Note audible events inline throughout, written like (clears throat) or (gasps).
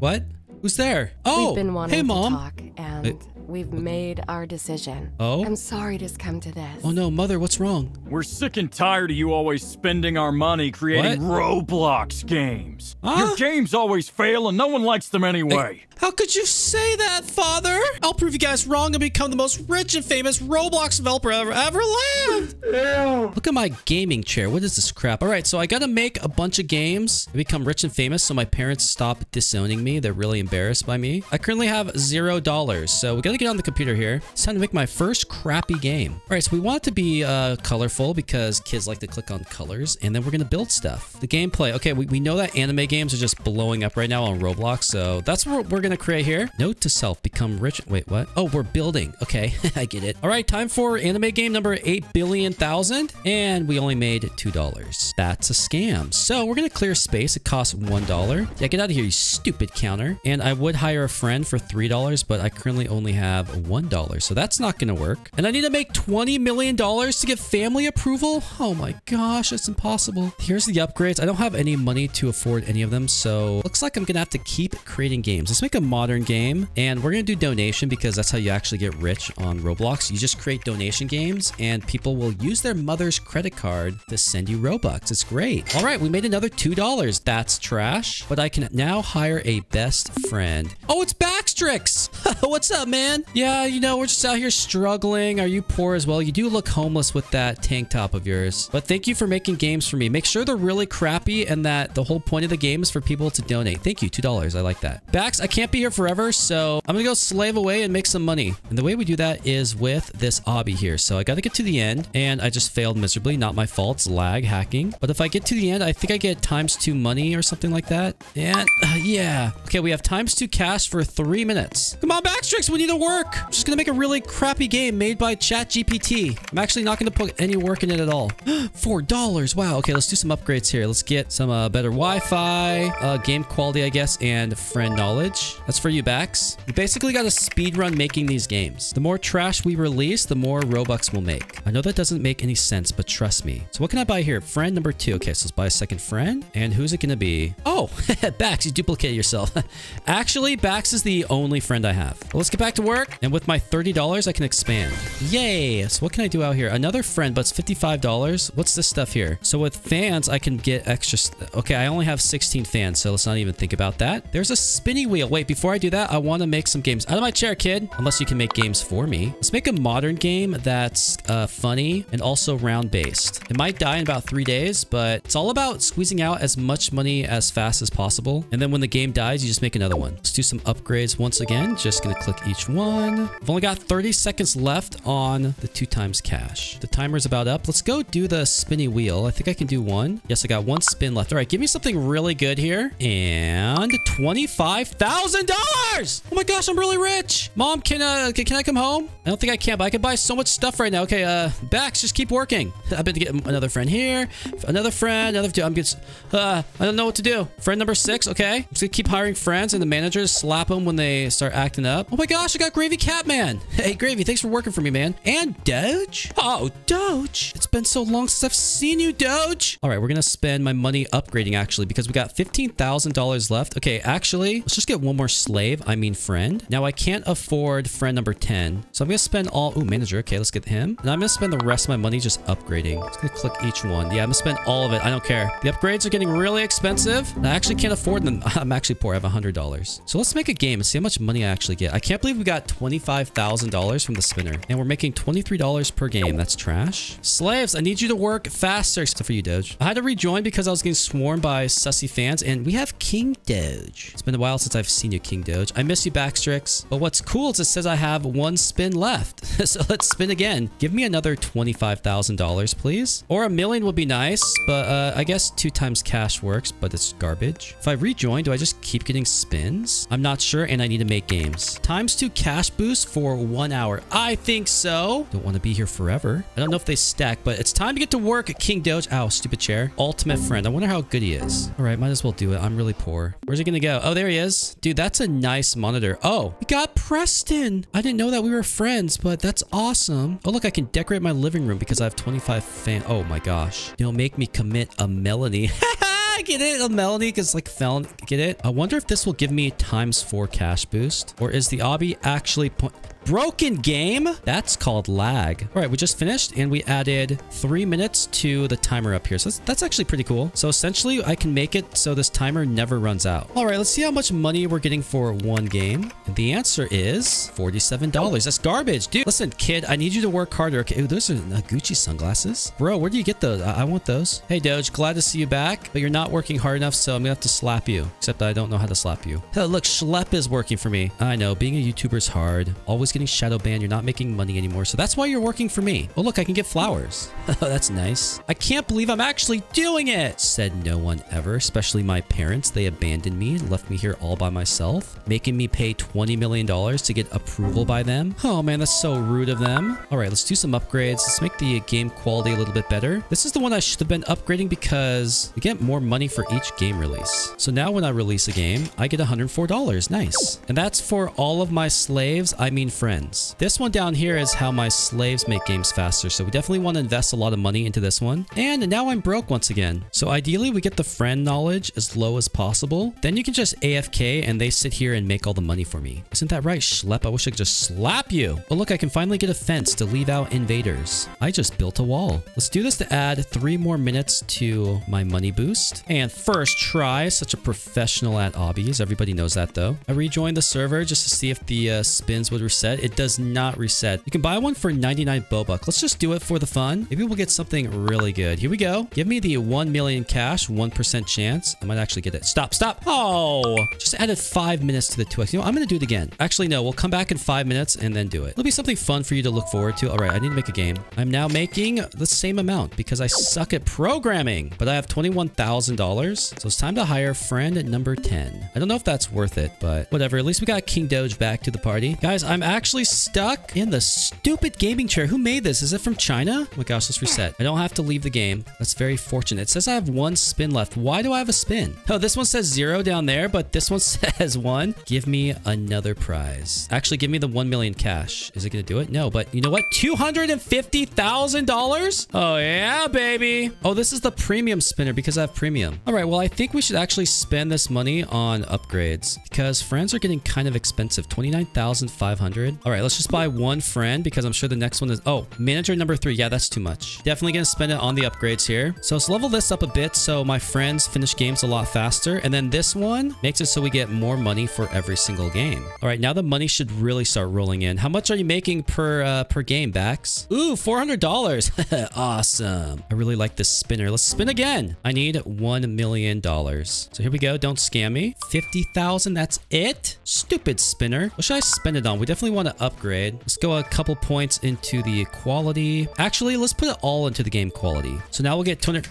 What? Who's there? Oh, We've been wanting hey, mom. to talk, and we've made our decision. Oh? I'm sorry to come to this. Oh no, mother, what's wrong? We're sick and tired of you always spending our money creating Roblox games. Huh? Your games always fail and no one likes them anyway. How could you say that, father? I'll prove you guys wrong and become the most rich and famous Roblox developer ever ever lived. Ew. Look at my gaming chair. What is this crap? All right, so I gotta make a bunch of games and become rich and famous so my parents stop disowning me. They're really embarrassed by me. I currently have zero dollars, so we gotta get on the computer here. It's time to make my first crappy game. All right, so we want it to be uh, colorful because kids like to click on colors, and then we're gonna build stuff. The gameplay. Okay, we, we know that anime games are just blowing up right now on Roblox, so that's what we're gonna create here. Note to self, become rich. Wait, what? Oh, we're building. Okay, (laughs) I get it. All right, time for anime game number 8 billion thousand, and we only made $2. That's a scam. So we're gonna clear space. It costs $1. Yeah, get out of here, you stupid counter. And I would hire a friend for $3, but I currently only have $1, so that's not gonna work. And I need to make $20 million to get family approval? Oh my gosh, that's impossible. Here's the upgrades. I don't have any money to afford any of them, so looks like I'm gonna have to keep creating games. Let's make a modern game, and we're gonna do donation because that's how you actually get rich on Roblox. You just create donation games, and people will use their mother's credit card to send you Robux. It's great. All right, we made another $2. That's trash, but I can now hire a best friend. Oh, it's Baxtrix. (laughs) What's up, man? Yeah, you know, we're just out here struggling. Are you poor as well? You do look homeless with that tank top of yours. But thank you for making games for me. Make sure they're really crappy and that the whole point of the game is for people to donate. Thank you. $2. I like that. Bax, I can't be here forever, so I'm gonna go slave away and make some money. And the way we do that is with this obby here. So I gotta get to the end, and I just failed miserably. Not my fault. It's lag hacking. But if I get to the end, I think I get times two money or something like that. And uh, yeah. Okay, we have times two cash for three minutes. Come on, Baxtrix, we need to work. I'm just gonna make a really crappy game made by ChatGPT. I'm actually not gonna put any work in it at all. (gasps) Four dollars. Wow. Okay, let's do some upgrades here. Let's get some uh, better Wi-Fi, uh, game quality, I guess, and friend knowledge. That's for you, Bax. You basically got to speed run making these games. The more trash we release, the more Robux we'll make. I know that doesn't make any sense, but trust me. So what can I buy here? Friend number two. Okay, so let's buy a second friend. And who's it gonna be? Oh, (laughs) Bax, you duplicate yourself. (laughs) Actually, Bax is the only friend I have. Well, let's get back to work. And with my $30, I can expand. Yay! So what can I do out here? Another friend, but it's $55. What's this stuff here? So with fans, I can get extra... Okay, I only have 16 fans, so let's not even think about that. There's a spinny wheel. Wait, before I do that, I want to make some games. Out of my chair, kid. Unless you can make games for me. Let's make a modern game that's uh, funny and also round-based. It might die in about three days, but it's all about squeezing out as much money as fast as possible. And then when the game dies, you just make another one. Let's do some upgrades once again. Just gonna click each one. I've only got 30 seconds left on the two times cash. The timer's about up. Let's go do the spinny wheel. I think I can do one. Yes, I got one spin left. All right, give me something really good here. And $25,000! Oh my gosh, I'm really rich. Mom, can, uh, can, I come home? I don't think I can, but I can buy so much stuff right now. Okay, uh, Bax, just keep working. (laughs) I've been getting another friend here, another friend, another, I'm just, uh, I don't know what to do. Friend number six, okay. I'm just gonna keep hiring friends and the managers slap them when they start acting up. Oh my gosh, I got Gravy Catman. Hey, Gravy, thanks for working for me, man. And Doge? Oh, Doge. It's been so long since I've seen you, Doge. All right, we're gonna spend my money upgrading actually because we got $15,000 left. Okay, actually, let's just get one more slave. I mean friend. Now I can't afford friend number 10. So I'm gonna spend all, ooh, manager. Okay, let's get him. And I'm gonna spend the rest of my money just upgrading. Just gonna click each one. Yeah, I'm gonna spend all of it. I don't care. The upgrades are getting really expensive. I actually can't afford them. (laughs) I'm actually poor. I have $100. So let's make a game and see how much money I actually get. I can't believe we got $25,000 from the spinner. And we're making $23 per game. That's trash. Slaves, I need you to work faster. Except for you, Doge. I had to rejoin because I was getting swarmed by sussy fans. And we have King Doge. It's been a while since I've seen you, King Doge. I miss you, Baxtrix. But what's cool is it says I have one spin left. (laughs) so let's spin again. Give me another $25,000, please. Or a million would be nice. But uh, I guess two times cash works, but it's garbage. If I rejoin, do I just keep getting spins? I'm not sure, and I need to make games. Times two cash boost for one hour. I think so. Don't want to be here forever. I don't know if they stack, but it's time to get to work, King Doge. Ow, stupid chair. Ultimate friend. I wonder how good he is. All right, might as well do it. I'm really poor. Where's he gonna go? Oh, there he is. Dude, that's a nice monitor. Oh, we got Preston. I didn't know that we were friends, but that's awesome. Oh, look, I can decorate my living room because I have 25 fan. Oh my gosh. Don't make me commit a Melanie. (laughs) I get it. A melody because like felon. Get it? I wonder if this will give me times four cash boost or is the obby actually point? Broken game? That's called lag. All right, we just finished and we added three minutes to the timer up here. So that's, that's, actually pretty cool. So essentially I can make it so this timer never runs out. All right, let's see how much money we're getting for one game. And the answer is $47. That's garbage, dude. Listen, kid, I need you to work harder. Okay, Ooh, those are uh, Gucci sunglasses. Bro, where do you get those? I, I want those. Hey, Doge, glad to see you back, but you're not working hard enough, so I'm gonna have to slap you. Except I don't know how to slap you. Look, Schlep is working for me. I know, being a YouTuber is hard. Always getting shadow banned. You're not making money anymore. So that's why you're working for me. Oh, look, I can get flowers. (laughs) Oh, that's nice. I can't believe I'm actually doing it. Said no one ever, especially my parents. They abandoned me and left me here all by myself, making me pay $20 million to get approval by them. Oh man, that's so rude of them. All right, let's do some upgrades. Let's make the game quality a little bit better. This is the one I should have been upgrading because we get more money for each game release. So now when I release a game, I get $104. Nice. And that's for all of my slaves. I mean friends. This one down here is how my slaves make games faster. So we definitely want to invest a lot of money into this one. And now I'm broke once again. So ideally we get the friend knowledge as low as possible. Then you can just AFK and they sit here and make all the money for me. Isn't that right, Schlep? I wish I could just slap you. Oh, look, I can finally get a fence to leave out invaders. I just built a wall. Let's do this to add three more minutes to my money boost. And first try, such a professional at obbies. Everybody knows that though. I rejoined the server just to see if the uh, spins would reset. It does not reset. You can buy one for 99 Bobuck. Let's just do it for the fun. Maybe we'll get something really good. Here we go. Give me the 1 million cash, 1% chance. I might actually get it. Stop, stop. Oh, just added five minutes to the 2x. You know, I'm going to do it again. Actually, no, we'll come back in five minutes and then do it. It'll be something fun for you to look forward to. All right, I need to make a game. I'm now making the same amount because I suck at programming, but I have $21,000. So it's time to hire friend number 10. I don't know if that's worth it, but whatever. At least we got King Doge back to the party. Guys, I'm actually stuck in the stupid gaming chair. Who made this? Is it from China? Oh my gosh, let's reset. I don't have to leave the game. That's very fortunate. It says I have one spin left. Why do I have a spin? Oh, this one says zero down there, but this one (laughs) says one. Give me another prize. Actually, give me the 1 million cash. Is it going to do it? No, but you know what? $250,000? Oh, yeah, baby. Oh, this is the premium spinner because I have premium. All right, well, I think we should actually spend this money on upgrades because friends are getting kind of expensive. 29,500. All right, let's just buy one friend because I'm sure the next one is... Oh, manager number three. Yeah, that's too much. Definitely going to spend it on the upgrades here. So let's level this up a bit so my friends finish games a lot faster. And then this one makes it so we get more money for every single game. All right, now the money should really start rolling in. How much are you making per uh, per game, Bax? Ooh, $400. (laughs) awesome. I really like this spinner. Let's spin again. I need $1 million. So here we go. Don't scam me. 50,000. That's it? Stupid spinner. What should I spend it on? We definitely want to upgrade. Let's go a couple points into the quality. Actually, let's put it all into the game quality. So now we'll get 200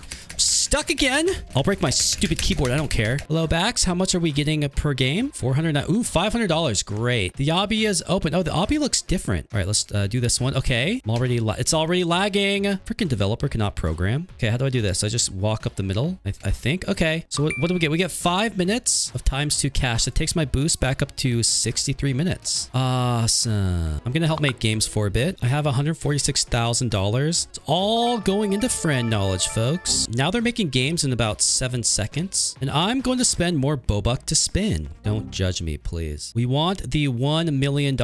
stuck again. I'll break my stupid keyboard. I don't care. Hello, Bax. How much are we getting per game? 400. Ooh, $500. Great. The obby is open. Oh, the obby looks different. All right, let's uh, do this one. Okay. I'm already, it's already lagging. Freaking developer cannot program. Okay, how do I do this? I just walk up the middle, I, I think. Okay. So what, what, do we get? We get five minutes of times two cash. That takes my boost back up to 63 minutes. Awesome. I'm going to help make games for a bit. I have $146,000. It's all going into friend knowledge, folks. Now they're making games in about seven seconds. And I'm going to spend more Bobuck to spin. Don't judge me, please. We want the $1 million.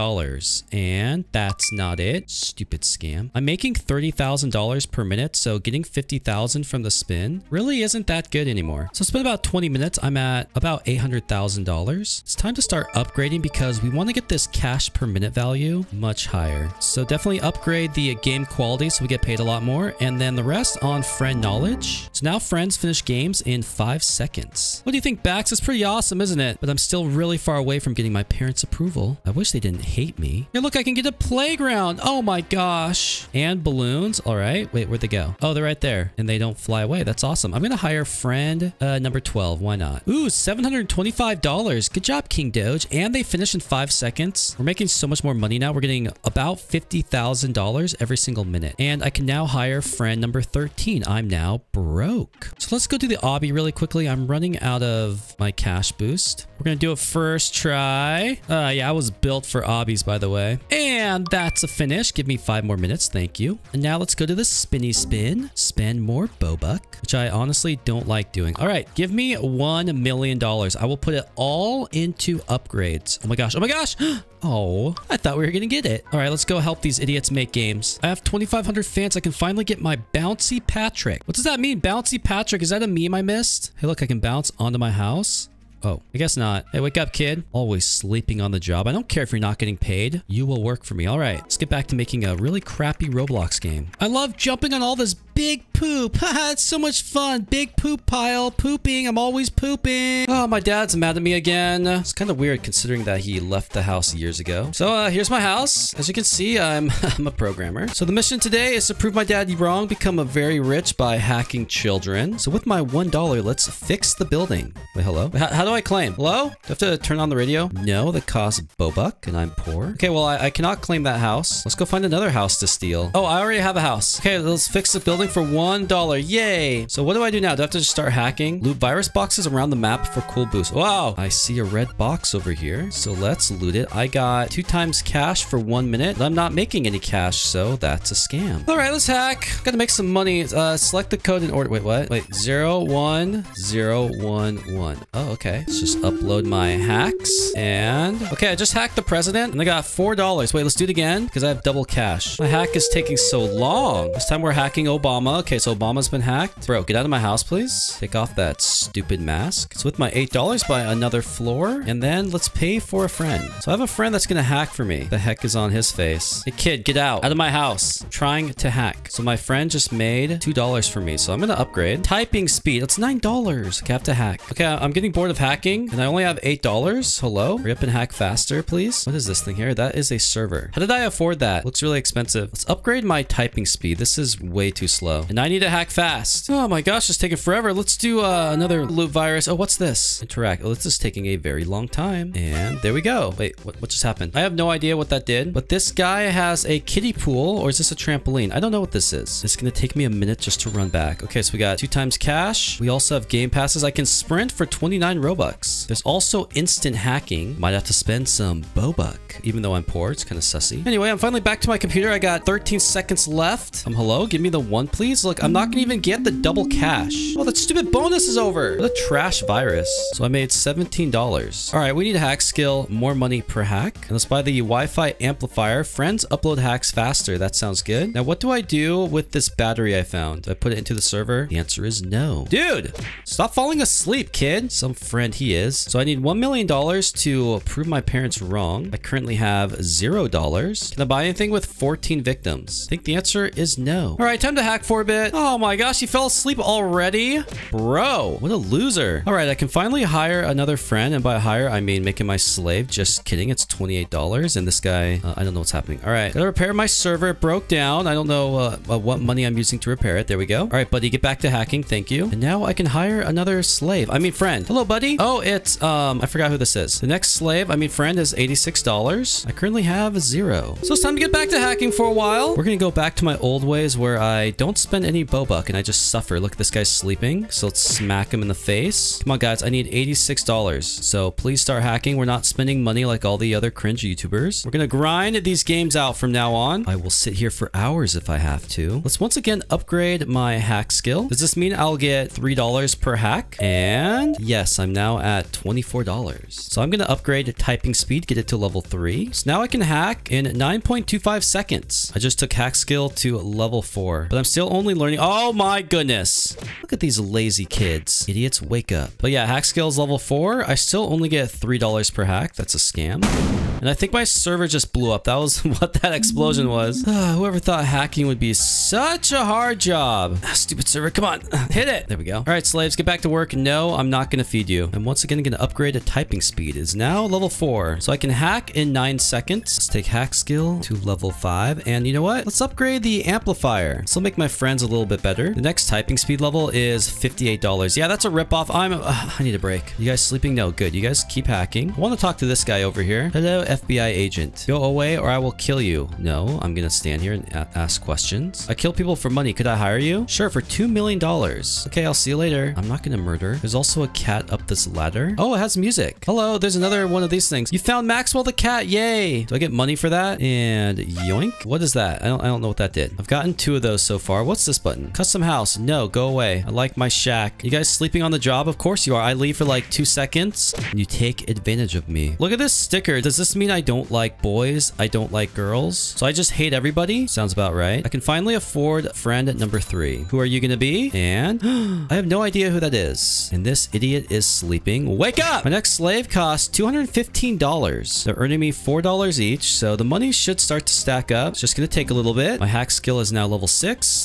And that's not it. Stupid scam. I'm making $30,000 per minute. So getting 50,000 from the spin really isn't that good anymore. So it's been about 20 minutes. I'm at about $800,000. It's time to start upgrading because we want to get this cash per minute value much higher. So definitely upgrade the game quality so we get paid a lot more. And then the rest on friend knowledge. So now friends finish games in five seconds. What do you think, Bax? It's pretty awesome, isn't it? But I'm still really far away from getting my parents' approval. I wish they didn't hate me. Hey, look, I can get a playground. Oh my gosh. And balloons. All right. Wait, where'd they go? Oh, they're right there. And they don't fly away. That's awesome. I'm going to hire friend uh, number 12. Why not? Ooh, $725. Good job, King Doge. And they finish in five seconds. We're making so much more money now. We're getting about $50,000 every single minute. And I can now hire friend number 13. I'm now broke. So let's go do the obby really quickly. I'm running out of my cash boost. We're to do it first try. Uh, yeah, I was built for obbies, by the way. And that's a finish. Give me five more minutes. Thank you. And now let's go to the spinny spin. Spend more Bobuck, which I honestly don't like doing. All right, give me $1 million. I will put it all into upgrades. Oh my gosh. Oh my gosh. (gasps) Oh, I thought we were to get it. All right, let's go help these idiots make games. I have 2,500 fans. I can finally get my Bouncy Patrick. What does that mean? Bouncy Patrick? Is that a meme I missed? Hey, look, I can bounce onto my house. Oh, I guess not. Hey, wake up, kid. Always sleeping on the job. I don't care if you're not getting paid. You will work for me. All right, let's get back to making a really crappy Roblox game. I love jumping on all this big poop. (laughs) It's so much fun. Big poop pile. Pooping. I'm always pooping. Oh, my dad's mad at me again. It's kind of weird considering that he left the house years ago. So uh, here's my house. As you can see, I'm, (laughs) I'm a programmer. So the mission today is to prove my dad wrong, become a very rich by hacking children. So with my $1, let's fix the building. Wait, hello? How, how do I claim? Hello? Do I have to turn on the radio? No, that costs Bobuck and I'm poor. Okay, well, I, I cannot claim that house. Let's go find another house to steal. Oh, I already have a house. Okay, let's fix the building for $1. Yay! So what do I do now? Do I have to just start hacking? Loot virus boxes around the map for cool boosts. Wow! I see a red box over here. So let's loot it. I got two times cash for one minute. I'm not making any cash, so that's a scam. All right, let's hack. Gotta make some money. Uh, select the code in order. Wait, what? Wait, zero, one, zero, one, one. Oh, okay. Let's just upload my hacks. And, okay, I just hacked the president and I got $4. Wait, let's do it again because I have double cash. My hack is taking so long. This time we're hacking Obama. Okay, so Obama's been hacked. Bro, get out of my house, please. Take off that stupid mask. So with my $8, buy another floor. And then let's pay for a friend. So I have a friend that's gonna hack for me. The heck is on his face? Hey, kid, get out. Out of my house. I'm trying to hack. So my friend just made $2 for me. So I'm gonna upgrade. Typing speed. That's $9. Okay, I have to hack. Okay, I'm getting bored of hacking. And I only have $8. Hello? Up and hack faster, please. What is this thing here? That is a server. How did I afford that? Looks really expensive. Let's upgrade my typing speed. This is way too slow. And I need to hack fast. Oh my gosh, it's taking forever. Let's do uh, another loot virus. Oh, what's this? Interact. Oh, this is taking a very long time. And there we go. Wait, what, what just happened? I have no idea what that did, but this guy has a kiddie pool or is this a trampoline? I don't know what this is. It's going to take me a minute just to run back. Okay, so we got two times cash. We also have game passes. I can sprint for 29 Robux. There's also instant hacking. Might have to spend some Bobuck, even though I'm poor. It's kind of sussy. Anyway, I'm finally back to my computer. I got 13 seconds left. Um, hello? Give me the one, please. Look, I'm not to even get the double cash. Oh, that stupid bonus is over. A trash virus. So I made $17. All right, we need a hack skill. More money per hack. And let's buy the Wi-Fi amplifier. Friends upload hacks faster. That sounds good. Now, what do I do with this battery I found? Do I put it into the server? The answer is no. Dude, stop falling asleep, kid. Some friend he is. So I need $1 million to prove my parents wrong. I currently have $0. Can I buy anything with 14 victims? I think the answer is no. All right, time to hack for a bit. Oh my gosh, he fell asleep already? Bro, what a loser. All right, I can finally hire another friend. And by hire, I mean making my slave. Just kidding, it's $28. And this guy, uh, I don't know what's happening. All right, gotta repair my server. It broke down. I don't know uh, uh, what money I'm using to repair it. There we go. All right, buddy, get back to hacking. Thank you. And now I can hire another slave. I mean friend. Hello, buddy. Oh, it's, um, I forgot who this is. The next slave, I mean friend, is $86. I currently have zero. So it's time to get back to hacking for a while. We're gonna go back to my old ways where I don't spend any Bobuck and I just suffer. Look, this guy's sleeping. So let's smack him in the face. Come on, guys. I need $86. So please start hacking. We're not spending money like all the other cringe YouTubers. We're gonna grind these games out from now on. I will sit here for hours if I have to. Let's once again upgrade my hack skill. Does this mean I'll get $3 per hack? And yes, I'm now at $24. So I'm gonna upgrade typing speed, get it to level 3. So now I can hack in 9.25 seconds. I just took hack skill to level 4, but I'm still only learning. Oh my goodness. Look at these lazy kids. Idiots, wake up. But yeah, hack skill is level 4. I still only get $3 per hack. That's a scam. And I think my server just blew up. That was (laughs) what that explosion was. (sighs) whoever thought hacking would be such a hard job. Ah, stupid server, come on. (sighs) Hit it. There we go. All right, slaves, get back to work. No, I'm not going to feed you. I'm once again going to upgrade a typing speed. It's now level 4. So I can hack in 9 seconds. Let's take hack skill to level 5. And you know what? Let's upgrade the amplifier. This will make my friends a little bit better. The next typing speed level is $58. Yeah, that's a ripoff. I'm... Uh, I need a break. You guys sleeping? No, good. You guys keep hacking. I want to talk to this guy over here. Hello, FBI agent. Go away or I will kill you. No, I'm gonna stand here and ask questions. I kill people for money. Could I hire you? Sure, for $2 million. Okay, I'll see you later. I'm not gonna murder. There's also a cat up this ladder. Oh, it has music. Hello, there's another one of these things. You found Maxwell the cat. Yay. Do I get money for that? And yoink. What is that? I don't, I don't know what that did. I've gotten two of those so far. What's this button? Custom house. No, go away. I like my shack. You guys sleeping on the job? Of course you are. I leave for like two seconds and you take advantage of me. Look at this sticker. Does this mean I don't like boys? I don't like girls? So I just hate everybody? Sounds about right. I can finally afford friend number three. Who are you gonna be? And (gasps) I have no idea who that is. And this idiot is sleeping. Wake up! My next slave costs $215. They're earning me $4 each, so the money should start to stack up. It's just gonna take a little bit. My hack skill is now level six.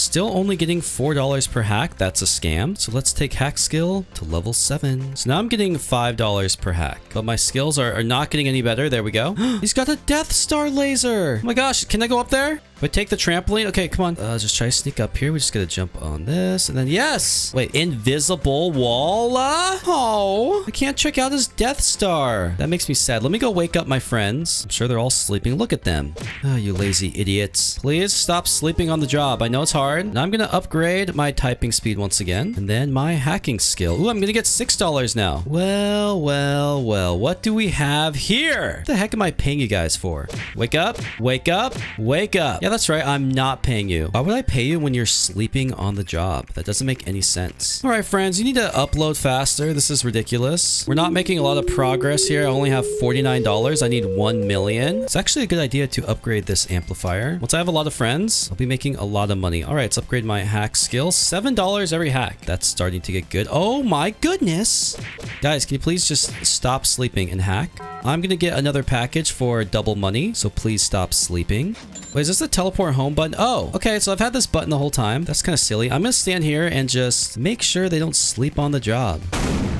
Still only getting $4 per hack. That's a scam. So let's take hack skill to level seven. So now I'm getting $5 per hack, but my skills are, are not getting any better. There we go. (gasps) He's got a Death Star laser. Oh my gosh, can I go up there? We take the trampoline. Okay, come on. Uh, just try to sneak up here. We just gotta jump on this. And then, yes! Wait, invisible wall? Uh, oh, I can't check out his Death Star. That makes me sad. Let me go wake up my friends. I'm sure they're all sleeping. Look at them. Oh, you lazy idiots. Please stop sleeping on the job. I know it's hard. Now I'm gonna upgrade my typing speed once again. And then my hacking skill. Ooh, I'm gonna get $6 now. Well, well, well. What do we have here? What the heck am I paying you guys for? Wake up. Wake up. Wake up. Yeah, that's right. I'm not paying you. Why would I pay you when you're sleeping on the job? That doesn't make any sense. All right, friends, you need to upload faster. This is ridiculous. We're not making a lot of progress here. I only have $49. I need 1 million. It's actually a good idea to upgrade this amplifier. Once I have a lot of friends, I'll be making a lot of money. All right, let's upgrade my hack skill. $7 every hack. That's starting to get good. Oh my goodness. Guys, can you please just stop sleeping and hack? I'm going to get another package for double money, so please stop sleeping. Wait, is this the teleport home button? Oh, okay, so I've had this button the whole time. That's kind of silly. I'm going to stand here and just make sure they don't sleep on the job.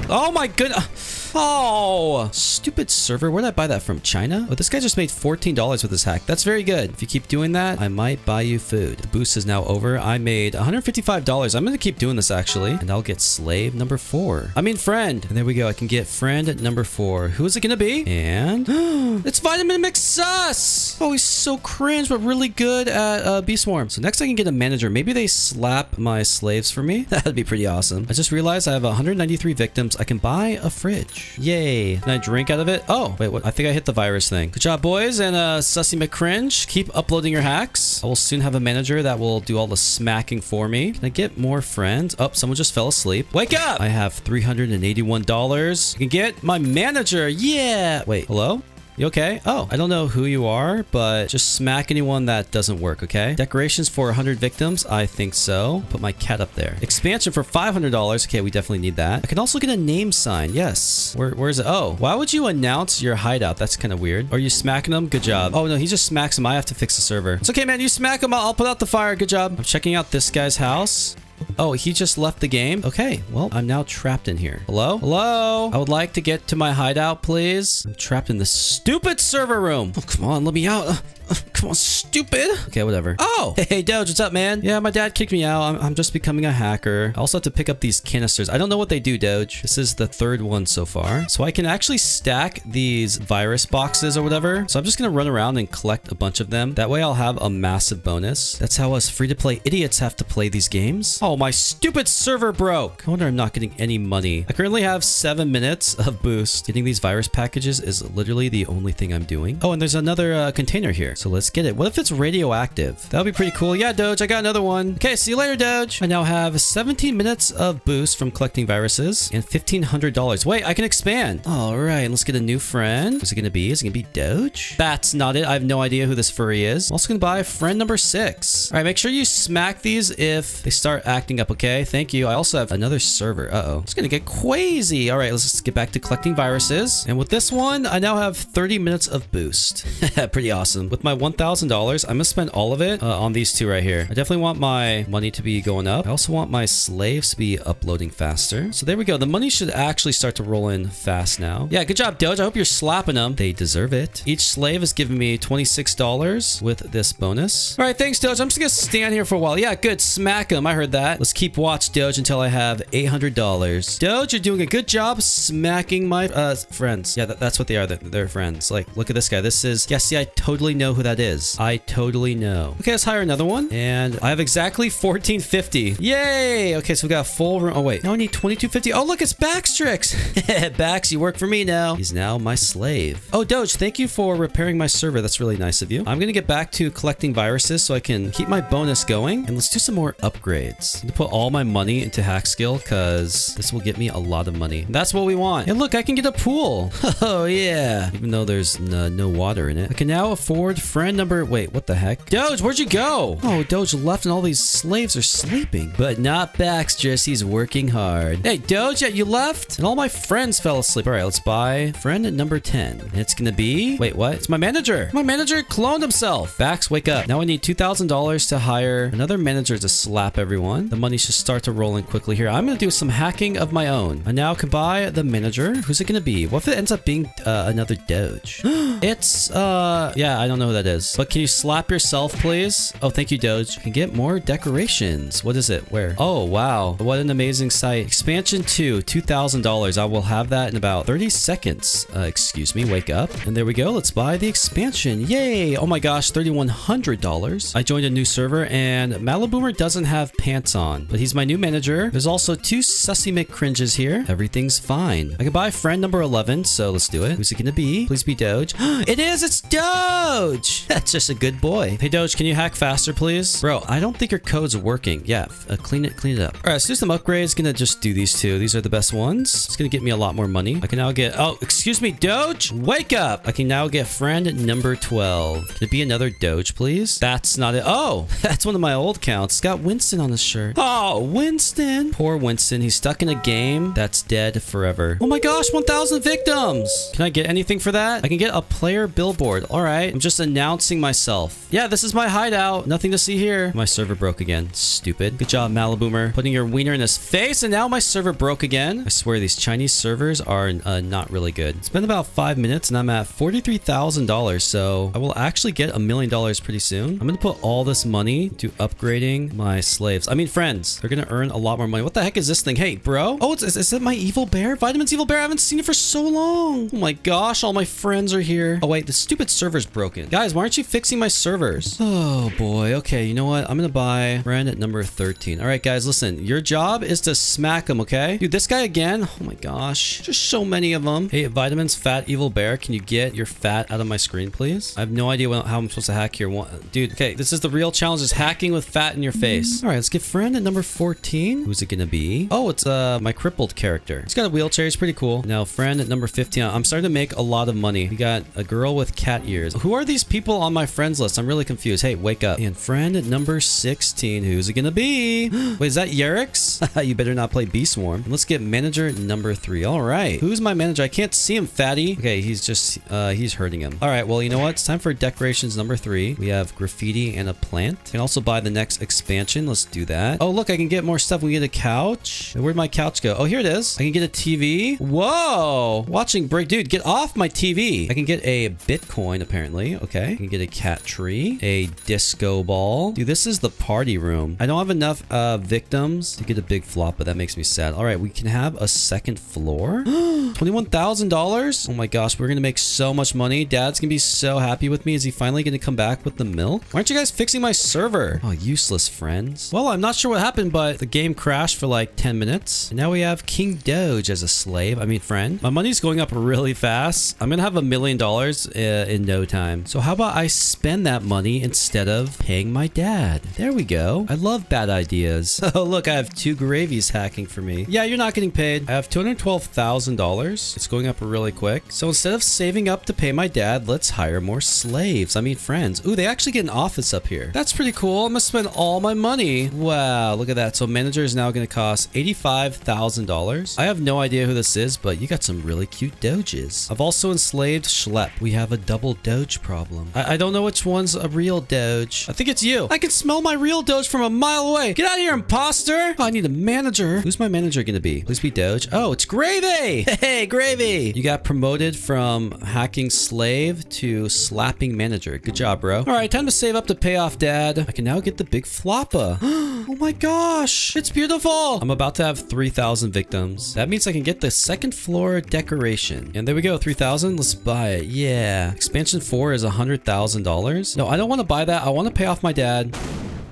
Oh my goodness. Oh, stupid server. Where did I buy that from? China? Oh, this guy just made $14 with this hack. That's very good. If you keep doing that, I might buy you food. The boost is now over. I made $155. I'm going to keep doing this actually. And I'll get slave number four. I mean friend. And there we go. I can get friend number four. Who is it going to be? And (gasps) it's Vitamin McSus. Oh, he's so cringe, but really good at uh, Bee Swarm. So next I can get a manager. Maybe they slap my slaves for me. (laughs) That'd be pretty awesome. I just realized I have 193 victims. I can buy a fridge. Yay. Can I drink out of it? Oh, wait, what? I think I hit the virus thing. Good job, boys. And uh, Sussy McCringe, keep uploading your hacks. I will soon have a manager that will do all the smacking for me. Can I get more friends? Oh, someone just fell asleep. Wake up! I have $381. I can get my manager. Yeah. Wait, hello? You okay? Oh, I don't know who you are, but just smack anyone that doesn't work, okay? Decorations for 100 victims? I think so. Put my cat up there. Expansion for $500. Okay, we definitely need that. I can also get a name sign. Yes. Where, where is it? Oh, why would you announce your hideout? That's kind of weird. Are you smacking them? Good job. Oh, no, he just smacks him. I have to fix the server. It's okay, man. You smack him. I'll, I'll put out the fire. Good job. I'm checking out this guy's house. Oh, he just left the game? Okay, well, I'm now trapped in here. Hello? Hello? I would like to get to my hideout, please. I'm trapped in this stupid server room. Oh, come on, let me out. Uh, uh, come on, stupid. Okay, whatever. Oh, (laughs) hey, Doge, what's up, man? Yeah, my dad kicked me out. I'm, I'm, just becoming a hacker. I also have to pick up these canisters. I don't know what they do, Doge. This is the third one so far. So I can actually stack these virus boxes or whatever. So I'm just going to run around and collect a bunch of them. That way I'll have a massive bonus. That's how us free-to-play idiots have to play these games. Oh, my stupid server broke. I wonder I'm not getting any money. I currently have seven minutes of boost. Getting these virus packages is literally the only thing I'm doing. Oh, and there's another uh, container here. So let's get it. What if it's radioactive? That would be pretty cool. Yeah, Doge, I got another one. Okay, see you later, Doge. I now have 17 minutes of boost from collecting viruses and $1,500. Wait, I can expand. All right, let's get a new friend. Who's it going to be? Is it going to be Doge? That's not it. I have no idea who this furry is. I'm also going to buy friend number six. All right, make sure you smack these if they start acting up, okay? Thank you. I also have another server. Uh-oh. It's to get crazy. All right, let's just get back to collecting viruses. And with this one, I now have 30 minutes of boost. (laughs) Pretty awesome. With my my $1,000, I'm gonna spend all of it uh, on these two right here. I definitely want my money to be going up. I also want my slaves to be uploading faster. So there we go. The money should actually start to roll in fast now. Yeah, good job, Doge. I hope you're slapping them. They deserve it. Each slave is giving me $26 with this bonus. All right, thanks, Doge. I'm just gonna stand here for a while. Yeah, good. Smack them. I heard that. Let's keep watch, Doge, until I have $800. Doge, you're doing a good job smacking my uh, friends. Yeah, that, that's what they are. They're, they're friends. Like, look at this guy. This is... Yeah, see, I totally know who that is. I totally know. Okay, let's hire another one. And I have exactly 1450. Yay! Okay, so we got a full room. Oh, wait. Now I need 2250. Oh, look, it's Baxtrix. (laughs) Bax, you work for me now. He's now my slave. Oh, Doge, thank you for repairing my server. That's really nice of you. I'm going to get back to collecting viruses so I can keep my bonus going. And let's do some more upgrades. To put all my money into hack skill because this will get me a lot of money. That's what we want. And look, I can get a pool. (laughs) Oh, yeah. Even though there's no, water in it. I can now afford friend number... Wait, what the heck? Doge, where'd you go? Oh, Doge left and all these slaves are sleeping. But not Baxter. He's working hard. Hey, Doge, you left? And all my friends fell asleep. All right, let's buy friend number 10. And it's gonna be... Wait, what? It's my manager. My manager cloned himself. Bax, wake up. Now I need $2,000 to hire another manager to slap everyone. The money should start to roll in quickly here. I'm gonna do some hacking of my own. I now can buy the manager. Who's it gonna be? What if it ends up being uh, another Doge? (gasps) it's, uh... Yeah, I don't know who that is. But can you slap yourself, please? Oh, thank you, Doge. You can get more decorations. What is it? Where? Oh, wow. What an amazing site. Expansion 2, $2,000. I will have that in about 30 seconds. Uh, excuse me, wake up. And there we go. Let's buy the expansion. Yay! Oh my gosh, $3,100. I joined a new server and Maliboomer doesn't have pants on, but he's my new manager. There's also two Sussy McCringes here. Everything's fine. I can buy friend number 11, so let's do it. Who's it gonna be? Please be Doge. (gasps) it is! It's Doge! (laughs) That's just a good boy. Hey Doge, can you hack faster, please? Bro, I don't think your code's working. Yeah, uh, clean it, clean it up. All right, let's do some upgrades. Gonna just do these two. These are the best ones. It's gonna get me a lot more money. I can now get, oh, excuse me, Doge, wake up. I can now get friend number 12. Can it be another Doge, please? That's not it. Oh, (laughs) that's one of my old counts. It's got Winston on the shirt. Oh, Winston. Poor Winston. He's stuck in a game that's dead forever. Oh my gosh, 1,000 victims. Can I get anything for that? I can get a player billboard. All right. I'm just announcing myself. Yeah, this is my hideout. Nothing to see here. My server broke again. Stupid. Good job, Maliboomer. Putting your wiener in his face, and now my server broke again. I swear these Chinese servers are uh, not really good. It's been about five minutes, and I'm at $43,000, so I will actually get a million dollars pretty soon. I'm going to put all this money to upgrading my slaves. I mean, friends. They're going to earn a lot more money. What the heck is this thing? Hey, bro. Oh, it's, is, it my evil bear? Vitamin's evil bear? I haven't seen it for so long. Oh my gosh, all my friends are here. Oh, wait, the stupid server's broken. Guys, why aren't you fixing my servers? Oh boy. Okay, you know what? I'm to buy friend at number 13. All right, guys, listen. Your job is to smack him, okay? Dude, this guy again? Oh my gosh. Just so many of them. Hey, Vitamins Fat Evil Bear, can you get your fat out of my screen, please? I have no idea how I'm supposed to hack here. Dude, okay, this is the real challenge is hacking with fat in your face. All right, let's get friend at number 14. Who's it gonna be? Oh, it's uh my crippled character. He's got a wheelchair. He's pretty cool. Now, friend at number 15. I'm starting to make a lot of money. We got a girl with cat ears. Who are these people on my friends list? I'm really confused. Hey, wake up. And friend at number 16. Who's it gonna be? (gasps) Wait, is that Yerix? (laughs) you better not play Bee Swarm. Let's get manager number three. All right. Who's my manager? I can't see him, fatty. Okay, he's just, uh, he's hurting him. All right, well, you know what? It's time for decorations number three. We have graffiti and a plant. Can also buy the next expansion. Let's do that. Oh, look, I can get more stuff. We get a couch. Where'd my couch go? Oh, here it is. I can get a TV. Whoa. Watching break. Dude, get off my TV. I can get a Bitcoin, apparently. Okay. I can get a cat tree, a disco ball. Dude, this is the party room. I don't have enough uh, victims to get a big flop, but that makes me sad. All right, we can have a second floor. (gasps) $21,000? Oh my gosh, we're going to make so much money. Dad's going to be so happy with me. Is he finally going to come back with the milk? Why aren't you guys fixing my server? Oh, useless friends. Well, I'm not sure what happened, but the game crashed for like 10 minutes. Now we have King Doge as a slave. I mean, friend. My money's going up really fast. I'm going to have a million dollars uh, in no time. So how about I spend that money instead of paying my dad? There we go. I love bad ideas. (laughs) Oh, look, I have two gravies hacking for me. Yeah, you're not getting paid. I have $212,000. It's going up really quick. So instead of saving up to pay my dad, let's hire more slaves. I mean, friends. Ooh, they actually get an office up here. That's pretty cool. I'm gonna spend all my money. Wow, look at that. So manager is now gonna cost $85,000. I have no idea who this is, but you got some really cute doges. I've also enslaved Schlep. We have a double doge problem. problem. I, I don't know which one's a real Doge. I think it's you. I can smell my real Doge from a mile away. Get out of here, imposter. Oh, I need a manager. Who's my manager going to be? Please be Doge. Oh, it's Gravy. (laughs) Hey, Gravy. You got promoted from hacking slave to slapping manager. Good job, bro. All right, time to save up to pay off dad. I can now get the big floppa. (gasps) oh my gosh. It's beautiful. I'm about to have 3,000 victims. That means I can get the second floor decoration. And there we go, 3,000. Let's buy it. Yeah. Expansion 4 is $100,000. No, I don't want to buy that. I want to pay off my dad.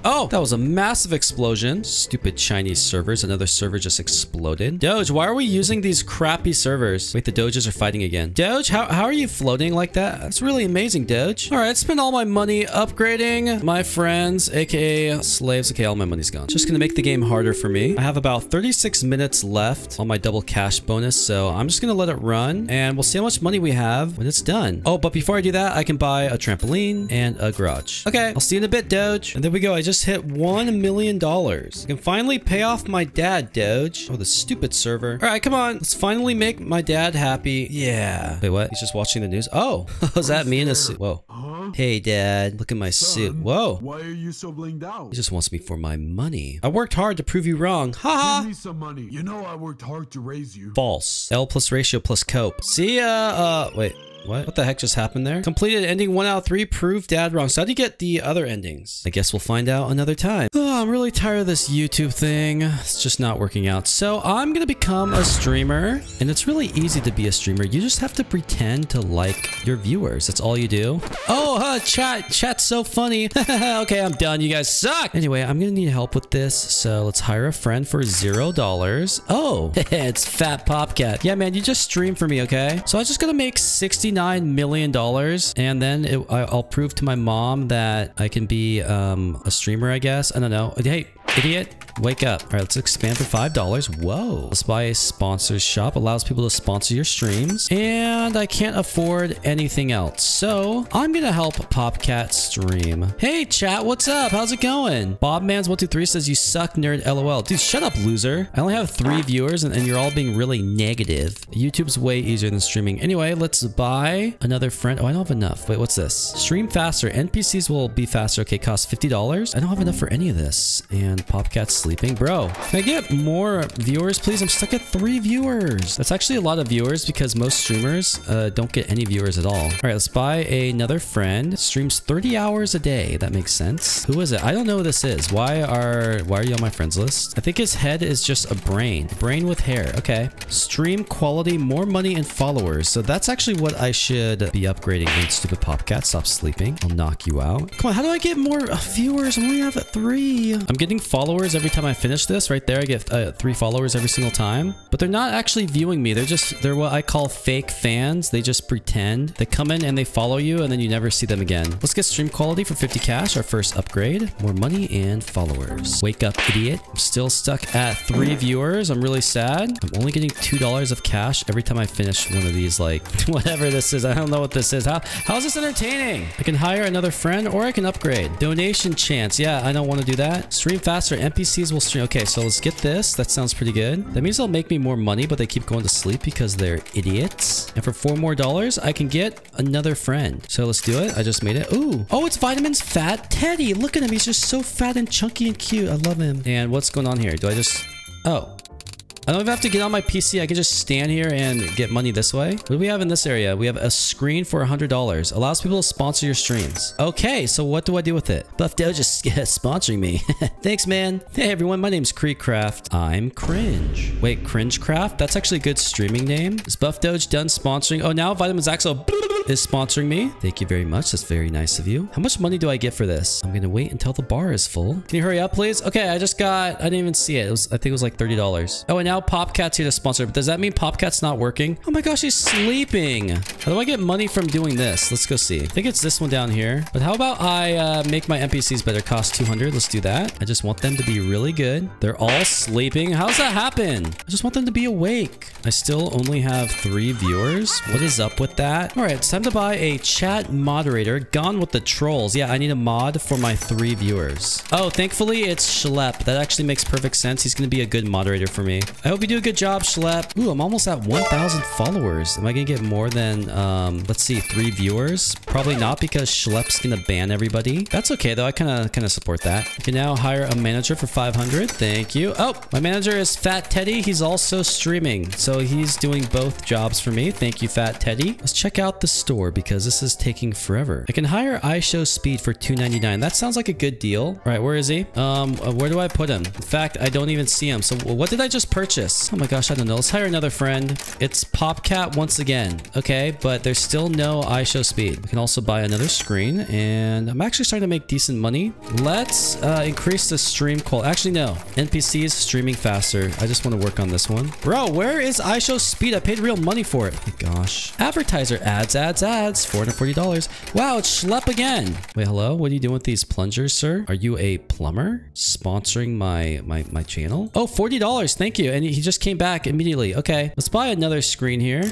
Oh, that was a massive explosion. Stupid Chinese servers. Another server just exploded. Doge, why are we using these crappy servers? Wait, the Doges are fighting again. Doge, how, how are you floating like that? That's really amazing, Doge. All right, spend all my money upgrading my friends, aka slaves. Okay, all my money's gone. Just gonna make the game harder for me. I have about 36 minutes left on my double cash bonus, so I'm just gonna let it run and we'll see how much money we have when it's done. Oh, but before I do that, I can buy a trampoline and a garage. Okay, I'll see you in a bit, Doge. And there we go. I just hit $1 million. I can finally pay off my dad, Doge. Oh, the stupid server. All right, come on. Let's finally make my dad happy. Yeah. Wait, what? He's just watching the news? Oh, (laughs) is that me in a suit? Whoa. Huh? Hey, dad. Look at my suit. Whoa. Why are you so blinged out? He just wants me for my money. I worked hard to prove you wrong. Ha ha. Give me some money. You know I worked hard to raise you. False. L plus ratio plus cope. See ya. Uh, wait. What? What the heck just happened there? Completed ending one out of three. Proved dad wrong. So how do you get the other endings? I guess we'll find out another time. Oh, I'm really tired of this YouTube thing. It's just not working out. So I'm gonna become a streamer, and it's really easy to be a streamer. You just have to pretend to like your viewers. That's all you do. Oh, huh, chat. Chat's so funny. (laughs) okay, I'm done. You guys suck. Anyway, I'm gonna need help with this. So let's hire a friend for zero dollars. Oh, (laughs) it's Fat Popcat. Yeah, man, you just stream for me, okay? So I am just gotta make 69 million dollars, and then it, I, I'll prove to my mom that I can be um, a streamer. I guess I don't know. Hey, idiot. Wake up. All right, let's expand for $5. Whoa. Let's buy a sponsors shop. Allows people to sponsor your streams. And I can't afford anything else. So I'm going to help Popcat stream. Hey, chat. What's up? How's it going? Bobmans123 says you suck, nerd. LOL. Dude, shut up, loser. I only have three viewers and, and you're all being really negative. YouTube's way easier than streaming. Anyway, let's buy another friend. Oh, I don't have enough. Wait, what's this? Stream faster. NPCs will be faster. Okay, cost $50. I don't have enough for any of this. And Popcat's sleeping. Bro, can I get more viewers, please? I'm stuck at three viewers. That's actually a lot of viewers because most streamers uh, don't get any viewers at all. All right, let's buy another friend. Streams 30 hours a day. That makes sense. Who is it? I don't know who this is. Why are why are you on my friends list? I think his head is just a brain. Brain with hair. Okay. Stream quality, more money, and followers. So that's actually what I should be upgrading in Stupid Popcat. Stop sleeping. I'll knock you out. Come on, how do I get more uh, viewers? I only have three. I'm getting followers every time I finish this. Right there, I get uh, three followers every single time. But they're not actually viewing me. They're just, they're what I call fake fans. They just pretend. They come in and they follow you and then you never see them again. Let's get stream quality for 50 cash, our first upgrade. More money and followers. Wake up, idiot. I'm still stuck at three viewers. I'm really sad. I'm only getting $2 of cash every time I finish one of these, like, (laughs) whatever this is. I don't know what this is. How, how is this entertaining? I can hire another friend or I can upgrade. Donation chance. Yeah, I don't want to do that. Stream faster. NPCs will stream. Okay, so let's get this. That sounds pretty good. That means they'll make me more money, but they keep going to sleep because they're idiots. And for four more dollars, I can get another friend. So let's do it. I just made it. Ooh. Oh, it's Vitamin's Fat Teddy. Look at him. He's just so fat and chunky and cute. I love him. And what's going on here? Do I just... Oh. I don't even have to get on my PC. I can just stand here and get money this way. What do we have in this area? We have a screen for $100. Allows people to sponsor your streams. Okay, so what do I do with it? Buff Doge just (laughs) sponsoring me. (laughs) Thanks, man. Hey, everyone. My name's KreekCraft. I'm Cringe. Wait, Cringecraft? That's actually a good streaming name. Is Buff Doge done sponsoring? Oh, now Vitamin Zaxo (laughs) is sponsoring me. Thank you very much. That's very nice of you. How much money do I get for this? I'm gonna wait until the bar is full. Can you hurry up, please? Okay, I just got... I didn't even see it. It was... I think it was like $30. Oh, and now Popcat's here to sponsor. But does that mean Popcat's not working? Oh my gosh, he's sleeping. How do I get money from doing this? Let's go see. I think it's this one down here. But how about I uh, make my NPCs better? Cost 200. Let's do that. I just want them to be really good. They're all sleeping. How's that happen? I just want them to be awake. I still only have three viewers. What is up with that? All right, it's time to buy a chat moderator. Gone with the trolls. Yeah, I need a mod for my three viewers. Oh, thankfully it's Schlep. That actually makes perfect sense. He's going to be a good moderator for me. I hope you do a good job, Schlep. Ooh, I'm almost at 1,000 followers. Am I going to get more than, um, let's see, three viewers? Probably not because Schlep's going to ban everybody. That's okay though. I kind of kind of support that. You can now hire a manager for 500. Thank you. Oh, my manager is Fat Teddy. He's also streaming. So he's doing both jobs for me. Thank you, Fat Teddy. Let's check out the store because this is taking forever. I can hire IShowSpeed for 2.99. That sounds like a good deal. All right, where is he? Um, uh, where do I put him? In fact, I don't even see him. So what did I just purchase? Oh my gosh, I don't know. Let's hire another friend. It's Popcat once again. Okay, but there's still no IShowSpeed. We can also buy another screen and I'm actually starting to make decent money. Let's uh, increase the stream quality. Actually, no. NPC is streaming faster. I just want to work on this one. Bro, where is IShowSpeed? I paid real money for it. Oh my gosh. Advertiser ads, ads, ads. $440. Wow, it's Schlep again. Wait, hello? What are you doing with these plungers, sir? Are you a plumber sponsoring my, my, my channel? Oh, $40. Thank you. And he just came back immediately. Okay, let's buy another screen here.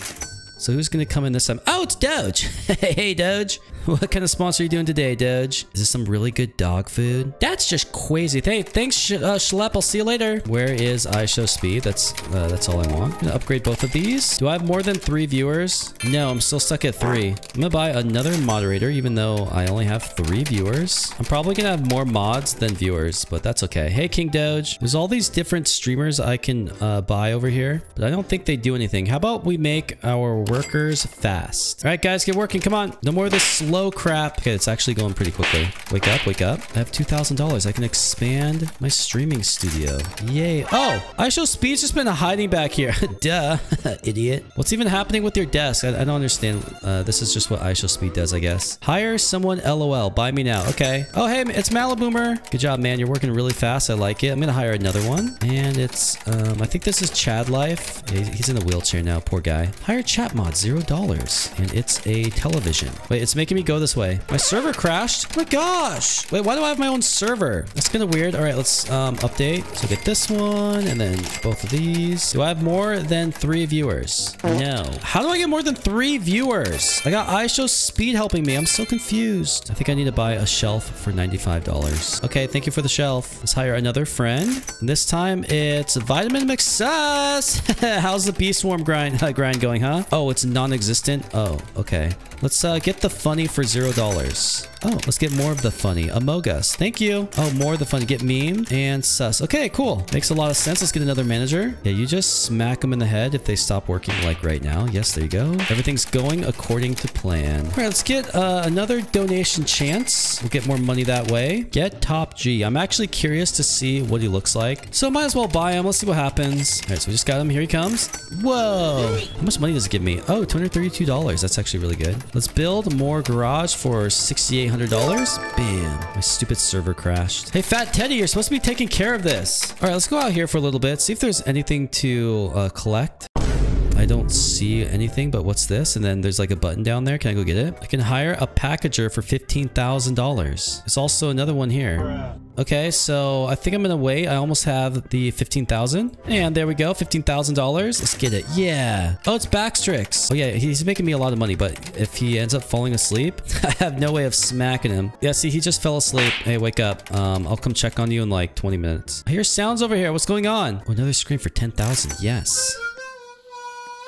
So who's to come in this time? Oh, it's Doge. (laughs) hey, Doge. (laughs) What kind of sponsor are you doing today, Doge? Is this some really good dog food? That's just crazy. Hey, thanks, Sh uh, Schlep. I'll see you later. Where is iShowSpeed? That's uh, that's all I want. I'm gonna upgrade both of these. Do I have more than three viewers? No, I'm still stuck at three. I'm gonna buy another moderator, even though I only have three viewers. I'm probably gonna have more mods than viewers, but that's okay. Hey, King Doge. There's all these different streamers I can uh, buy over here, but I don't think they do anything. How about we make our workers fast? All right, guys, get working. Come on. No more of this slow crap. Okay, it's actually going pretty quickly. Wake up, wake up. I have $2,000. I can expand my streaming studio. Yay. Oh, iShowSpeed's just been hiding back here. (laughs) Duh, (laughs) idiot. What's even happening with your desk? I, I don't understand. Uh, this is just what iShowSpeed does, I guess. Hire someone LOL. Buy me now. Okay. Oh, hey, it's Maliboomer. Good job, man. You're working really fast. I like it. I'm going to hire another one. And it's, um, I think this is Chad Life. Yeah, he's in a wheelchair now. Poor guy. Hire chat mod, $0. And it's a television. Wait, it's making me go this way. My server crashed. Oh my gosh. Wait, why do I have my own server? That's kind of weird. All right, let's um, update. So get this one and then both of these. Do I have more than three viewers? No. How do I get more than three viewers? I got iShowSpeed helping me. I'm so confused. I think I need to buy a shelf for $95. Okay, thank you for the shelf. Let's hire another friend. And this time it's Vitamin McSuss. (laughs) How's the bee swarm grind, (laughs) grind going, huh? Oh, it's non-existent. Oh, okay. Let's uh, get the funny for zero dollars. Oh, let's get more of the funny. Amogus. Thank you. Oh, more of the funny. Get meme and sus. Okay, cool. Makes a lot of sense. Let's get another manager. Yeah, you just smack them in the head if they stop working like right now. Yes, there you go. Everything's going according to plan. All right, let's get uh, another donation chance. We'll get more money that way. Get Top G. I'm actually curious to see what he looks like. So might as well buy him. Let's see what happens. All right, so we just got him. Here he comes. Whoa. How much money does it give me? Oh, $232. That's actually really good. Let's build more garage for $6,800. Bam. My stupid server crashed. Hey, Fat Teddy, you're supposed to be taking care of this. All right, let's go out here for a little bit. See if there's anything to uh, collect. I don't see anything, but what's this? And then there's like a button down there. Can I go get it? I can hire a packager for $15,000. There's also another one here. Okay, so I think I'm gonna wait. I almost have the 15,000. And there we go, $15,000. Let's get it. Yeah. Oh, it's Baxtrix. Oh yeah, he's making me a lot of money, but if he ends up falling asleep, (laughs) I have no way of smacking him. Yeah, see, he just fell asleep. Hey, wake up. Um, I'll come check on you in like 20 minutes. I hear sounds over here. What's going on? Oh, another screen for 10,000. Yes.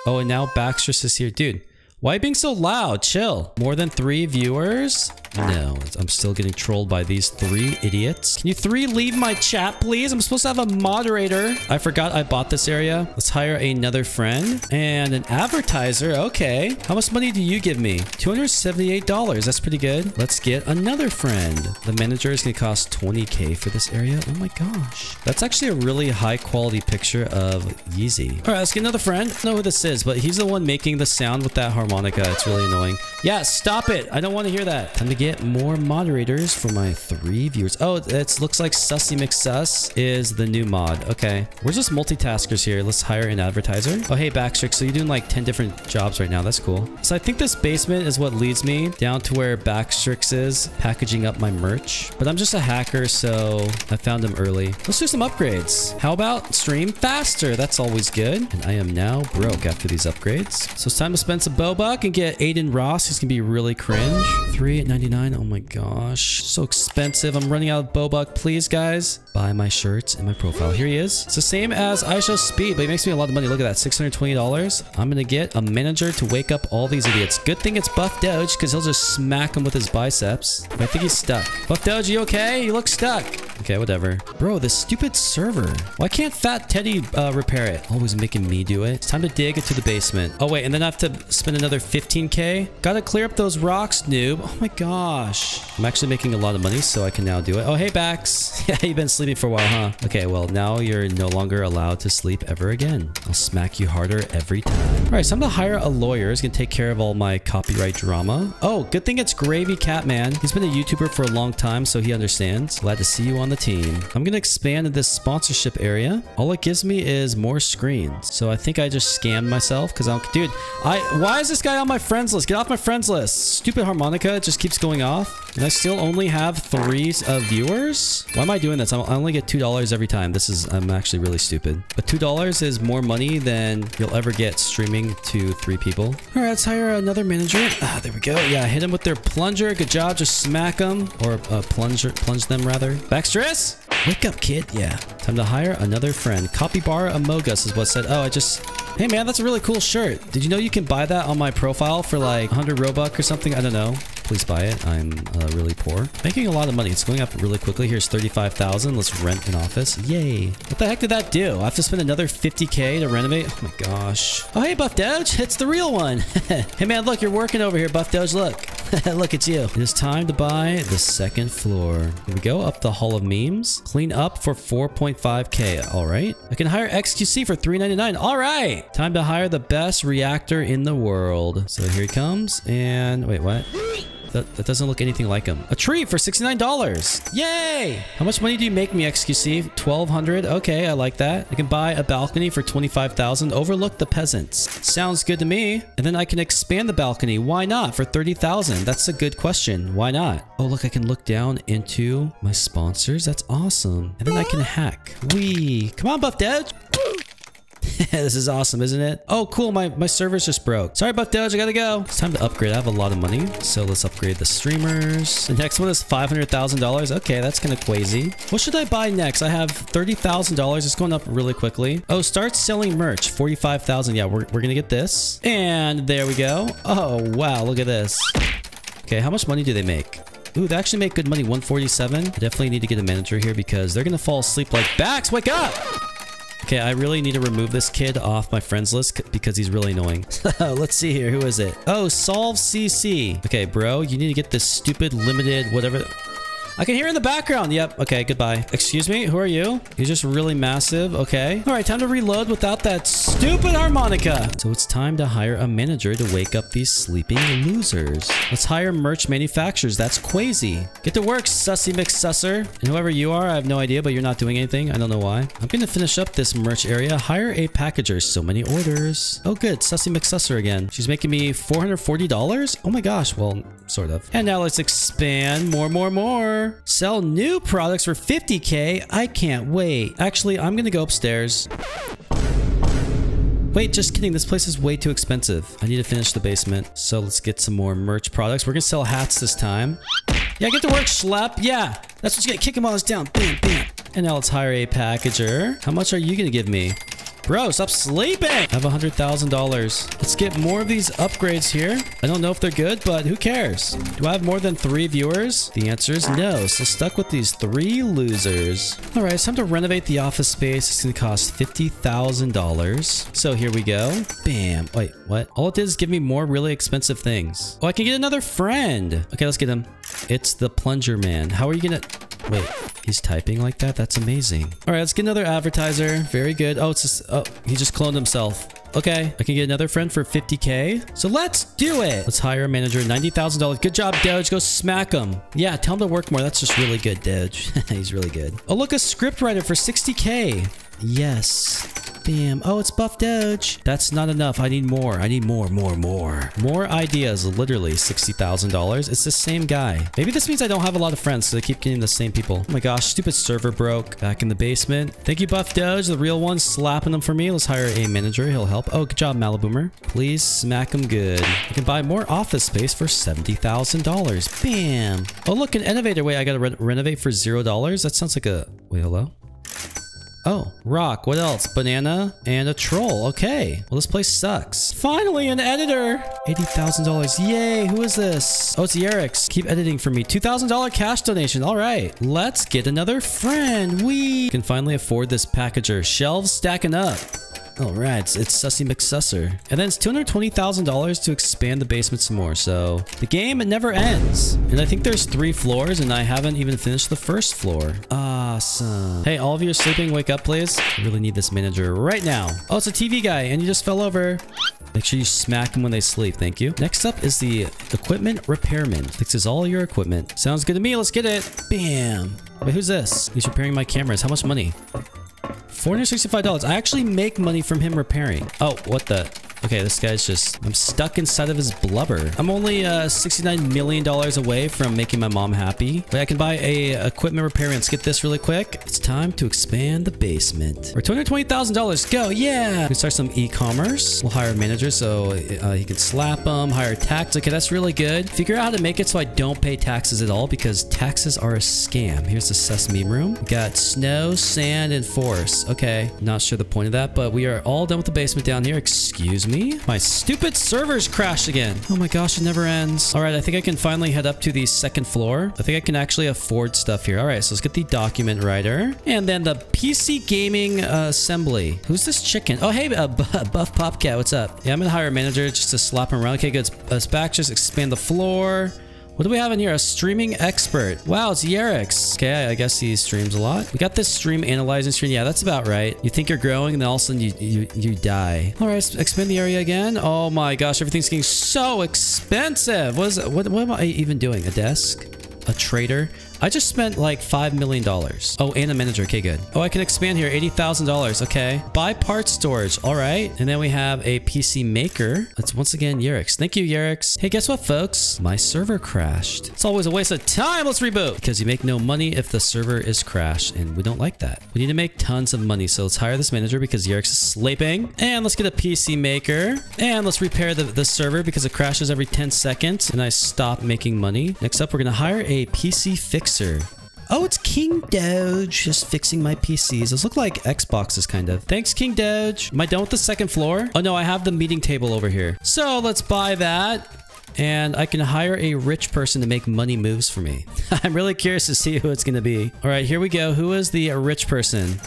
Oh, and now Baxtrix is here. Dude, why being so loud? Chill. More than three viewers? Ah. No, I'm still getting trolled by these three idiots. Can you three leave my chat, please? I'm supposed to have a moderator. I forgot I bought this area. Let's hire another friend and an advertiser. Okay. How much money do you give me? $278. That's pretty good. Let's get another friend. The manager is going to cost 20k for this area. Oh my gosh. That's actually a really high quality picture of Yeezy. All right, let's get another friend. I don't know who this is, but he's the one making the sound with that harmonica. It's really annoying. Yeah, stop it. I don't want to hear that. Time to get more moderators for my three viewers. Oh, it looks like Sussy McSuss is the new mod. Okay. We're just multitaskers here. Let's hire an advertiser. Oh, hey, Baxtrix. So you're doing like 10 different jobs right now. That's cool. So I think this basement is what leads me down to where Baxtrix is packaging up my merch. But I'm just a hacker, so I found him early. Let's do some upgrades. How about stream faster? That's always good. And I am now broke after these upgrades. So it's time to spend some Boba. Roebuck and get Adin Ross. He's gonna be really cringe. 3.99. Oh my gosh. So expensive. I'm running out of Bobuck. Please, guys, buy my shirts and my profile. Here he is. It's the same as iShowSpeed, but he makes me a lot of money. Look at that. $620. I'm gonna get a manager to wake up all these idiots. Good thing it's Buff Doge, because he'll just smack him with his biceps. I think he's stuck. Buff Doge, you okay? You look stuck. Okay, whatever. Bro, this stupid server. Why can't Fat Teddy uh, repair it? Always making me do it. It's time to dig into the basement. Oh, wait, and then I have to spend another 15k? Gotta clear up those rocks, noob. Oh my gosh. I'm actually making a lot of money, so I can now do it. Oh, hey, Bax. (laughs) Yeah, you've been sleeping for a while, huh? Okay, well, now you're no longer allowed to sleep ever again. I'll smack you harder every time. All right, so I'm gonna hire a lawyer. He's gonna take care of all my copyright drama. Oh, good thing it's Gravy Catman. He's been a YouTuber for a long time, so he understands. Glad to see you on the team. I'm gonna expand this sponsorship area. All it gives me is more screens. So I think I just scammed myself because I'm, dude, I, why is this guy on my friends list? Get off my friends list. Stupid harmonica it just keeps going off. And I still only have three uh, viewers? Why am I doing this? I only get $2 every time. This is, I'm actually really stupid. But $2 is more money than you'll ever get streaming to three people. All right, let's hire another manager. Ah, there we go. Yeah, hit him with their plunger. Good job. Just smack them or uh, plunger, plunge them rather. Baxtrix, wake up, kid. Yeah, time to hire another friend. Copybar Amogus is what said. Oh, I just Hey man, that's a really cool shirt. Did you know you can buy that on my profile for like 100 Robux or something? I don't know. Please buy it. I'm uh, really poor. Making a lot of money. It's going up really quickly. Here's 35,000. Let's rent an office. Yay. What the heck did that do? I have to spend another 50k to renovate? Oh my gosh. Oh, hey, Buff Doge. It's the real one. (laughs) hey man, look, you're working over here, Buff Doge. Look. (laughs) look, it's you. It is time to buy the second floor. Here we go. Up the Hall of Memes. Clean up for 4.5k. All right. I can hire XQC for 3.99. All right. Time to hire the best reactor in the world. So here he comes. And wait, what? That, that doesn't look anything like him. A tree for $69. Yay! How much money do you make me, XQC? 1200 Okay, I like that. I can buy a balcony for 25000 Overlook the peasants. Sounds good to me. And then I can expand the balcony. Why not? For 30000 That's a good question. Why not? Oh, look, I can look down into my sponsors. That's awesome. And then I can hack. Wee. Come on, Buff Dad. (laughs) this is awesome, isn't it? Oh, cool. My, my servers just broke. Sorry, Buff Doge. I gotta go. It's time to upgrade. I have a lot of money. So let's upgrade the streamers. The next one is $500,000. Okay, that's kind of crazy. What should I buy next? I have $30,000. It's going up really quickly. Oh, start selling merch. 45,000. Yeah, we're, we're gonna get this. And there we go. Oh, wow. Look at this. Okay, how much money do they make? Ooh, they actually make good money. 147. I definitely need to get a manager here because they're gonna fall asleep like Bax. Wake up! Okay, I really need to remove this kid off my friends list because he's really annoying. (laughs) Let's see here. Who is it? Oh, Solve CC. Okay, bro, you need to get this stupid limited whatever. I can hear in the background. Yep. Okay, goodbye. Excuse me? Who are you? You're just really massive. Okay. All right, time to reload without that stupid harmonica. So it's time to hire a manager to wake up these sleeping losers. Let's hire merch manufacturers. That's crazy. Get to work, sussy McSusser. And whoever you are, I have no idea, but you're not doing anything. I don't know why. I'm going to finish up this merch area. Hire a packager. So many orders. Oh, good. Sussy McSusser again. She's making me $440? Oh my gosh. Well, sort of. And now let's expand more, more, more. Sell new products for 50k. I can't wait. Actually, I'm gonna go upstairs. Wait, just kidding. This place is way too expensive. I need to finish the basement. So let's get some more merch products. We're gonna sell hats this time. Yeah, get to work, schlep. Yeah, that's what you get. Kick them all down. Bam, bam. And now let's hire a packager. How much are you gonna give me? Bro, stop sleeping! I have $100,000. Let's get more of these upgrades here. I don't know if they're good, but who cares? Do I have more than three viewers? The answer is no, so stuck with these three losers. All right, it's time to renovate the office space. It's gonna cost $50,000. So here we go. Bam. Wait, what? All it did is give me more really expensive things. Oh, I can get another friend. Okay, let's get him. It's the plunger man. How are you gonna... Wait, he's typing like that? That's amazing. All right, let's get another advertiser. Very good. Oh, it's just, oh, he just cloned himself. Okay, I can get another friend for 50k. So let's do it. Let's hire a manager, $90,000. Good job, Doge. Go smack him. Yeah, tell him to work more. That's just really good, Doge. (laughs) He's really good. Oh, look, a script writer for 60k. Yes. Bam. Oh, it's Buff Doge. That's not enough. I need more. I need more, more, more. More ideas. Literally $60,000. It's the same guy. Maybe this means I don't have a lot of friends, so I keep getting the same people. Oh my gosh, stupid server broke. Back in the basement. Thank you, Buff Doge. The real one slapping them for me. Let's hire a manager. He'll help. Oh, good job, Maliboomer. Please smack him good. I can buy more office space for $70,000. Bam. Oh, look, an elevator. Wait, I gotta re renovate for $0? That sounds like a... Wait, hello? Oh, rock. What else? Banana and a troll. Okay. Well, this place sucks. Finally, an editor. $80,000. Yay. Who is this? Oh, it's Yerix. Keep editing for me. $2,000 cash donation. All right. Let's get another friend. We can finally afford this packager. Shelves stacking up. All right, it's, it's Sussy McSusser. And then it's $220,000 to expand the basement some more. So the game, it never ends. And I think there's three floors and I haven't even finished the first floor. Awesome. Hey, all of you are sleeping. Wake up, please. I really need this manager right now. Oh, it's a TV guy and you just fell over. Make sure you smack them when they sleep. Thank you. Next up is the equipment repairman. Fixes all your equipment. Sounds good to me. Let's get it. Bam. Wait, who's this? He's repairing my cameras. How much money? $465. I actually make money from him repairing. Oh, what the? Okay, this guy's just... I'm stuck inside of his blubber. I'm only uh, $69 million away from making my mom happy. But I can buy a equipment repair and skip this really quick. It's time to expand the basement. For $220,000. Go, yeah! We start some e-commerce. We'll hire a manager so uh, he can slap them, hire tax. Okay, that's really good. Figure out how to make it so I don't pay taxes at all because taxes are a scam. Here's the sesame room. We got snow, sand, and force. Okay, not sure the point of that, but we are all done with the basement down here. Excuse me me? My stupid servers crashed again. Oh my gosh, it never ends. All right, I think I can finally head up to the second floor. I think I can actually afford stuff here. All right, so let's get the document writer. And then the PC gaming uh, assembly. Who's this chicken? Oh, hey, uh, (laughs) Buff Popcat, what's up? Yeah, I'm gonna hire a manager just to slap him around. Okay, good. Let's back, just expand the floor. What do we have in here? A streaming expert. Wow, it's Yerix. Okay, I guess he streams a lot. We got this stream analyzing screen. Yeah, that's about right. You think you're growing and then all of a sudden you, you, you die. All right, expand the area again. Oh my gosh, everything's getting so expensive. What is? What, what am I even doing? A desk? A trader? I just spent like $5 million. Oh, and a manager. Okay, good. Oh, I can expand here. $80,000. Okay. Buy parts storage. All right. And then we have a PC maker. That's once again Yerix. Thank you, Yerix. Hey, guess what, folks? My server crashed. It's always a waste of time. Let's reboot. Because you make no money if the server is crashed. And we don't like that. We need to make tons of money. So let's hire this manager because Yerix is sleeping. And let's get a PC maker. And let's repair the, the server because it crashes every 10 seconds. And I stop making money. Next up, we're going to hire a PC fixer Oh, it's King Doge just fixing my PCs. Those look like Xboxes, kind of. Thanks, King Doge. Am I done with the second floor? Oh, no, I have the meeting table over here. So let's buy that. And I can hire a rich person to make money moves for me. (laughs) I'm really curious to see who it's going to be. All right, here we go. Who is the rich person?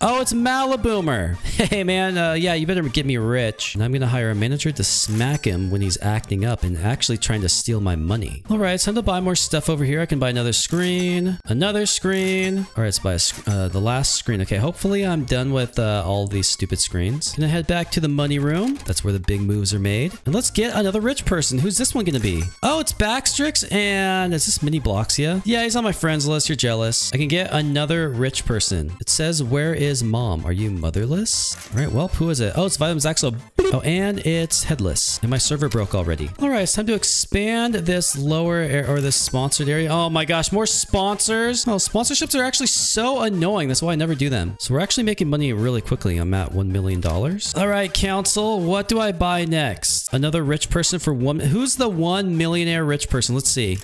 Oh, it's Maliboomer. (laughs) Hey, man, uh, yeah, you better get me rich. And I'm gonna hire a manager to smack him when he's acting up and actually trying to steal my money. All right, it's time to buy more stuff over here. I can buy another screen, another screen. All right, let's buy uh, the last screen. Okay, hopefully I'm done with uh, all these stupid screens. Gonna head back to the money room. That's where the big moves are made. And let's get another rich person. Who's this one gonna be? Oh, it's Baxtrix and is this Mini Bloxia? Yeah, he's on my friends list. You're jealous. I can get another rich person. It says, where is is mom? Are you motherless? All right, well, who is it? Oh, it's Vitamin Zaxo. Oh, and it's headless. And my server broke already. All right, it's time to expand this lower or this sponsored area. Oh my gosh, more sponsors. Oh, sponsorships are actually so annoying. That's why I never do them. So we're actually making money really quickly. I'm at $1 million. All right, council, what do I buy next? Another rich person for one. Who's the one millionaire rich person? Let's see.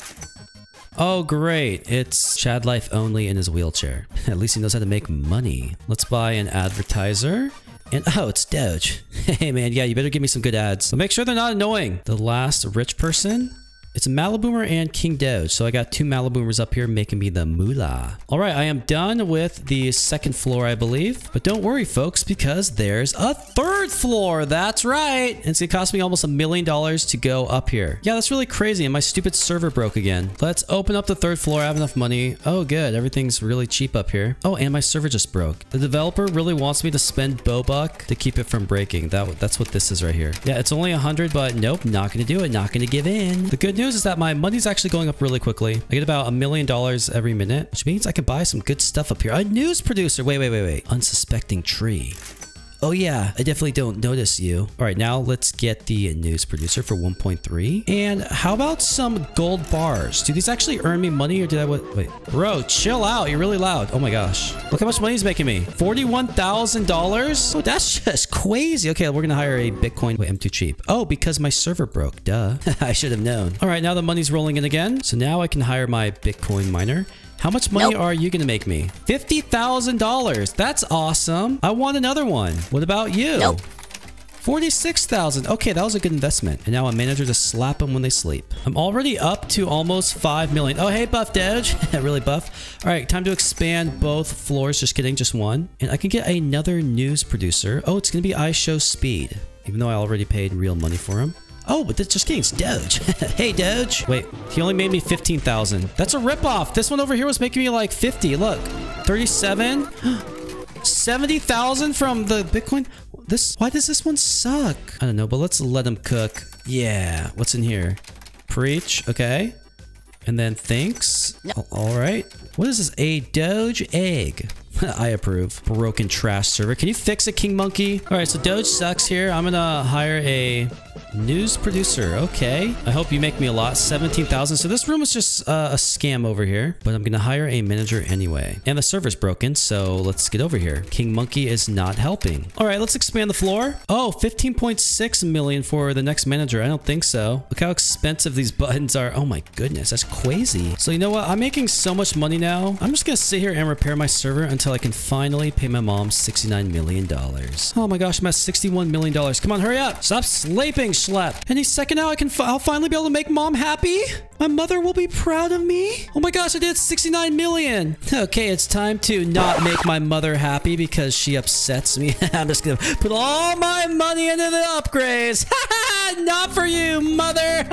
Oh, great. It's Chad Life only in his wheelchair. (laughs) At least he knows how to make money. Let's buy an advertiser. And oh, it's Doge. (laughs) Hey man, yeah, you better give me some good ads. But make sure they're not annoying. The last rich person it's a Maliboomer and King Doge. So I got two Maliboomers up here making me the moolah. All right, I am done with the second floor, I believe. But don't worry, folks, because there's a third floor. That's right. And it's gonna cost me almost a million dollars to go up here. Yeah, that's really crazy. And my stupid server broke again. Let's open up the third floor. I have enough money. Oh, good. Everything's really cheap up here. Oh, and my server just broke. The developer really wants me to spend Bobuck to keep it from breaking. That That's what this is right here. Yeah, it's only 100, but nope, not gonna do it. Not gonna give in. The good news news is that my money's actually going up really quickly. I get about a million dollars every minute, which means I can buy some good stuff up here. A news producer. Wait, wait, wait, wait. Unsuspecting tree. Oh yeah, I definitely don't notice you. All right, now let's get the news producer for 1.3. And how about some gold bars? Do these actually earn me money or did I what? Wait, bro, chill out. You're really loud. Oh my gosh. Look how much money he's making me. $41,000? Oh, that's just crazy. Okay, we're gonna hire a Bitcoin. Wait, I'm too cheap. Oh, because my server broke. Duh. (laughs) I should have known. All right, now the money's rolling in again. So now I can hire my Bitcoin miner. How much money Nope. are you gonna make me? $50,000. That's awesome. I want another one. What about you? Nope. 46,000. Okay, that was a good investment. And now a manager to slap them when they sleep. I'm already up to almost 5 million. Oh, hey, Buff Doge. (laughs) really buff. All right, time to expand both floors. Just kidding, just one. And I can get another news producer. Oh, it's going to be iShowSpeed. Even though I already paid real money for him. Oh, but that's just kidding. It's Doge. (laughs) hey, Doge. Wait, he only made me 15,000. That's a ripoff. This one over here was making me like 50. Look, 37. (gasps) 70,000 from the Bitcoin. This why does this one suck? I don't know, but let's let him cook. Yeah, what's in here? Preach, okay. And then thanks. Al- All right. What is this? A Doge egg. (laughs) I approve. Broken trash server. Can you fix it, King Monkey? All right, so Doge sucks here. I'm gonna hire a news producer. Okay. I hope you make me a lot. 17,000. So this room is just uh, a scam over here, but I'm gonna hire a manager anyway. And the server's broken, so let's get over here. King Monkey is not helping. All right, let's expand the floor. Oh, 15.6 million for the next manager. I don't think so. Look how expensive these (laughs) buttons are. Oh my goodness, that's crazy. So you know what? I'm making so much money now. I'm just gonna sit here and repair my server until I can finally pay my mom $69 million. Oh my gosh, I'm at $61 million. Come on, hurry up. Stop sleeping, schlep. Any second now, I can fi- I'll finally be able to make mom happy. My mother will be proud of me. Oh my gosh, I did 69 million. Okay, it's time to not make my mother happy because she upsets me. (laughs) I'm just gonna put all my money into the upgrades. (laughs) not for you, mother.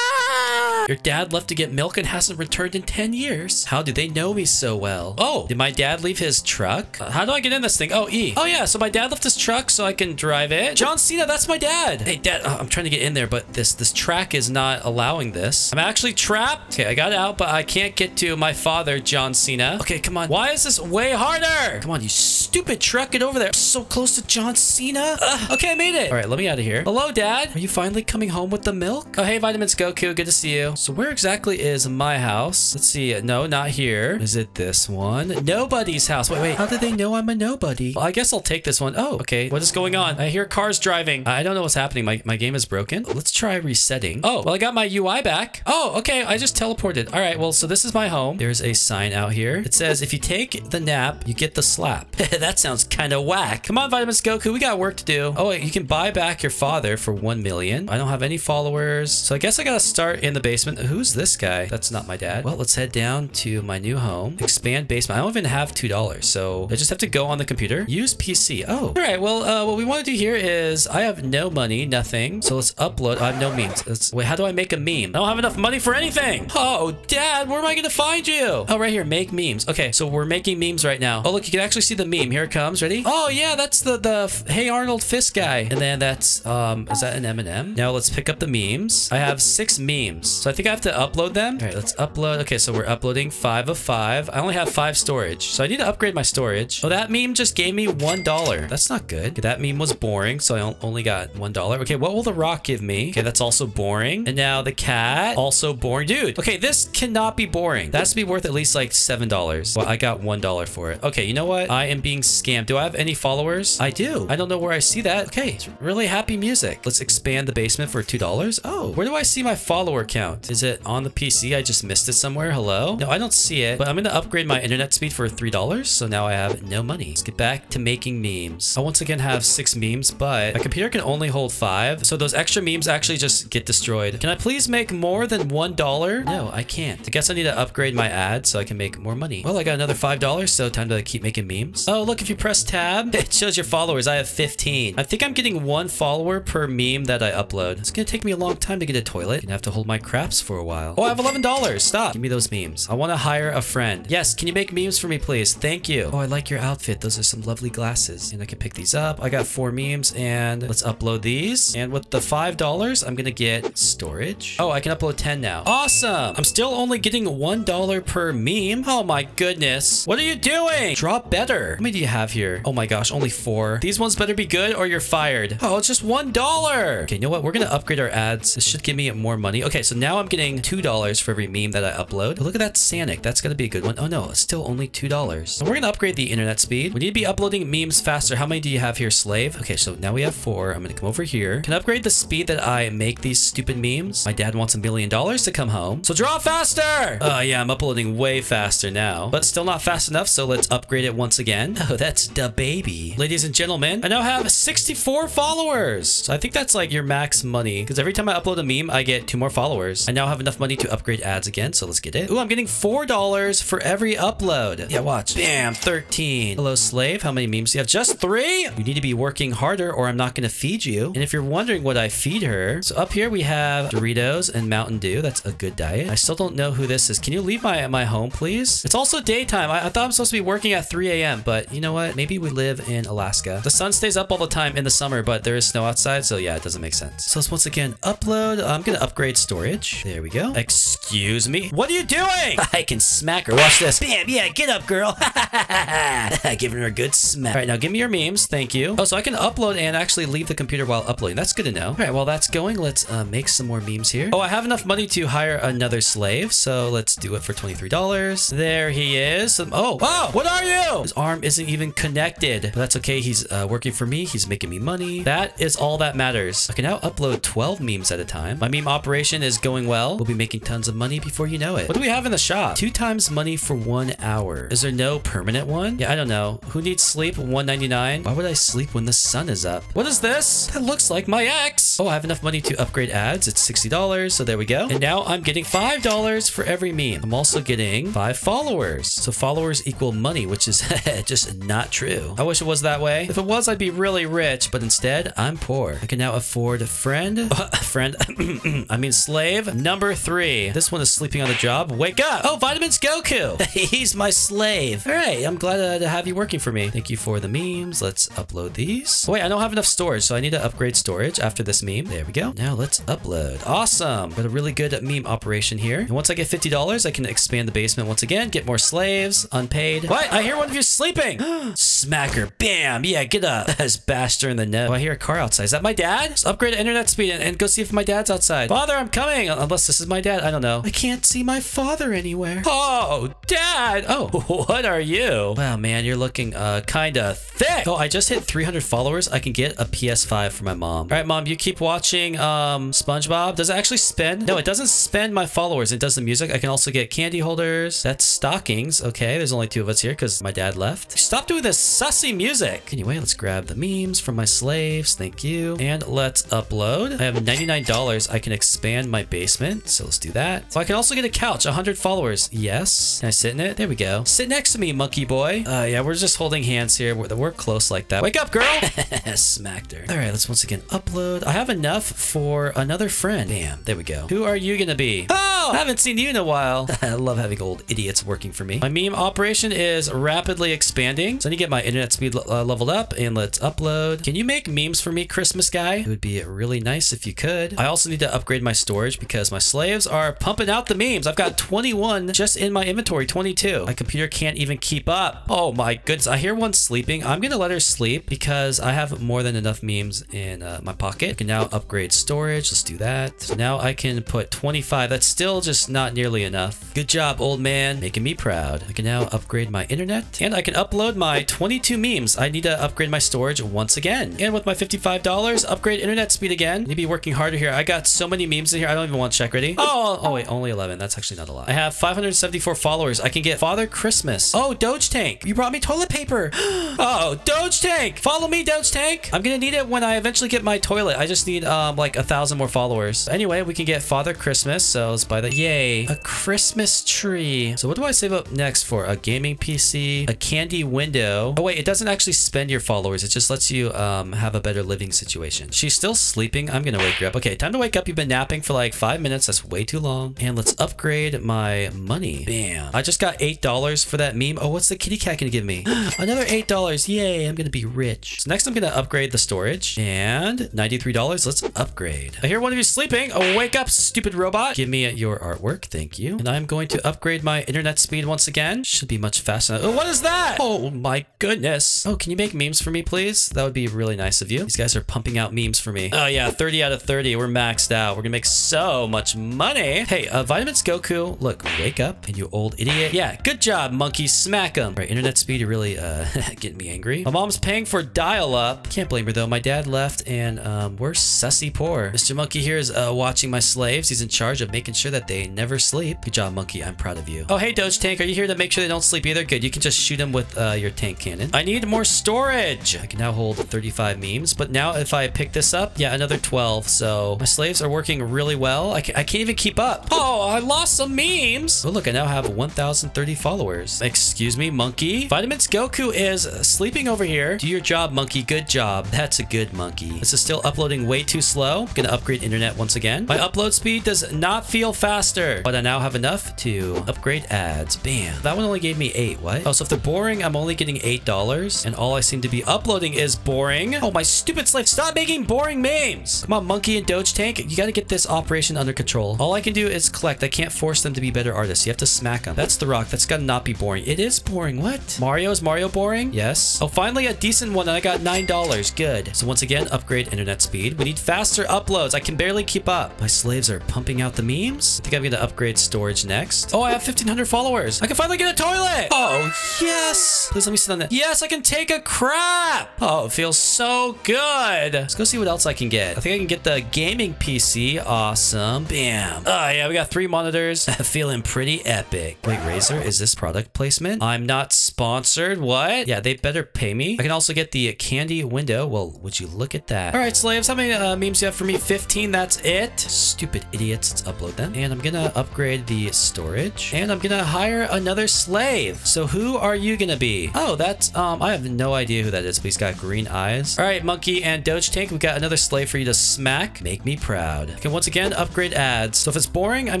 (laughs) (laughs) Your dad left to get milk and hasn't returned in 10 years. How do they know me so well? Oh, did my dad leave his truck? Uh, How do I get in this thing? Oh, E. Oh, yeah, so my dad left his truck so I can drive it. John Cena, that's my dad. Hey, dad, uh, I'm trying to get in there, but this this track is not allowing this. I'm actually trapped. Okay, I got out, but I can't get to my father, John Cena. Okay, come on. Why is this way harder? Come on, you stupid truck. Get over there. So close to John Cena. Okay, I made it. All right, let me out of here. Hello, dad. Are you finally coming home with the milk? Oh, hey, Vitamins Goku. Good to see you. So where exactly is my house? Let's see. No, not here. Is it this one? Nobody's house. Wait, wait. How did they know I'm a nobody? Well, I guess I'll take this one. Oh, okay. What is going on? I hear cars driving. I don't know what's happening. My, my game is broken. Let's try resetting. Oh, well, I got my UI back. Oh, okay. I just teleported. All right. Well, so this is my home. There's a sign out here. It says, if you take the nap, you get the slap. (laughs) that sounds kind of whack. Come on, Vitamins Goku. We got work to do. Oh, wait. You can buy back your father for 1 million. I don't have any followers. So I guess I got to start in the basement. Who's this guy? That's not my dad. Well, let's head down to my new home. Expand basement. I don't even have $2. So I just have to go on the computer. Use PC. Oh, all right. Well, uh, what we want to do here is I have no money, nothing. So let's upload. I have no memes. Let's, wait, how do I make a meme? I don't have enough money for anything. Oh, dad, where am I going to find you? Oh, right here. Make memes. Okay, so we're making memes right now. Oh, look, you can actually see the meme. Here it comes. Ready? Oh, yeah, that's the, the Hey Arnold Fist guy. And then that's, um, is that an M&M? Now let's pick up the memes. I have six memes. So I think I have to upload them. All right, let's upload. Okay, so we're uploading five of five. I only have five storage. So I need to upgrade my storage. Oh, that meme just gave me one dollar. That's not good. Okay, that meme was boring, so I only got one dollar. Okay, what will the rock give me? Okay, that's also boring. And now the cat, also boring. Dude, okay, this cannot be boring. That has to be worth at least like seven dollars. Well, I got one dollar for it. Okay, you know what? I am being scammed. Do I have any followers? I do. I don't know where I see that. Okay, it's really happy music. Let's expand the basement for two dollars. Oh, where do I see my follower count? Is it on the PC? I just missed it somewhere. Hello? No, I don't see it. But I'm gonna upgrade my internet speed for three dollars. So now I have no money. Let's get back to making memes. I once again have six memes, but my computer can only hold five. So those extra memes actually just get destroyed. Can I please make more than one dollar? No, I can't. I guess I need to upgrade my ad so I can make more money. Well, I got another five dollars, so time to keep making memes. Oh, look, if you press tab, (laughs) it shows your followers. I have 15. I think I'm getting one follower per meme that I upload. It's gonna take me a long time to get a toilet. Gonna have to hold my crap apps for a while. Oh, I have $11. Stop. Give me those memes. I want to hire a friend. Yes, can you make memes for me, please? Thank you. Oh, I like your outfit. Those are some lovely glasses. And I can pick these up. I got four memes and let's upload these. And with the $5, I'm going to get storage. Oh, I can upload 10 now. Awesome. I'm still only getting $1 per meme. Oh my goodness. What are you doing? Draw better. How many do you have here? Oh my gosh, only four. These ones better be good or you're fired. Oh, it's just $1. Okay, you know what? We're going to upgrade our ads. This should give me more money. Okay, so now I'm getting $2 for every meme that I upload. Look at that Sanic. That's going to be a good one. Oh no, it's still only $2. So we're going to upgrade the internet speed. We need to be uploading memes faster. How many do you have here, slave? Okay, so now we have four. I'm going to come over here. Can I upgrade the speed that I make these stupid memes? My dad wants a million dollars to come home. So draw faster! Oh yeah, I'm uploading way faster now, but still not fast enough. So let's upgrade it once again. Oh, that's the baby. Ladies and gentlemen, I now have 64 followers. So I think that's like your max money because every time I upload a meme, I get two more followers. I now have enough money to upgrade ads again. So let's get it. Ooh, I'm getting $4 for every upload. Yeah, watch. Bam, 13. Hello, slave. How many memes do you have? Just three? You need to be working harder or I'm not going to feed you. And if you're wondering what I feed her, so up here we have Doritos and Mountain Dew. That's a good diet. I still don't know who this is. Can you leave my, my home, please? It's also daytime. I, I thought I'm supposed to be working at 3 a.m., but you know what? Maybe we live in Alaska. The sun stays up all the time in the summer, but there is snow outside, so yeah, it doesn't make sense. So let's once again upload. I'm gonna upgrade storage. There we go. Excuse me. What are you doing? (laughs) I can smack her. Watch this. Bam. Yeah, get up, girl. (laughs) (laughs) Giving her a good smack. All right, now give me your memes. Thank you. Oh, so I can upload and actually leave the computer while uploading. That's good to know. All right, while that's going, let's uh, make some more memes here. Oh, I have enough money to hire another slave, so let's do it for $23. There he is. Um, oh, wow, what are you? His arm isn't even connected, but that's okay. He's uh, working for me. He's making me money. That is all that matters. I can now upload 12 memes at a time. My meme operation is going well. We'll be making tons of money before you know it. What do we have in the shop? Two times money for one hour. Is there no permanent one? Yeah, I don't know. Who needs sleep? 199. Why would I sleep when the sun is up? What is this? That looks like my ex. Oh, I have enough money to upgrade ads. It's $60, so there we go. And now I'm getting $5 for every meme. I'm also getting five followers. So followers equal money, which is (laughs) just not true. I wish it was that way. If it was, I'd be really rich, but instead, I'm poor. I can now afford a friend. (laughs) a friend, (clears throat) I mean slave. Number three. This one is sleeping on the job. Wake up. Oh, Vitamins Goku. (laughs) He's my slave. All right, I'm glad uh, to have you working for me. Thank you for the memes. Let's upload these. Oh, wait, I don't have enough storage, so I need to upgrade storage after this meme. There we go. Now let's upload. Awesome. Got a really good meme operation here. And once I get $50, I can expand the basement once again, get more slaves, unpaid. What? I hear one of you sleeping. (gasps) Smacker. Bam. Yeah, get up. That's her in the net. Oh, I hear a car outside. Is that my dad? Let's upgrade internet speed and, and go see if my dad's outside. Father, I'm coming. Unless this is my dad. I don't know. I can't see my father anywhere. Oh, dad. Oh, (laughs) what are you? Wow, man, you're looking uh kind of thick. Oh, I just hit 300 followers. I can get a PS5 for my mom. All right, mom, you keep watching um SpongeBob. Does it actually spend? No, it doesn't spend my followers. It does the music. I can also get candy holders. That's stockings. Okay, there's only two of us here because my dad left. Stop doing this sussy music. Anyway, let's grab the memes from my slaves. Thank you. And let's upload. I have $99. I can expand my basement. So let's do that. So I can also get a couch. 100 followers. Yes. Can I sit in it? There we go. Sit next to me, monkey boy. Uh, yeah, we're just holding hands here. We're, we're close like that. Wake up, girl. (laughs) Smacked her. All right, let's once again upload. I have enough for another friend. Bam. There we go. Who are you gonna be? Oh, I haven't seen you in a while. (laughs) I love having old idiots working for me. My meme operation is rapidly expanding. So I need to get my internet speed uh, leveled up and let's upload. Can you make memes for me, Christmas guy? It would be really nice if you could. I also need to upgrade my because my slaves are pumping out the memes. I've got 21 just in my inventory, 22. My computer can't even keep up. Oh my goodness. I hear one sleeping. I'm going to let her sleep because I have more than enough memes in uh, my pocket. I can now upgrade storage. Let's do that. So now I can put 25. That's still just not nearly enough. Good job, old man. Making me proud. I can now upgrade my internet and I can upload my 22 memes. I need to upgrade my storage once again. And with my $55, upgrade internet speed again. Need to be working harder here. I got so many memes in here. I don't even want to check ready. Oh, oh wait, only 11. That's actually not a lot. I have 574 followers. I can get Father Christmas. Oh, Doge Tank. You brought me toilet paper. (gasps) oh, Doge Tank. Follow me, Doge Tank. I'm gonna need it when I eventually get my toilet. I just need um like a thousand more followers. Anyway, we can get Father Christmas. So let's buy that. Yay, a Christmas tree. So what do I save up next for? A gaming PC, a candy window. Oh wait, it doesn't actually spend your followers. It just lets you um have a better living situation. She's still sleeping. I'm gonna wake her up. Okay, time to wake up. You've been napping for like five minutes. That's way too long. And let's upgrade my money. Bam. I just got $8 for that meme. Oh, what's the kitty cat gonna give me? (gasps) Another $8. Yay, I'm gonna be rich. So next I'm gonna upgrade the storage. And $93. Let's upgrade. I hear one of you sleeping. Oh, wake up, stupid robot. Give me your artwork. Thank you. And I'm going to upgrade my internet speed once again. Should be much faster. Oh, what is that? Oh my goodness. Oh, can you make memes for me, please? That would be really nice of you. These guys are pumping out memes for me. Oh yeah, 30 out of 30. We're maxed out. We're gonna make so much money. Hey, uh, Vitamins Goku, look, wake up, and you old idiot. Yeah, good job, monkey. Smack him. Right, internet speed you really uh, (laughs) getting me angry. My mom's paying for dial-up. Can't blame her though. My dad left, and um, we're sussy poor. Mr. Monkey here is uh, watching my slaves. He's in charge of making sure that they never sleep. Good job, monkey. I'm proud of you. Oh, hey, Doge Tank. Are you here to make sure they don't sleep either? Good. You can just shoot them with uh, your tank cannon. I need more storage. I can now hold 35 memes, but now if I pick this up, yeah, another 12. So my slaves are working really well. I, ca I can't even keep up. Oh, I lost some memes. Oh, look, I now have 1,030 followers. Excuse me, monkey. Vitamins Goku is sleeping over here. Do your job, monkey. Good job. That's a good monkey. This is still uploading way too slow. I'm gonna upgrade internet once again. My upload speed does not feel faster, but I now have enough to upgrade ads. Bam. That one only gave me eight. What? Oh, so if they're boring, I'm only getting $8 and all I seem to be uploading is boring. Oh, my stupid slave. Stop making boring memes. Come on, monkey and Doge Tank. You gotta get this operation under control. All I can do is collect. I can't force them to be better artists. You have to smack them. That's the rock. That's gotta not be boring. It is boring. What? Mario? Is Mario boring? Yes. Oh, finally a decent one and I got $9. Good. So once again, upgrade internet speed. We need faster uploads. I can barely keep up. My slaves are pumping out the memes. I think I'm gonna upgrade storage next. Oh, I have 1,500 followers. I can finally get a toilet. Oh, yes. Please let me sit on that. Yes, I can take a crap. Oh, it feels so good. Let's go see what else I can get. I think I can get the gaming PC. Uh, Awesome. Bam. Oh, yeah, we got three monitors. (laughs) Feeling pretty epic. Wait, Razer, is this product placement? I'm not sponsored. What? Yeah, they better pay me. I can also get the candy window. Well, would you look at that? All right, slaves, how many uh, memes you have for me? 15, that's it. Stupid idiots. Let's upload them. And I'm gonna upgrade the storage. And I'm gonna hire another slave. So who are you gonna be? Oh, that's, um, I have no idea who that is, but he's got green eyes. All right, Monkey and Doge Tank, we got another slave for you to smack. Make me proud. Okay, once again, upgrade ads. So if it's boring, I'm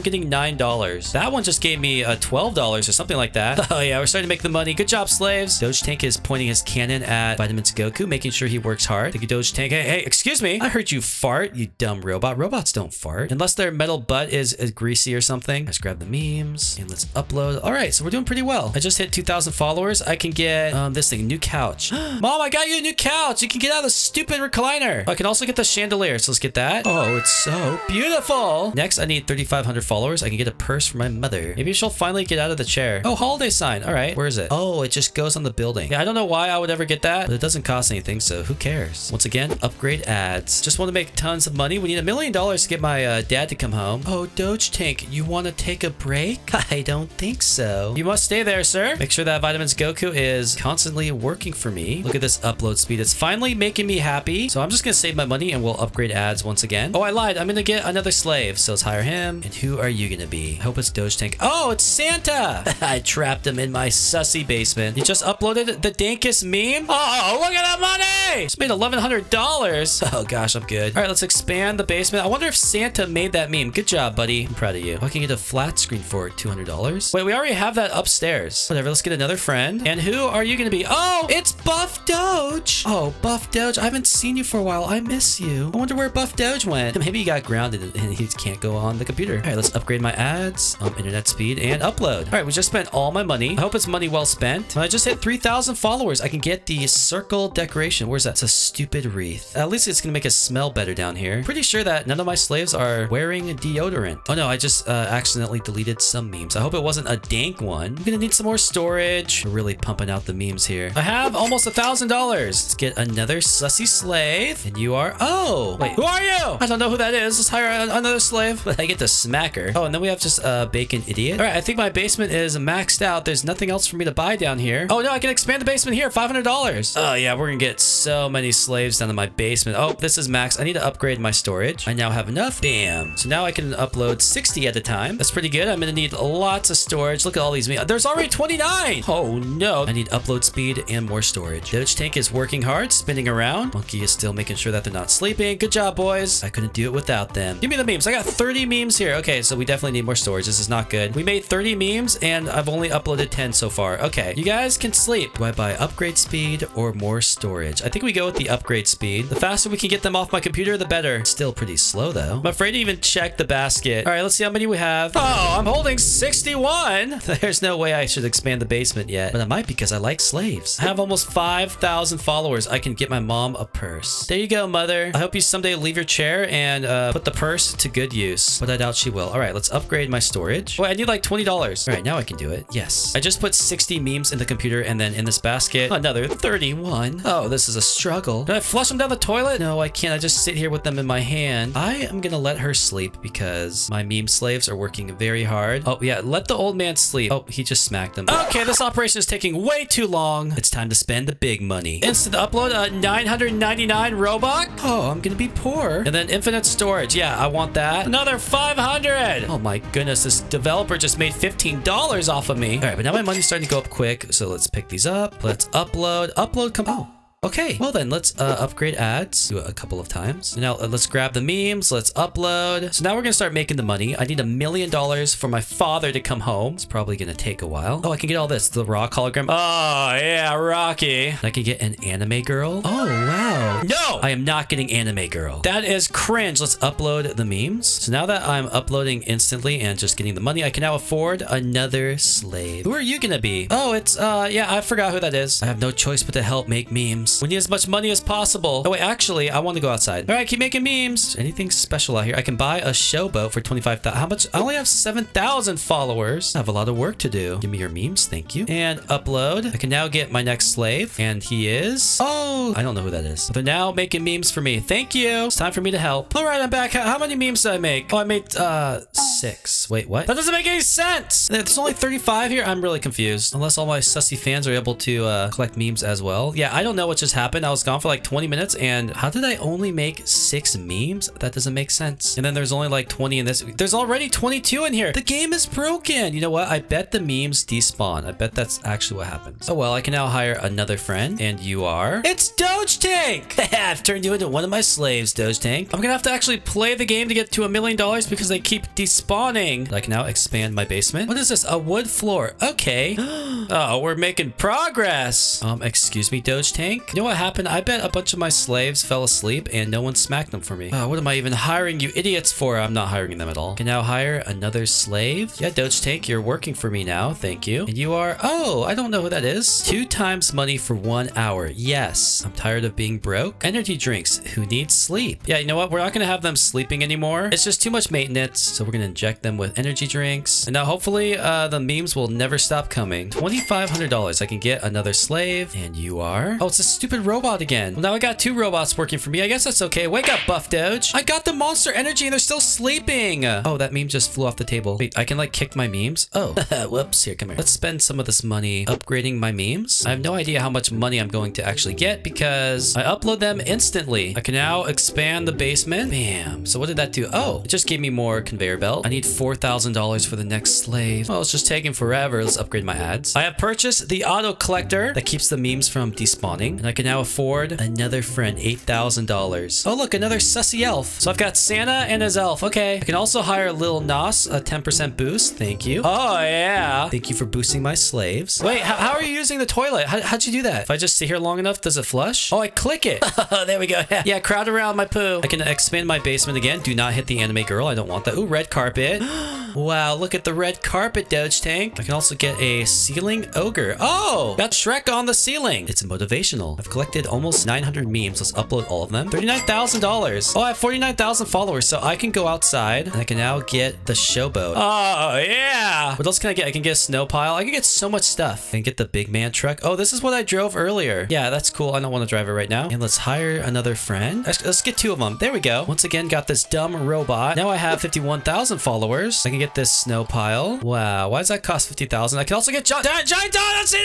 getting $9. That one just gave me uh, $12 or something like that. (laughs) Oh yeah, we're starting to make the money. Good job, slaves. Doge Tank is pointing his cannon at Vitamins Goku, making sure he works hard. Thank you, Doge Tank. Hey, hey, excuse me. I heard you fart, you dumb robot. Robots don't fart. Unless their metal butt is, is greasy or something. Let's grab the memes and let's upload. All right, so we're doing pretty well. I just hit 2,000 followers. I can get um, this thing, new couch. (gasps) Mom, I got you a new couch. You can get out of the stupid recliner. I can also get the chandelier, so let's get that. Oh, it's so beautiful. Next, I need 3,500 followers. I can get a purse for my mother. Maybe she'll finally get out of the chair. Oh, holiday sign. All right, where is it? Oh, it just goes on the building. Yeah, I don't know why I would ever get that, but it doesn't cost anything, so who cares? Once again, upgrade ads. Just want to make tons of money. We need a million dollars to get my uh, dad to come home. Oh, Doge Tank, you want to take a break? (laughs) I don't think so. You must stay there, sir. Make sure that Vitamins Goku is constantly working for me. Look at this upload speed. It's finally making me happy. So I'm just going to save my money and we'll upgrade ads once again. Oh, I lied. I'm going to get another slave. So let's hire him. And who are you going to be? I hope it's Doge Tank. Oh, it's Santa. (laughs) I trapped him in my sussy He just uploaded the dankest meme. Oh, look at that money. Just made $1,100. (laughs) Oh gosh, I'm good. All right, let's expand the basement. I wonder if Santa made that meme. Good job, buddy. I'm proud of you. I can get a flat screen for $200. Wait, we already have that upstairs. Whatever, let's get another friend. And who are you gonna be? Oh, it's Buff Doge. Oh, Buff Doge. I haven't seen you for a while. I miss you. I wonder where Buff Doge went. (laughs) Maybe he got grounded and he can't go on the computer. All right, let's upgrade my ads, um, internet speed, and upload. All right, we just spent all my money. I hope it's money well spent. I just hit 3,000 followers. I can get the circle decoration. Where's that? It's a stupid wreath. At least it's gonna make us smell better down here. Pretty sure that none of my slaves are wearing deodorant. Oh no, I just uh, accidentally deleted some memes. I hope it wasn't a dank one. I'm gonna need some more storage. We're really pumping out the memes here. I have almost a thousand dollars. Let's get another sussy slave. And you are, oh, wait, who are you? I don't know who that is. Let's hire another slave. But (laughs) I get to smack her. Oh, and then we have just a bacon idiot. All right, I think my basement is maxed out. There's nothing else for me to buy down here. Oh no, I can expand the basement here. $500. Oh yeah, we're gonna get so many slaves down in my basement. Oh, this is max. I need to upgrade my storage. I now have enough. Bam. So now I can upload 60 at a time. That's pretty good. I'm gonna need lots of storage. Look at all these. Memes. There's already 29. Oh no. I need upload speed and more storage. Doge Tank is working hard, spinning around. Monkey is still making sure that they're not sleeping. Good job, boys. I couldn't do it without them. Give me the memes. I got 30 memes here. Okay, so we definitely need more storage. This is not good. We made 30 memes and I've only uploaded 10 so far. Okay, you guys can sleep. Do I buy upgrade speed or more storage? I think we go with the upgrade speed. The faster we can get them off my computer, the better. Still pretty slow though. I'm afraid to even check the basket. All right, let's see how many we have. Oh, I'm holding 61. (laughs) There's no way I should expand the basement yet, but I might because I like slaves. I have almost 5,000 followers. I can get my mom a purse. There you go, mother. I hope you someday leave your chair and uh, put the purse to good use, but I doubt she will. All right, let's upgrade my storage. Wait, I need like $20. All right, now I can do it. Yes. I just put 60 memes in the computer and then in this basket, another 31. Oh, this is a struggle. Can I flush them down the toilet? No, I can't. I just sit here with them in my hand. I am gonna let her sleep because my meme slaves are working very hard. Oh, yeah, let the old man sleep. Oh, he just smacked them. Okay, this operation is taking way too long. It's time to spend the big money. Instant upload, uh, 999 Robux. Oh, I'm gonna be poor. And then infinite storage. Yeah, I want that. Another 500. Oh my goodness, this developer just made $15 off of me. All right, but now my money's starting to go up quick. So let's pick these up. Let's upload. Upload. Come. Oh. Okay, well then let's uh, upgrade ads. Do it a couple of times. Now uh, let's grab the memes. Let's upload. So now we're gonna start making the money. I need a million dollars for my father to come home. It's probably gonna take a while. Oh, I can get all this. The rock hologram. Oh yeah, Rocky. I can get an anime girl. Oh wow. No, I am not getting anime girl. That is cringe. Let's upload the memes. So now that I'm uploading instantly and just getting the money, I can now afford another slave. Who are you gonna be? Oh, it's uh yeah, I forgot who that is. I have no choice but to help make memes. We need as much money as possible. Oh wait, actually, I want to go outside. All right, keep making memes. Anything special out here? I can buy a showboat for 25,000. How much? I only have 7,000 followers. I have a lot of work to do. Give me your memes. Thank you. And upload. I can now get my next slave. And he is... Oh, I don't know who that is. They're now making memes for me. Thank you. It's time for me to help. All right, I'm back. How, many memes did I make? Oh, I made uh six. Wait, what? That doesn't make any sense. There's only 35 here. I'm really confused. Unless all my sussy fans are able to uh, collect memes as well. Yeah, I don't know what just happened. I was gone for like 20 minutes and how did I only make six memes? That doesn't make sense. And then there's only like 20 in this. There's already 22 in here. The game is broken. You know what? I bet the memes despawn. I bet that's actually what happens. Oh well, I can now hire another friend and you are... It's Doge Tank! (laughs) I've turned you into one of my slaves, Doge Tank. I'm gonna have to actually play the game to get to a million dollars because they keep despawning. I can now expand my basement. What is this? A wood floor. Okay. (gasps) oh, we're making progress. Um, excuse me, Doge Tank. You know what happened? I bet a bunch of my slaves fell asleep and no one smacked them for me. Oh, what am I even hiring you idiots for? I'm not hiring them at all. Can now hire another slave. Yeah, Doge Tank, you're working for me now. Thank you. And you are, oh, I don't know who that is. Two times money for one hour. Yes. I'm tired of being broke. Energy drinks. Who needs sleep? Yeah, you know what? We're not going to have them sleeping anymore. It's just too much maintenance. So we're going to inject them with energy drinks. And now hopefully uh, the memes will never stop coming. $2,500. I can get another slave. And you are? Oh, it's a stupid robot again. Well, now I got two robots working for me. I guess that's okay. Wake up, Buff Doge. I got the monster energy and they're still sleeping. Oh, that meme just flew off the table. Wait, I can like kick my memes? Oh, (laughs) whoops. Here, come here. Let's spend some of this money upgrading my memes. I have no idea how much money I'm going to actually get because I upload them instantly. I can now expand the basement. Bam. So what did that do? Oh, it just gave me more conveyor belt. I need $4,000 for the next slave. Well, it's just taking forever. Let's upgrade my ads. I have purchased the auto collector that keeps the memes from despawning. And can now afford another friend, $8,000. Oh, look, another sussy elf. So I've got Santa and his elf. Okay. I can also hire Lil Nas, a 10% boost. Thank you. Oh, yeah. Thank you for boosting my slaves. Wait, how, are you using the toilet? How, how'd you do that? If I just sit here long enough, does it flush? Oh, I click it. (laughs) Oh, there we go. (laughs) Yeah, crowd around my poo. I can expand my basement again. Do not hit the anime girl. I don't want that. Ooh, red carpet. (gasps) wow, look at the red carpet, Doge Tank. I can also get a ceiling ogre. Oh, got Shrek on the ceiling. It's motivational. I've collected almost 900 memes. Let's upload all of them. $39,000. Oh, I have 49,000 followers, so I can go outside and I can now get the showboat. Oh, yeah. What else can I get? I can get a snow pile. I can get so much stuff. I can get the big man truck. Oh, this is what I drove earlier. Yeah, that's cool. I don't want to drive it right now. And let's hire another friend. Let's, let's get two of them. There we go. Once again, got this dumb robot. Now I have 51,000 followers. I can get this snow pile. Wow, why does that cost 50,000? I can also get Giant John Cena!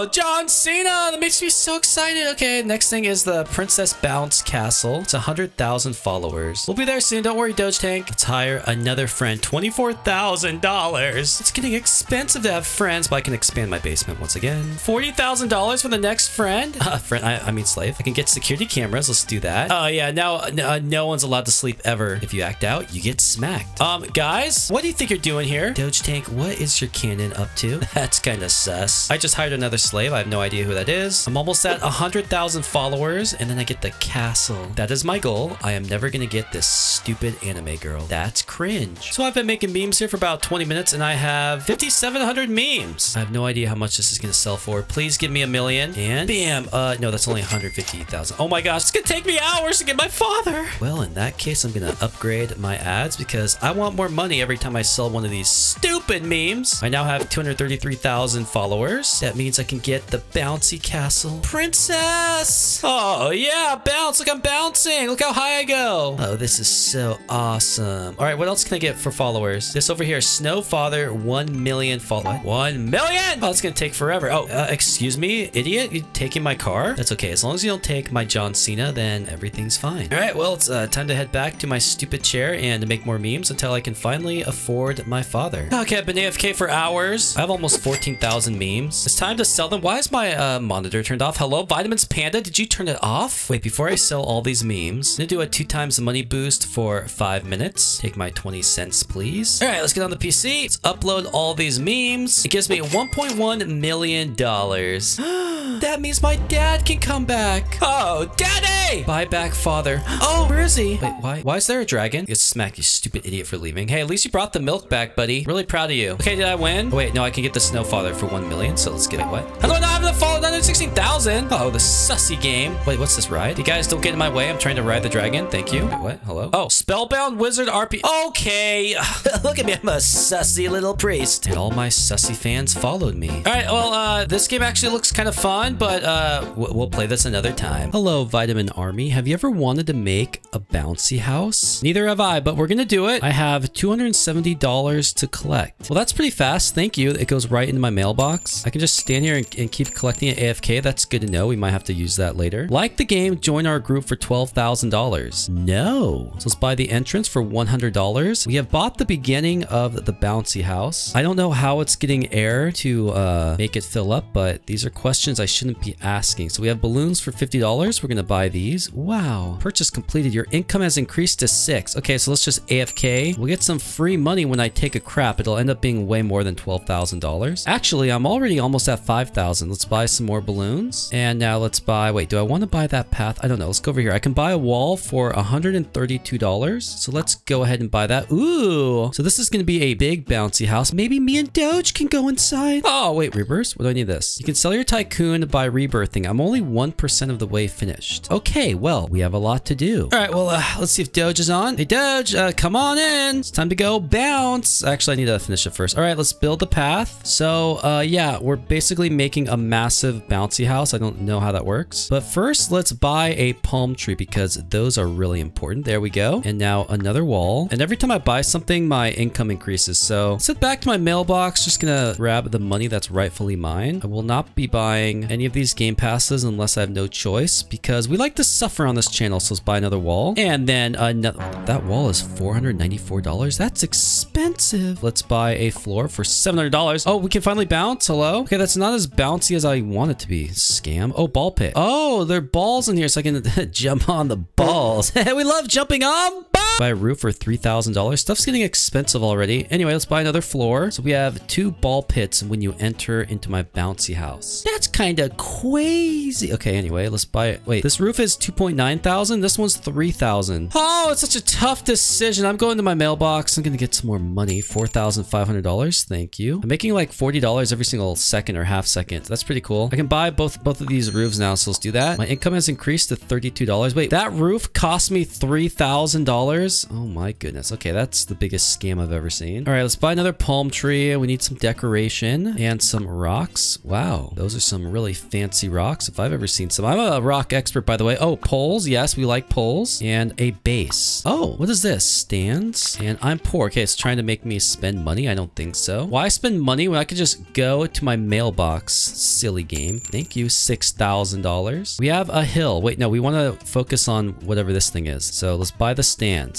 Oh, John Cena! That makes me so excited. Okay, next thing is the Princess Bounce Castle. It's 100,000 followers. We'll be there soon. Don't worry, Doge Tank. Let's hire another friend. $24,000. It's getting expensive to have friends, but I can expand my basement once again. $40,000 for the next friend. (laughs) Uh, friend, I, I mean slave. I can get security cameras. Let's do that. Oh, uh, yeah. Now, uh, no one's allowed to sleep ever. If you act out, you get smacked. Um, guys, what do you think you're doing here? Doge Tank, what is your cannon up to? (laughs) That's kind of sus. I just hired another slave. I have no idea who that is. I'm almost at 100,000 followers, and then I get the castle. That is my goal. I am never going to get this stupid anime girl. That's cringe. So I've been making memes here for about 20 minutes, and I have 5,700 memes. I have no idea how much this is going to sell for. Please give me a million. And bam. Uh, no, that's only 150,000. Oh my gosh, it's going to take me hours to get my father. Well, in that case, I'm going to upgrade my ads because I want more money every time I sell one of these stupid memes. I now have 233,000 followers. That means I can get the bouncy castle princess. Oh yeah, bounce. Look, I'm bouncing. Look how high I go. Oh, this is so awesome. All right, what else can I get for followers? This over here, Snow Father, 1 million followers. 1 million? Oh, it's going to take forever. Oh, uh, excuse me, idiot. You taking my car? That's okay. As long as you don't take my John Cena, then everything's fine. All right, well, it's uh, time to head back to my stupid chair and make more memes until I can finally afford my father. Okay, I've been AFK for hours. I have almost 14,000 memes. It's time to sell them. Why is my uh, monitor turned off? Hello, Vitamins Panda, did you turn it off? Wait, before I sell all these memes, I'm gonna do a two times the money boost for five minutes. Take my 20 cents, please. All right, let's get on the PC. Let's upload all these memes. It gives me $1.1 million. (gasps) that means my dad can come back. Oh, daddy! Bye back, father. Oh, where is he? Wait, why? Why is there a dragon? Get smacked, you stupid idiot for leaving. Hey, at least you brought the milk back, buddy. Really proud of you. Okay, did I win? Oh, wait, no, I can get the snow father for 1 million, so let's get it. What? How do I not have the fall 916,000? Oh, the sussy game. Wait, what's this ride? You guys don't get in my way. I'm trying to ride the dragon. Thank you. Wait, what? Hello? Oh, Spellbound Wizard RP. Okay. (sighs) (laughs) Look at me. I'm a sussy little priest. And all my sussy fans followed me. All right, well, uh, this game actually looks kind of fun, but uh, we'll play this another time. Hello, Vitamin Army. Have you ever wanted to make a bouncy house? Neither have I, but we're gonna do it. I have $270 to collect. Well, that's pretty fast. Thank you. It goes right into my mailbox. I can just stand here and, and keep collecting it AFK. That's good to know. We might have to use that later. Like the game, join our group for $12,000. No. So let's buy the entrance for $100. We have bought the beginning of the bouncy house. I don't know how it's getting air to uh, make it fill up, but these are questions I shouldn't be asking. So we have balloons for $50. We're going to buy these. Wow. Purchase completed. Your income has increased to six. Okay, so let's just AFK. We'll get some free money when I take a crap. It'll end up being way more than $12,000. Actually, I'm already almost at 5,000. Let's buy some more balloons. And now let's buy, wait, do I want to buy that path? I don't know. Let's go over here. I can buy a wall for $132. So let's go ahead and buy that. Ooh. So this is going to be a big bouncy house. Maybe me and Doge can go inside. Oh, wait, rebirth? What do I need this? You can sell your tycoon by rebirthing. I'm only 1% of the way finished. Okay, well, we have a lot to do. All right, well, uh, let's see if Doge is on. Hey, Doge, uh, come on in. It's time to go bounce. Actually, I need to finish it first. All right, let's build the path. So, uh, yeah, we're basically making a massive bouncy house. I don't know how that works. But first, let's buy a palm tree because those are really important. There we go. And now another wall. And every time I buy something, my income increases. So, sit back to my mailbox. Just gonna grab the money that's rightfully mine. I will not be buying any of these game passes unless I have no choice because we like to suffer on this channel. So let's buy another wall. And then another, that wall is $494. That's expensive. Let's buy a floor for $700. Oh, we can finally bounce. Hello? Okay, that's not as bouncy as I want it to be. Scam. Oh, ball pit. Oh, there are balls in here so I can (laughs) jump on the balls. (laughs) we love jumping on balls. Buy a roof for $3,000. Stuff's getting expensive already. Anyway, let's buy another floor. So we have two ball pits when you enter into my bouncy house. That's kind of crazy. Okay, anyway, let's buy it. Wait, this roof is 2.9 thousand. This one's 3,000. Oh, it's such a tough decision. I'm going to my mailbox. I'm going to get some more money. $4,500. Thank you. I'm making like $40 every single second or half second. That's pretty cool. I can buy both, both of these roofs now. So let's do that. My income has increased to $32. Wait, that roof cost me $3,000 $200. Oh my goodness. Okay, that's the biggest scam I've ever seen. All right, let's buy another palm tree. We need some decoration and some rocks. Wow, those are some really fancy rocks if I've ever seen some. I'm a rock expert, by the way. Oh, poles. Yes, we like poles. And a base. Oh, what is this? Stands. And I'm poor. Okay, it's trying to make me spend money. I don't think so. Why spend money when I could just go to my mailbox? Silly game. Thank you. $6,000. We have a hill. Wait, no, we want to focus on whatever this thing is. So let's buy the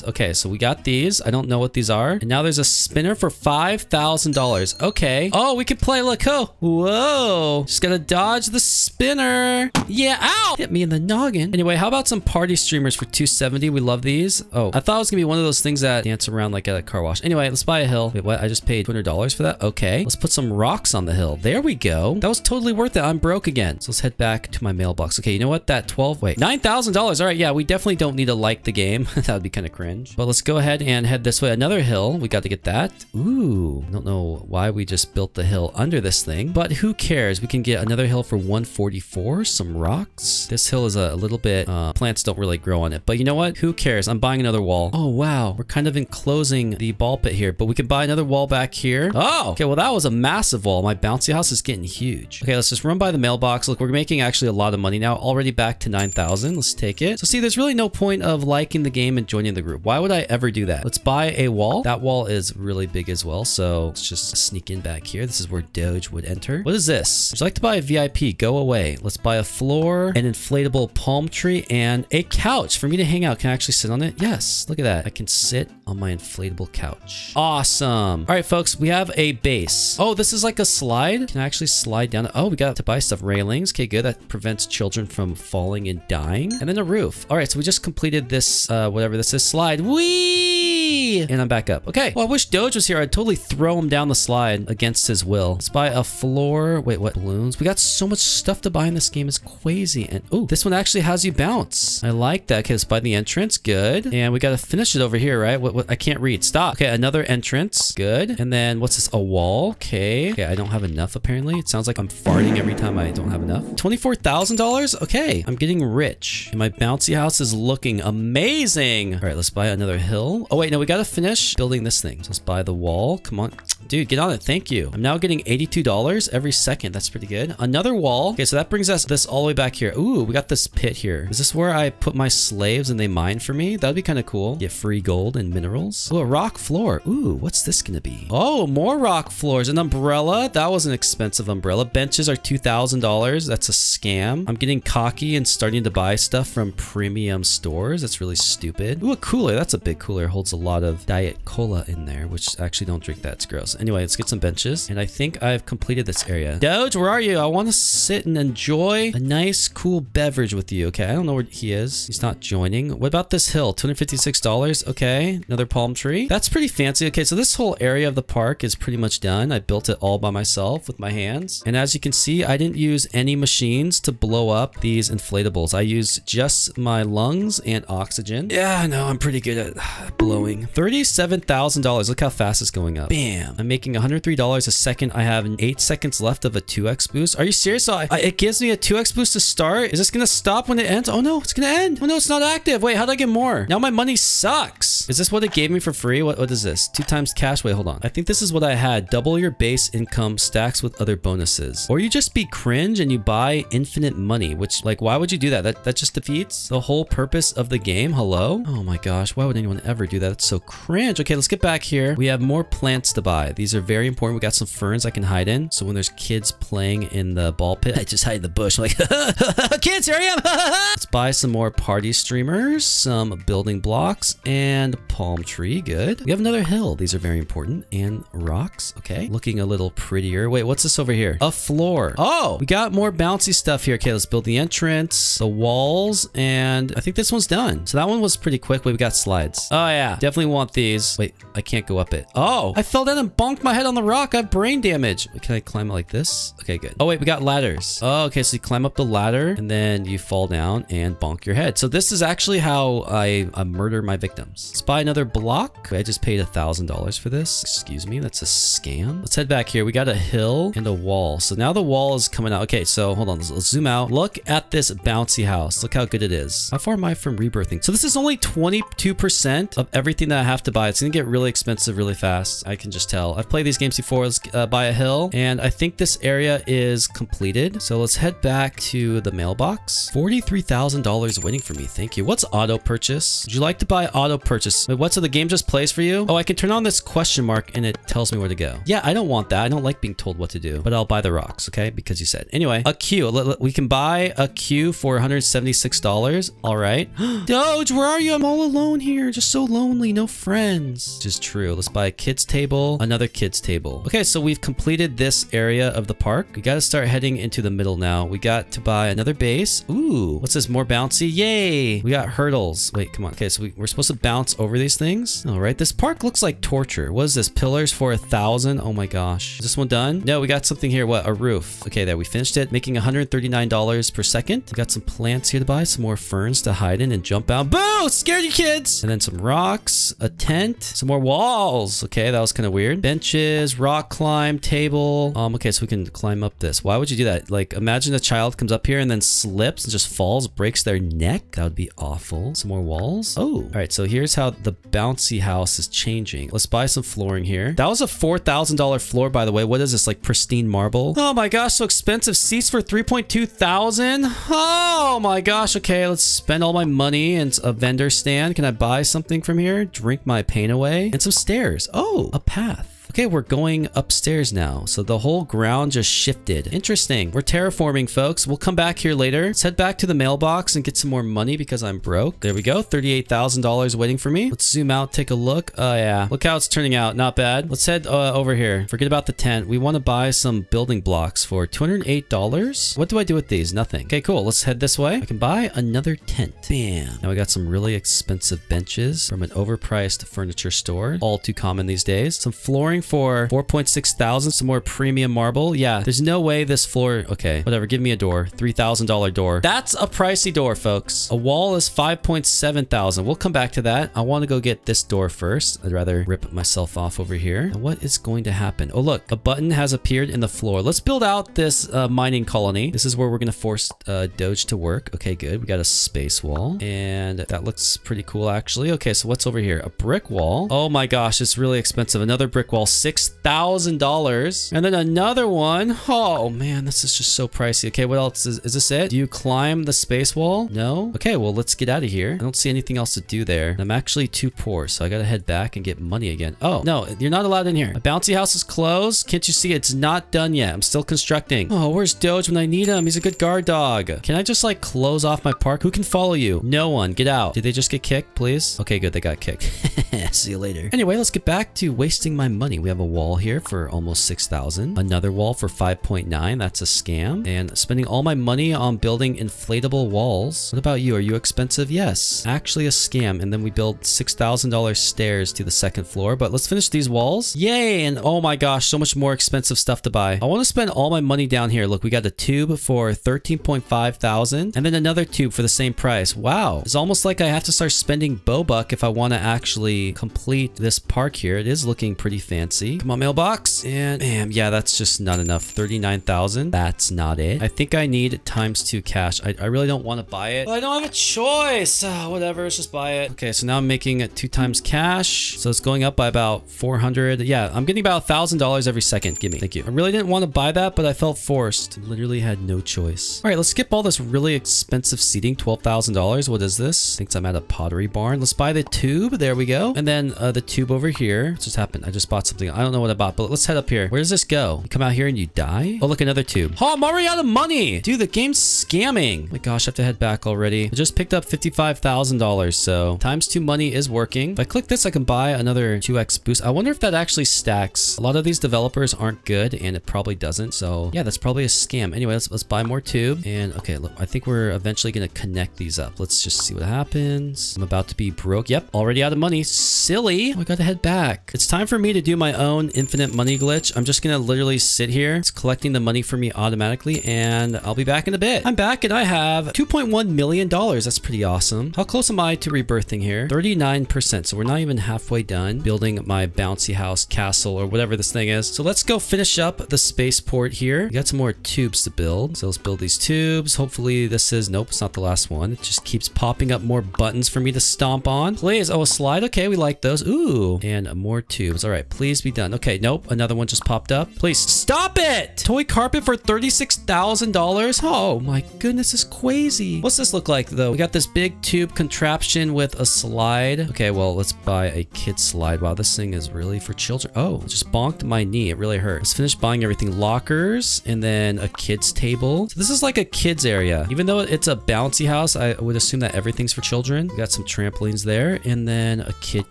Okay, so we got these. I don't know what these are. And now there's a spinner for $5,000. Okay. Oh, we can play Laco. Whoa. Just gotta dodge the spinner. Yeah, ow! Hit me in the noggin. Anyway, how about some party streamers for 270? We love these. Oh, I thought it was gonna be one of those things that dance around like at a car wash. Anyway, let's buy a hill. Wait, what? I just paid $200 for that? Okay. Let's put some rocks on the hill. There we go. That was totally worth it. I'm broke again. So let's head back to my mailbox. Okay, you know what? That 12, wait, $9,000. All right, yeah, we definitely don't need to like the game. (laughs) that would be kind of cringe. But let's go ahead and head this way. Another hill. We got to get that. Ooh, don't know why we just built the hill under this thing, but who cares? We can get another hill for 144, some rocks. This hill is a, little bit, uh, plants don't really grow on it, but you know what? Who cares? I'm buying another wall. Oh, wow. We're kind of enclosing the ball pit here, but we can buy another wall back here. Oh, okay. Well, that was a massive wall. My bouncy house is getting huge. Okay, let's just run by the mailbox. Look, we're making actually a lot of money now. Already back to 9,000. Let's take it. So see, there's really no point of liking the game and joining the group. Why would I ever do that? Let's buy a wall. That wall is really big as well. So let's just sneak in back here. This is where Doge would enter. What is this? Would you like to buy a VIP? Go away. Let's buy a floor, an inflatable palm tree, and a couch for me to hang out. Can I actually sit on it? Yes. Look at that. I can sit on my inflatable couch. Awesome. All right, folks, we have a base. Oh, this is like a slide. Can I actually slide down? Oh, we got to buy stuff. Railings. Okay, good. That prevents children from falling and dying. And then a roof. All right, so we just completed this, uh, whatever this is, slide. Whee! And I'm back up. Okay. Well, I wish Doge was here. I'd totally throw him down the slide against his will. Let's buy a floor. Wait, what? Balloons? We got so much stuff to buy in this game. It's crazy. And oh, this one actually has you bounce. I like that. Okay, let's buy the entrance. Good. And we got to finish it over here, right? What, what? I can't read. Stop. Okay, another entrance. Good. And then what's this? A wall. Okay. Okay, I don't have enough apparently. It sounds like I'm farting every time I don't have enough. $24,000? Okay. I'm getting rich. And my bouncy house is looking amazing. All right, let's buy another hill. Oh, wait, no, we got to finish building this thing. So let's buy the wall. Come on. Dude, get on it. Thank you. I'm now getting $82 every second. That's pretty good. Another wall. Okay, so that brings us this all the way back here. Ooh, we got this pit here. Is this where I put my slaves and they mine for me? That'd be kind of cool. Get free gold and minerals. Oh, a rock floor. Ooh, what's this gonna be? Oh, more rock floors. An umbrella. That was an expensive umbrella. Benches are $2,000. That's a scam. I'm getting cocky and starting to buy stuff from premium stores. That's really stupid. Ooh, a cooler. That's a big cooler. Holds a lot of diet cola in there, which actually don't drink that. It's gross. Anyway, let's get some benches. And I think I've completed this area. Doge, where are you? I want to sit and enjoy a nice, cool beverage with you. Okay, I don't know where he is. He's not joining. What about this hill? $256. Okay, another palm tree. That's pretty fancy. Okay, so this whole area of the park is pretty much done. I built it all by myself with my hands. And as you can see, I didn't use any machines to blow up these inflatables. I used just my lungs and oxygen. Yeah, no, I'm pretty good at (sighs) blowing. $37,000. Look how fast it's going up. Bam. I'm making $103 a second. I have 8 seconds left of a 2x boost. Are you serious? So I, I, it gives me a 2x boost to start. Is this going to stop when it ends? Oh no, it's going to end. Oh no, it's not active. Wait, how do I get more? Now my money sucks. Is this what it gave me for free? What, what is this? Two times cash? Wait, hold on. I think this is what I had. Double your base income stacks with other bonuses. Or you just be cringe and you buy infinite money, which like, why would you do that? That, that just defeats the whole purpose of the game. Hello? Oh my gosh. Why would anyone ever do that? It's so cringe. Okay, let's get back here. We have more plants to buy. These are very important. We got some ferns I can hide in. So when there's kids playing in the ball pit, I just hide in the bush. I'm like, (laughs) kids, here I am. let's buy some more party streamers, some building blocks, and palm tree. Good. We have another hill. These are very important. And rocks. Okay. Looking a little prettier. Wait, what's this over here? A floor. Oh, we got more bouncy stuff here. Okay, let's build the entrance, the walls, and I think this one's done. So that one was pretty quick. We got slides. Oh yeah, definitely want these. Wait, I can't go up it. Oh, I fell down and bonked my head on the rock. I have brain damage. Can I climb it like this? Okay, good. Oh, wait, we got ladders. Oh, okay, so you climb up the ladder and then you fall down and bonk your head. So this is actually how I, I murder my victims. Let's buy another block. I just paid a $1,000 for this. Excuse me, that's a scam. Let's head back here. We got a hill and a wall. So now the wall is coming out. Okay, so hold on. Let's, let's zoom out. Look at this bouncy house. Look how good it is. How far am I from rebirthing? So this is only 22% of everything that I have to buy. It's going to get really expensive really fast. I can just tell. I've played these games before. Let's uh, a hill. And I think this area is completed. So let's head back to the mailbox. $43,000 waiting for me. Thank you. What's auto purchase? Would you like to buy auto purchase? Wait, what? So the game just plays for you? Oh, I can turn on this question mark and it tells me where to go. Yeah, I don't want that. I don't like being told what to do, but I'll buy the rocks, okay? Because you said. Anyway, a queue. We can buy a queue for $176. All right. (gasps) Doge, where are you? I'm all alone here. Just so lonely. No friends. Is true. Let's buy a kid's table. Another kid's table. Okay, so we've completed this area of the park. We got to start heading into the middle now. We got to buy another base. Ooh, what's this? More bouncy? Yay! We got hurdles. Wait, come on. Okay, so we, we're supposed to bounce over these things. All right, this park looks like torture. What is this? Pillars for a thousand? Oh my gosh. Is this one done? No, we got something here. What? A roof. Okay, there. We finished it. Making $139 per second. We got some plants here to buy. Some more ferns to hide in and jump out. Boo! Scared you kids! And then some rocks, a tent, some more walls. Okay, that was kind of weird. Benches, rock climb, table. Um, okay, so we can climb up this. Why would you do that? Like, imagine a child comes up here and then slips and just falls, breaks their neck. That would be awful. Some more walls. Oh, all right. So here's how the bouncy house is changing. Let's buy some flooring here. That was a $4,000 floor, by the way. What is this, like pristine marble? Oh my gosh, so expensive. Seats for 3.2 thousand. Oh my gosh. Okay, let's spend all my money and a vendor stand. Can I buy something from here? Drink my pain away. And some stairs. Oh, a path. Okay, we're going upstairs now. So the whole ground just shifted. Interesting. We're terraforming, folks. We'll come back here later. Let's head back to the mailbox and get some more money because I'm broke. There we go. $38,000 waiting for me. Let's zoom out, take a look. Oh, yeah. Look how it's turning out. Not bad. Let's head uh, over here. Forget about the tent. We want to buy some building blocks for $208. What do I do with these? Nothing. Okay, cool. Let's head this way. I can buy another tent. Bam. Now we got some really expensive benches from an overpriced furniture store. All too common these days. Some flooring for 4.6 thousand. Some more premium marble. Yeah, there's no way this floor... Okay, whatever. Give me a door. $3,000 door. That's a pricey door, folks. A wall is 5.7 thousand. We'll come back to that. I want to go get this door first. I'd rather rip myself off over here. Now, what is going to happen? Oh, look. A button has appeared in the floor. Let's build out this uh, mining colony. This is where we're going to force uh, Doge to work. Okay, good. We got a space wall. And that looks pretty cool, actually. Okay, so what's over here? A brick wall. Oh my gosh, it's really expensive. Another brick wall. $6,000. And then another one. Oh man, this is just so pricey. Okay, what else? Is, is this it? Do you climb the space wall? No? Okay, well, let's get out of here. I don't see anything else to do there. I'm actually too poor, so I gotta head back and get money again. Oh, no, you're not allowed in here. A bouncy house is closed. Can't you see it's not done yet? I'm still constructing. Oh, where's Doge when I need him? He's a good guard dog. Can I just like close off my park? Who can follow you? No one. Get out. Did they just get kicked, please? Okay, good. They got kicked. (laughs) see you later. Anyway, let's get back to wasting my money. We have a wall here for almost 6,000. Another wall for 5.9. That's a scam. And spending all my money on building inflatable walls. What about you? Are you expensive? Yes. Actually a scam. And then we build $6,000 stairs to the second floor. But let's finish these walls. Yay! And oh my gosh, so much more expensive stuff to buy. I want to spend all my money down here. Look, we got a tube for 13.5 thousand and then another tube for the same price. Wow. It's almost like I have to start spending Bobuck if I want to actually complete this park here. It is looking pretty fancy. Come on, mailbox. And man, yeah, that's just not enough. 39,000. That's not it. I think I need times two cash. I, I really don't want to buy it. But I don't have a choice. Uh, whatever, let's just buy it. Okay, so now I'm making it two times cash. So it's going up by about 400. Yeah, I'm getting about $1,000 every second. Give me. Thank you. I really didn't want to buy that, but I felt forced. Literally had no choice. All right, let's skip all this really expensive seating. $12,000. What is this? Thinks I'm at a pottery barn. Let's buy the tube. There we go. And then uh, the tube over here. What just happened? I just bought something. I don't know what I bought, but let's head up here. Where does this go? You come out here and you die? Oh, look, another tube. Oh, I'm already out of money. Dude, the game's scamming. Oh my gosh, I have to head back already. I just picked up $55,000, so times two money is working. If I click this, I can buy another 2x boost. I wonder if that actually stacks. A lot of these developers aren't good, and it probably doesn't. So yeah, that's probably a scam. Anyway, let's, let's buy more tube. And okay, look, I think we're eventually going to connect these up. Let's just see what happens. I'm about to be broke. Yep, already out of money. Silly. Oh, I got to head back. It's time for me to do my my own infinite money glitch. I'm just gonna literally sit here. It's collecting the money for me automatically, and I'll be back in a bit. I'm back, and I have $2.1 million. That's pretty awesome. How close am I to rebirthing here? 39%, so we're not even halfway done building my bouncy house castle or whatever this thing is. So let's go finish up the spaceport here. We got some more tubes to build. So let's build these tubes. Hopefully this is, nope, it's not the last one. It just keeps popping up more buttons for me to stomp on. Please, oh, a slide. Okay, we like those. Ooh, and more tubes. All right, please be done. Okay, nope, another one just popped up. Please stop it. Toy carpet for $36,000. Oh my goodness, it's crazy. What's this look like though? We got this big tube contraption with a slide. Okay, well, let's buy a kid slide. Wow, this thing is really for children. Oh, just bonked my knee. It really hurt. Let's finish buying everything. Lockers and then a kid's table. So this is like a kid's area. Even though it's a bouncy house, I would assume that everything's for children. We got some trampolines there and then a kid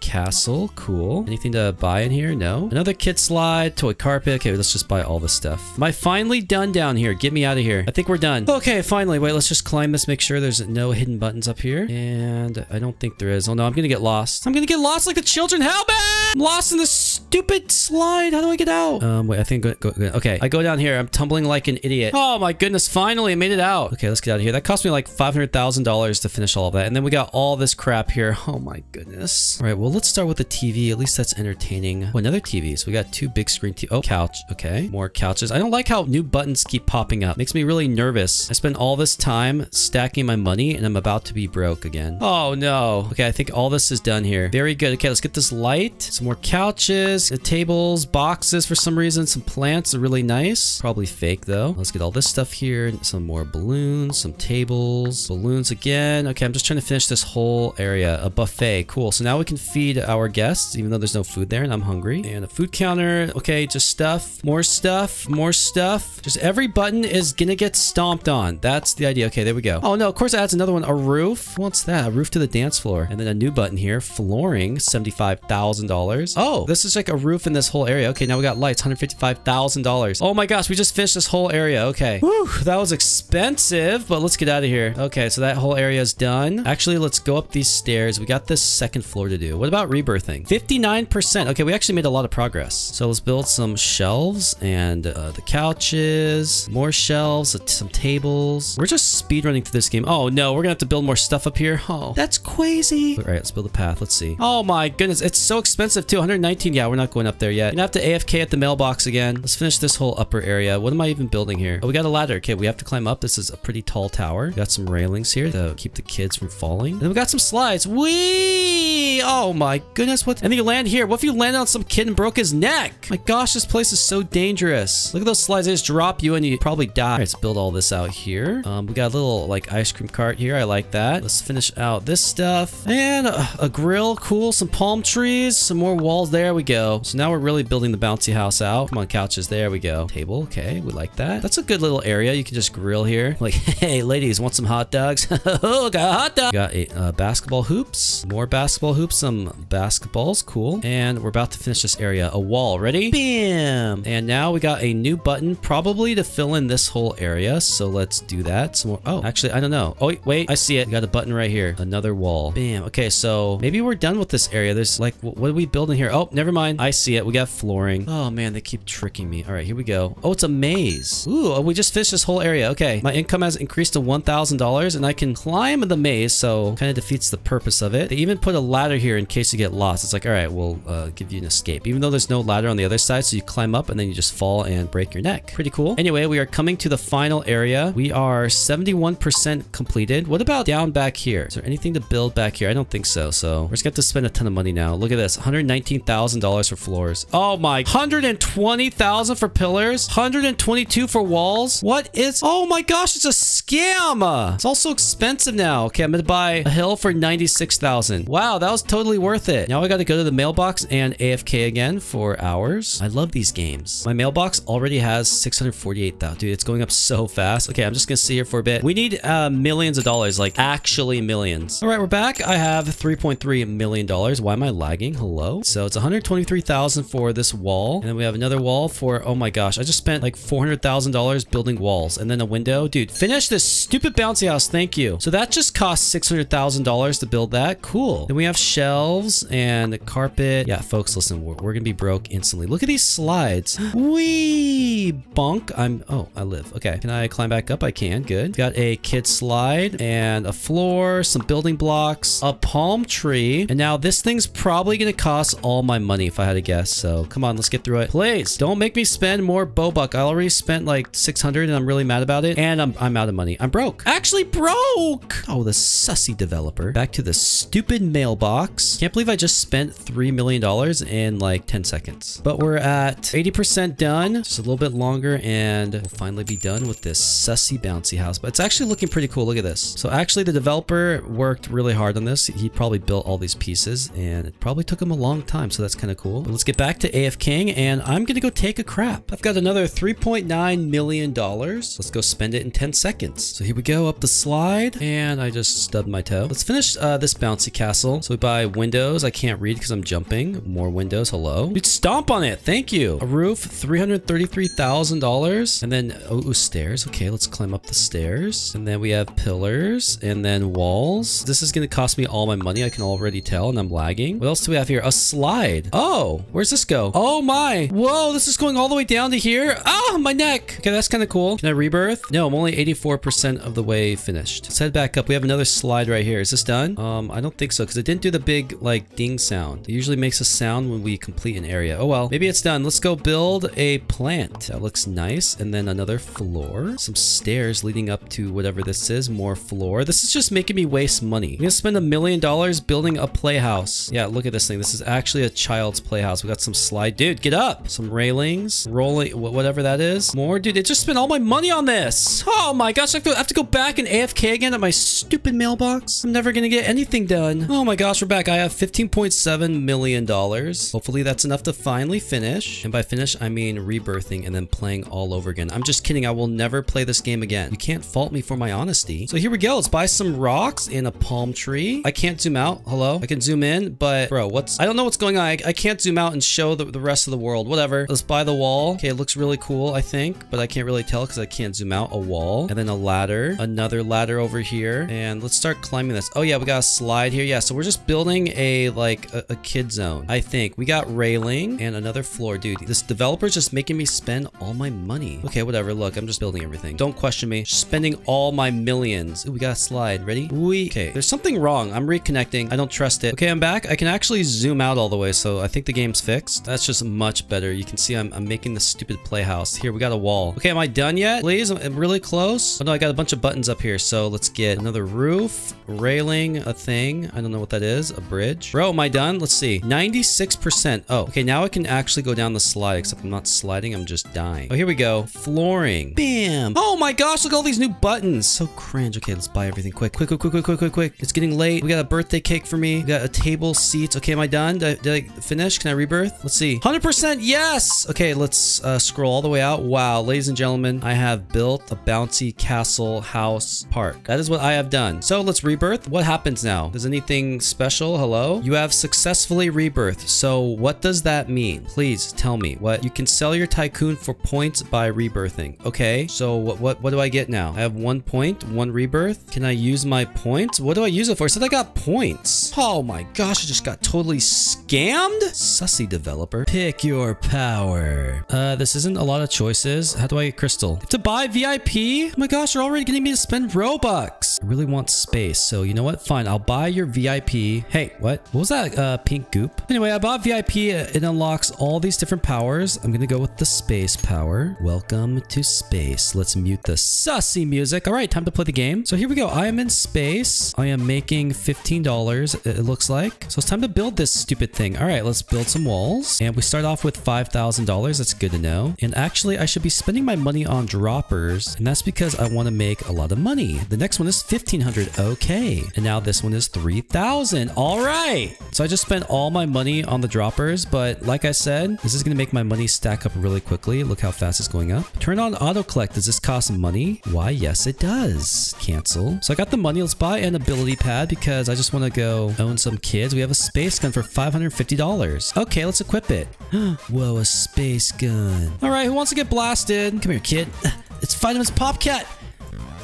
castle. Cool. Anything to buy in here? No. Another kid slide, toy carpet. Okay, let's just buy all this stuff. Am I finally done down here? Get me out of here. I think we're done. Okay, finally. Wait, let's just climb this, make sure there's no hidden buttons up here. And I don't think there is. Oh no, I'm gonna get lost. I'm gonna get lost like the children. Help me! I'm lost in this stupid slide. How do I get out? Um, wait, I think, go, go, okay. I go down here. I'm tumbling like an idiot. Oh my goodness, finally I made it out. Okay, let's get out of here. That cost me like $500,000 to finish all of that. And then we got all this crap here. Oh my goodness. All right, well, let's start with the TV. At least that's entertaining. Oh, another TV. So we got two big screen TV. Oh, couch. Okay, more couches. I don't like how new buttons keep popping up. Makes me really nervous. I spent all this time stacking my money and I'm about to be broke again. Oh no. Okay, I think all this is done here. Very good. Okay, let's get this light. Some more couches, The tables, boxes for some reason. Some plants are really nice. Probably fake though. Let's get all this stuff here. Some more balloons, some tables, balloons again. Okay, I'm just trying to finish this whole area. A buffet. Cool. So now we can feed our guests, even though there's no food there and I'm hungry. And a food counter. Okay, just stuff. More stuff. More stuff. Just every button is gonna get stomped on. That's the idea. Okay, there we go. Oh no, of course it adds another one. A roof. What's that? A roof to the dance floor. And then a new button here. Flooring. $75,000. Oh, this is like a roof in this whole area. Okay, now we got lights. $155,000. Oh my gosh, we just finished this whole area. Okay. Whew, that was expensive, but let's get out of here. Okay, so that whole area is done. Actually, let's go up these stairs. We got this second floor to do. What about rebirthing? 59%. Okay, we actually made a lot of progress. So let's build some shelves and uh, the couches, more shelves, some tables. We're just speedrunning through this game. Oh no, we're gonna have to build more stuff up here. Oh, that's crazy. All right, let's build a path. Let's see. Oh my goodness, it's so expensive too. 119. Yeah, we're not going up there yet. Gonna have to AFK at the mailbox again. Let's finish this whole upper area. What am I even building here? Oh, we got a ladder. Okay, we have to climb up. This is a pretty tall tower. We got some railings here to keep the kids from falling. And then we got some slides. Whee! Oh my goodness, what? And then you land here. What if you land on some kid and broke his neck? My gosh, this place is so dangerous. Look at those slides. They just drop you and you probably die. Right, let's build all this out here. Um, we got a little like ice cream cart here. I like that. Let's finish out this stuff. And a, a grill. Cool. Some palm trees. Some more walls. There we go. So now we're really building the bouncy house out. Come on, couches. There we go. Table. Okay, we like that. That's a good little area. You can just grill here. (laughs) Like, hey, ladies, want some hot dogs? (laughs) oh, got a hot dog. Got a uh, basketball hoops. More basketball hoops. Some basketballs. Cool. And we're about to finish this area. A wall. Ready? Bam! And now we got a new button, probably to fill in this whole area. So let's do that. Some more. Oh, actually, I don't know. Oh, wait, wait. I see it. We got a button right here. Another wall. Bam. Okay, so maybe we're done with this area. There's like, what are we building here? Oh, never mind. I see it. We got flooring. Oh, man, they keep tricking me. All right, here we go. Oh, it's a maze. Ooh, oh, we just finished this whole area. Okay, my income has increased to $1,000 and I can climb the maze, so kind of defeats the purpose of it. They even put a ladder here in case you get lost. It's like, all right, we'll uh, give you an escape. Even though there's no ladder on the other side, so you climb up and then you just fall and break your neck. Pretty cool. Anyway, we are coming to the final area. We are 71% completed. What about down back here? Is there anything to build back here? I don't think so. So we're just going to spend a ton of money now. Look at this. $119,000 for floors. Oh my, 120,000 for pillars, 122 for walls. What is, oh my gosh, it's a scam. It's also expensive now. Okay, I'm going to buy a hill for 96,000. Wow, that was totally worth it. Now I got to go to the mailbox and AFK again for hours. I love these games. My mailbox already has 648,000. Dude, it's going up so fast. Okay, I'm just going to sit here for a bit. We need uh, millions of dollars, like actually millions. All right, we're back. I have $3.3 million. Why am I lagging? Hello? So it's 123,000 for this wall. And then we have another wall for, oh my gosh, I just spent like $400,000 building walls and then a window. Dude, finish this this stupid bouncy house. Thank you. So that just cost $600,000 to build that. Cool. Then we have shelves and a carpet. Yeah, folks, listen, we're, we're gonna be broke instantly. Look at these slides. (gasps) Wee bonk. I'm, oh, I live. Okay. Can I climb back up? I can. Good. Got a kid slide and a floor, some building blocks, a palm tree. And now this thing's probably gonna cost all my money if I had to guess. So come on, let's get through it. Please don't make me spend more Bobuck. I already spent like 600 and I'm really mad about it. And I'm, I'm out of money. I'm broke. Actually broke. Oh, the sussy developer. Back to the stupid mailbox. Can't believe I just spent $3 million in like 10 seconds. But we're at 80% done. Just a little bit longer and we'll finally be done with this sussy bouncy house. But it's actually looking pretty cool. Look at this. So actually the developer worked really hard on this. He probably built all these pieces and it probably took him a long time. So that's kind of cool. But let's get back to AF King and I'm going to go take a crap. I've got another $3.9 million. Let's go spend it in 10 seconds. So here we go up the slide and I just stubbed my toe. Let's finish uh, this bouncy castle. So we buy windows. I can't read because I'm jumping. More windows. Hello. Dude, stomp on it. Thank you. A roof, $333,000. And then, oh, ooh, stairs. Okay, let's climb up the stairs. And then we have pillars and then walls. This is going to cost me all my money. I can already tell and I'm lagging. What else do we have here? A slide. Oh, where's this go? Oh my. Whoa, this is going all the way down to here. Oh, my neck. Okay, that's kind of cool. Can I rebirth? No, I'm only 84% of the way finished. Let's head back up. We have another slide right here. Is this done? Um, I don't think so because it didn't do the big like ding sound. It usually makes a sound when we complete an area. Oh well, maybe it's done. Let's go build a plant. That looks nice. And then another floor. Some stairs leading up to whatever this is. More floor. This is just making me waste money. I'm gonna spend a million dollars building a playhouse. Yeah, look at this thing. This is actually a child's playhouse. We got some slide. Dude, get up. Some railings. Rolling, whatever that is. More. Dude, it just spent all my money on this. Oh my gosh, I have to, I have to go back and AFK again at my stupid mailbox. I'm never gonna get anything done. Oh my gosh, we're back. I have $15.7 million. Hopefully that's enough to finally finish. And by finish, I mean rebirthing and then playing all over again. I'm just kidding. I will never play this game again. You can't fault me for my honesty. So here we go. Let's buy some rocks in a palm tree. I can't zoom out. Hello? I can zoom in, but bro, what's... I don't know what's going on. I, I can't zoom out and show the, the rest of the world. Whatever. Let's buy the wall. Okay, it looks really cool, I think, but I can't really tell because I can't zoom out. A wall and then a ladder. Another ladder over here. And let's start climbing this. Oh yeah, we got a slide here. Yeah, so we're just building a, like, a, a kid zone, I think. We got railing and another floor. Dude, this developer's just making me spend all my money. Okay, whatever. Look, I'm just building everything. Don't question me. Spending all my millions. Ooh, we got a slide. Ready? We. Okay, there's something wrong. I'm reconnecting. I don't trust it. Okay, I'm back. I can actually zoom out all the way, so I think the game's fixed. That's just much better. You can see I'm, I'm making the stupid playhouse. Here, we got a wall. Okay, am I done yet? Please? I'm, really close. Oh I got a bunch of buttons up here, so let's get another roof, railing, a thing. I don't know what that is. A bridge. Bro, am I done? Let's see. 96%. Oh, okay, now I can actually go down the slide, except I'm not sliding. I'm just dying. Oh, here we go. Flooring. Bam. Oh my gosh, look at all these new buttons. So cringe. Okay, let's buy everything quick. Quick, quick, quick, quick, quick, quick, quick. It's getting late. We got a birthday cake for me. We got a table, seats. Okay, am I done? Did I, did I finish? Can I rebirth? Let's see. 100% yes! Okay, let's uh, scroll all the way out. Wow, ladies and gentlemen, I have built a bouncy castle house park. That is what I have done. So let's rebirth. What happens now? Does anything special? Hello? You have successfully rebirthed. So what does that mean? Please tell me. What? You can sell your tycoon for points by rebirthing. Okay, so what, what, what do I get now? I have one point, one rebirth. Can I use my points? What do I use it for? I said I got points. Oh my gosh, I just got totally scammed. Sussy developer. Pick your power. Uh, this isn't a lot of choices. How do I get crystal? To buy VIP? Oh my gosh, you're already getting me to spend Robux. I really want space. So you know what? Fine, I'll buy your VIP. Hey, what? What was that uh, pink goop? Anyway, I bought VIP. It unlocks all these different powers. I'm gonna go with the space power. Welcome to space. Let's mute the sussy music. All right, time to play the game. So here we go. I am in space. I am making $15, it looks like. So it's time to build this stupid thing. All right, let's build some walls. And we start off with $5,000. That's good to know. And actually, I should be spending my money on droppers. And that's because I want to make a lot of money. The next one is 1500 Okay. And now this one is 3000 All right. So I just spent all my money on the droppers. But like I said, this is going to make my money stack up really quickly. Look how fast it's going up. Turn on auto collect. Does this cost money? Why, yes, it does. Cancel. So I got the money. Let's buy an ability pad because I just want to go own some kids. We have a space gun for $550. Okay, let's equip it. (gasps) Whoa, a space gun. All right, who wants to get blasted? Come here, kid. (sighs) It's Vitamin's Popcat.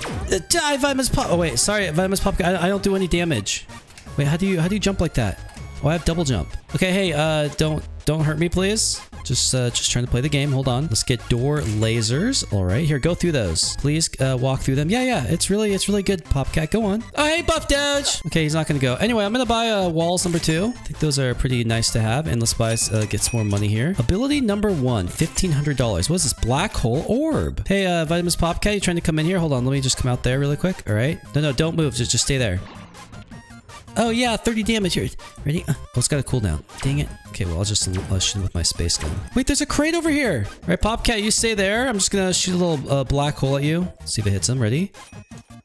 Uh, die, Vimus Pop. Oh wait, sorry, Vimus Pop. I, I don't do any damage. Wait, how do you how do you jump like that? Oh, I have double jump. Okay, hey, uh, don't don't hurt me, please. Just uh, just trying to play the game. Hold on. Let's get door lasers. All right, here, go through those. Please uh, walk through them. Yeah, yeah, it's really it's really good. Popcat, go on. Oh, hey, Buff Doge. Okay, he's not gonna go. Anyway, I'm gonna buy uh, walls number two. I think those are pretty nice to have. And let's buy uh, get some more money here. Ability number one, fifteen hundred dollars. What is this? Black hole orb. Hey, uh, Vitamins Popcat, you trying to come in here? Hold on, let me just come out there really quick. All right. No, no, don't move. Just just stay there. Oh yeah, 30 damage here. Ready? Uh, oh, it's got a cooldown. Dang it. Okay, well, I'll just uh, shoot with my space gun. Wait, there's a crate over here. All right, Popcat, you stay there. I'm just gonna shoot a little uh, black hole at you. See if it hits him. Ready?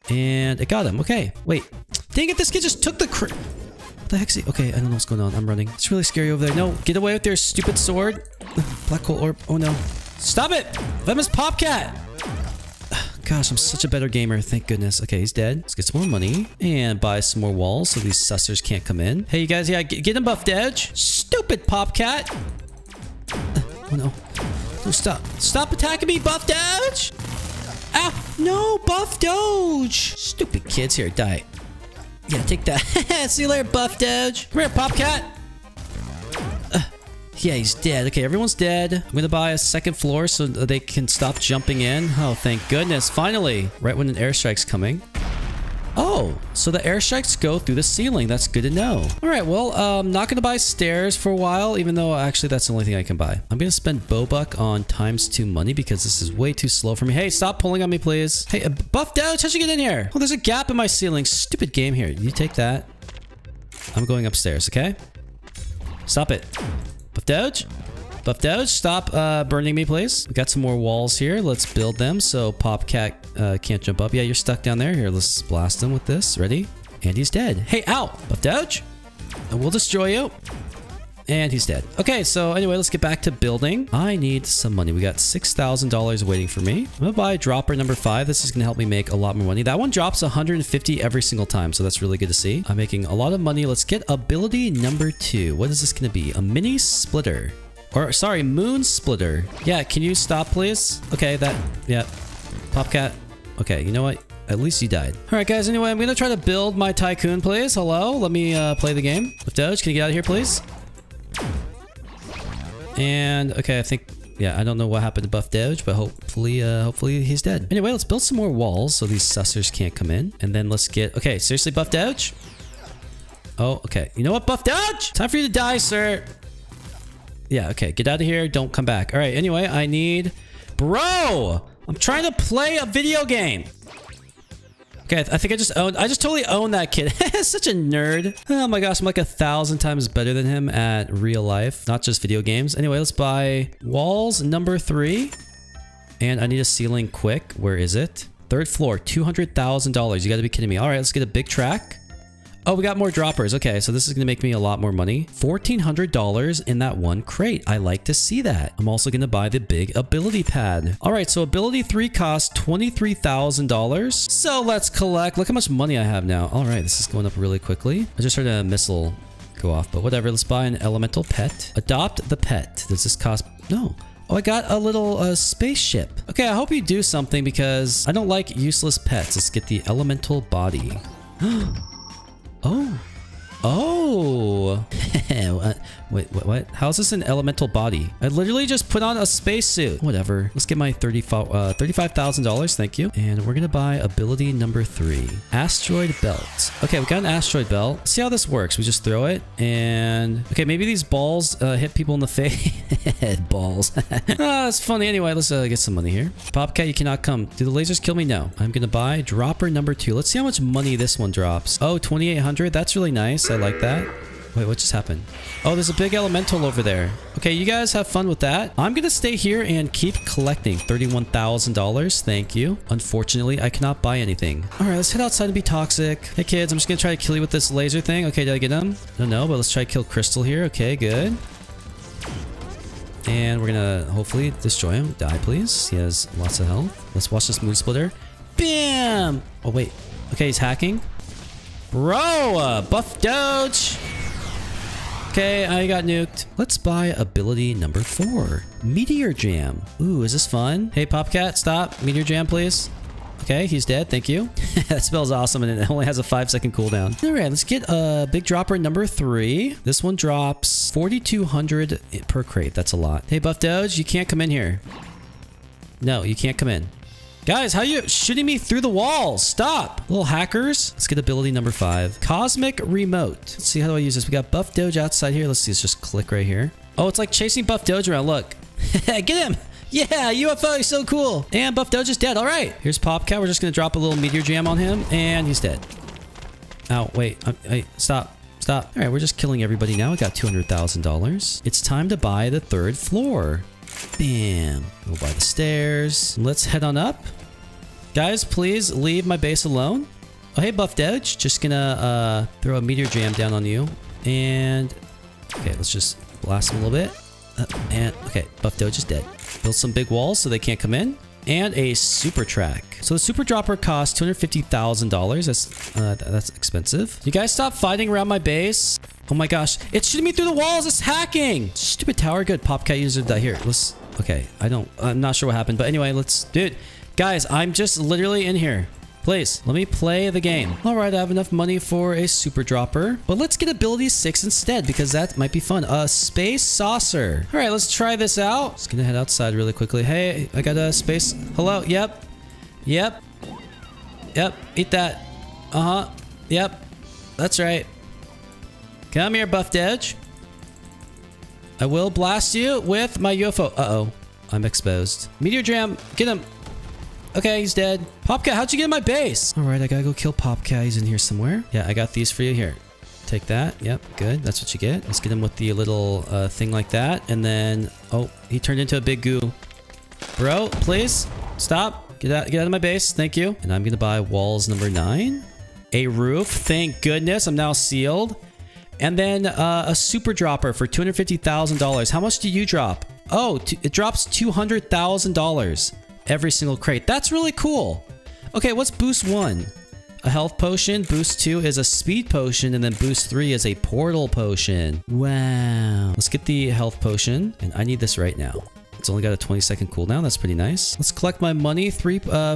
And it got him. Okay, wait. Dang it, this kid just took the crate. What the heck's he? Okay, I don't know what's going on. I'm running. It's really scary over there. No, get away with your stupid sword. Black hole orb. Oh no. Stop it! Venomous Popcat! Gosh, I'm such a better gamer. Thank goodness. Okay, he's dead. Let's get some more money and buy some more walls so these sussers can't come in. Hey, you guys, yeah, get, him Buff Doge. Stupid Popcat. Oh, no. No, stop. Stop attacking me, Buff Doge! Ah, no, Buff Doge! Stupid kids here, die. Yeah, take that. (laughs) See you later, Buff Doge. Come here, Popcat. Yeah, he's dead. Okay, everyone's dead. I'm gonna buy a second floor so they can stop jumping in. Oh, thank goodness. Finally. Right when an airstrike's coming. Oh, so the airstrikes go through the ceiling. That's good to know. All right, well, I'm um, not going to buy stairs for a while, even though actually that's the only thing I can buy. I'm going to spend Bobuck on times two money because this is way too slow for me. Hey, stop pulling on me, please. Hey, uh, Buff Doge, how'd you get in here? Oh, there's a gap in my ceiling. Stupid game here. You take that. I'm going upstairs, okay? Stop it. Buff Doge? Buff Doge, stop uh, burning me, please. We got some more walls here. Let's build them so Popcat uh, can't jump up. Yeah, you're stuck down there. Here, let's blast him with this. Ready? And he's dead. Hey, ow! Buff Doge? We'll destroy you. And he's dead. Okay, so anyway, let's get back to building. I need some money. We got $6,000 waiting for me. I'm gonna buy dropper number five. This is gonna help me make a lot more money. That one drops 150 every single time, so that's really good to see. I'm making a lot of money. Let's get ability number two. What is this gonna be? A mini splitter. Or, sorry, moon splitter. Yeah, can you stop, please? Okay, that, yeah. Popcat. Okay, you know what? At least you died. All right, guys. Anyway, I'm going to try to build my tycoon, please. Hello? Let me uh, play the game. With Doge, can you get out of here, please? And okay, I think yeah, I don't know what happened to Buff Doge, but hopefully, uh, hopefully he's dead. Anyway, let's build some more walls so these sussers can't come in. And then let's get, okay, seriously, Buff Doge? Oh, okay. You know what, Buff Doge? Time for you to die, sir. Yeah, okay, get out of here. Don't come back. All right, anyway, I need, bro, I'm trying to play a video game. Okay, I think I just owned, I just totally own that kid. (laughs) Such a nerd. Oh my gosh, I'm like a thousand times better than him at real life, not just video games. Anyway, let's buy walls number three. And I need a ceiling quick. Where is it? Third floor, $200,000. You gotta be kidding me. All right, let's get a big track. Oh, we got more droppers. Okay, so this is going to make me a lot more money. $1,400 in that one crate. I like to see that. I'm also going to buy the big ability pad. All right, so ability 3 costs $23,000. So let's collect. Look how much money I have now. All right, this is going up really quickly. I just heard a missile go off, but whatever. Let's buy an elemental pet. Adopt the pet. Does this cost... No. Oh, I got a little uh, spaceship. Okay, I hope you do something because I don't like useless pets. Let's get the elemental body. (gasps) (gasps) Oh. Oh. (laughs) Wait, what, what? How is this an elemental body? I literally just put on a spacesuit. Whatever. Let's get my 30, uh, $35,000. Thank you. And we're going to buy ability number three. Asteroid belt. Okay, we got an asteroid belt. See how this works. We just throw it and... Okay, maybe these balls uh, hit people in the (laughs) face. balls. (laughs) ah, that's funny. Anyway, let's uh, get some money here. Popcat, you cannot come. Do the lasers kill me? No. I'm going to buy dropper number two. Let's see how much money this one drops. Oh, 2,800. That's really nice. I like that. Wait, what just happened? Oh, there's a big elemental over there. Okay, you guys have fun with that. I'm gonna stay here and keep collecting $31,000. Thank you. Unfortunately, I cannot buy anything. All right, let's head outside and be toxic. Hey, kids, I'm just gonna try to kill you with this laser thing. Okay, did I get him? No, no, but let's try to kill Crystal here. Okay, good. And we're gonna hopefully destroy him. Die, please. He has lots of health. Let's watch this moon splitter. Bam! Oh, wait. Okay, he's hacking. Bro, uh, Buff Doge. Okay, I got nuked. Let's buy ability number four. Meteor Jam. Ooh, is this fun? Hey, Popcat, stop. Meteor Jam, please. Okay, he's dead. Thank you. (laughs) that spells awesome, and it only has a five second cooldown. All right, let's get a big dropper number three. This one drops 4,200 per crate. That's a lot. Hey, Buff Doge, you can't come in here. No, you can't come in. Guys, how you shooting me through the walls? Stop! Little hackers. Let's get ability number five. Cosmic Remote. Let's see, how do I use this? We got Buff Doge outside here. Let's see, let's just click right here. Oh, it's like chasing Buff Doge around. Look. (laughs) get him! Yeah, UFO, he's so cool. And Buff Doge is dead. All right. Here's Popcat. We're just going to drop a little meteor jam on him, and he's dead. Oh, wait. Uh, wait, stop. Stop. All right, we're just killing everybody now. We got $200,000. It's time to buy the third floor. Bam. Go by the stairs. Let's head on up. Guys, please leave my base alone. Oh, hey, Buff Doge. Just gonna uh, throw a meteor jam down on you. And... Okay, let's just blast him a little bit. Uh, and... Okay, Buff Doge is dead. Build some big walls so they can't come in. And a super track. So the super dropper costs $250,000. That's uh, that's expensive. You guys stop fighting around my base. Oh my gosh. It's shooting me through the walls. It's hacking. Stupid tower. Good. Popcat user die here. Let's... Okay. I don't... I'm not sure what happened. But anyway, let's... Dude. Guys, I'm just literally in here. Please, let me play the game. All right, I have enough money for a super dropper, but let's get ability 6 instead because that might be fun. A space saucer. All right, let's try this out. Just gonna head outside really quickly. Hey, I got a space. Hello, yep. Yep. Yep, eat that. Uh-huh. Yep. That's right. Come here, buff Doge. I will blast you with my UFO. Uh-oh. I'm exposed. Meteor Jam, get him. Okay, he's dead. Popcat, how'd you get in my base? All right, I gotta go kill Popcat. He's in here somewhere. Yeah, I got these for you here. Take that. Yep, good. That's what you get. Let's get him with the little uh, thing like that. And then, oh, he turned into a big goo. Bro, please stop. Get out, get out of my base. Thank you. And I'm gonna buy walls number nine. A roof. Thank goodness. I'm now sealed. And then uh, a super dropper for $250,000. How much do you drop? Oh, it drops $200,000 every single crate. That's really cool. Okay, what's boost one? A health potion. Boost two is a speed potion. And then boost three is a portal potion. Wow. Let's get the health potion. And I need this right now. It's only got a 20 second cooldown. That's pretty nice. Let's collect my money. Three, uh,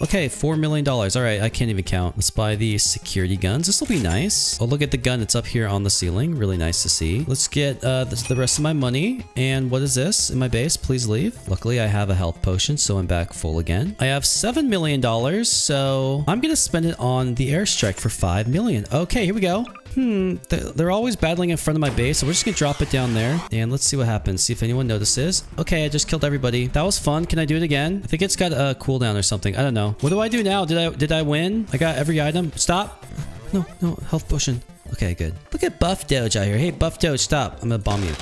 okay, $4 million. All right, I can't even count. Let's buy the security guns. This will be nice. Oh, look at the gun. It's up here on the ceiling. Really nice to see. Let's get uh, the rest of my money. And what is this in my base? Please leave. Luckily, I have a health potion, so I'm back full again. I have $7 million, so I'm going to spend it on the airstrike for 5 million. Okay, here we go. Hmm, they're always battling in front of my base, so we're just gonna drop it down there. And let's see what happens. See if anyone notices. Okay, I just killed everybody. That was fun. Can I do it again? I think it's got a cooldown or something. I don't know. What do I do now? Did I did I win? I got every item. Stop. No, no, health potion. Okay, good. Look at Buff Doge out here. Hey, Buff Doge, stop. I'm gonna bomb you.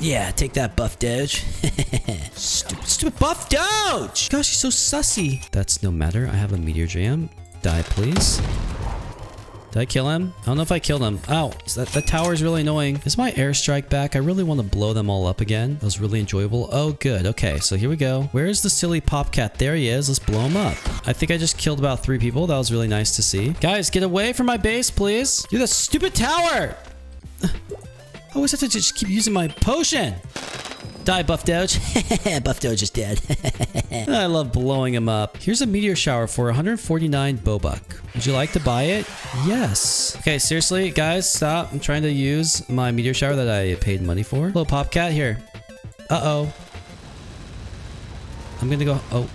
Yeah, take that, Buff Doge. (laughs) stupid, stupid Buff Doge! Gosh, he's so sussy. That's no matter. I have a Meteor Jam. Die, please. Did I kill him? I don't know if I killed him. Ow. That, that tower is really annoying. Is my airstrike back? I really want to blow them all up again. That was really enjoyable. Oh, good. Okay, so here we go. Where is the silly Popcat? There he is. Let's blow him up. I think I just killed about three people. That was really nice to see. Guys, get away from my base, please. You're the stupid tower. (sighs) I always have to just keep using my potion. Die, Buff Doge. (laughs) Buff Doge is dead. (laughs) I love blowing him up. Here's a meteor shower for 149 Bobuck. Would you like to buy it? Yes. Okay, seriously, guys, stop. I'm trying to use my meteor shower that I paid money for. Hello, Popcat, here. Uh-oh. I'm gonna go... Oh.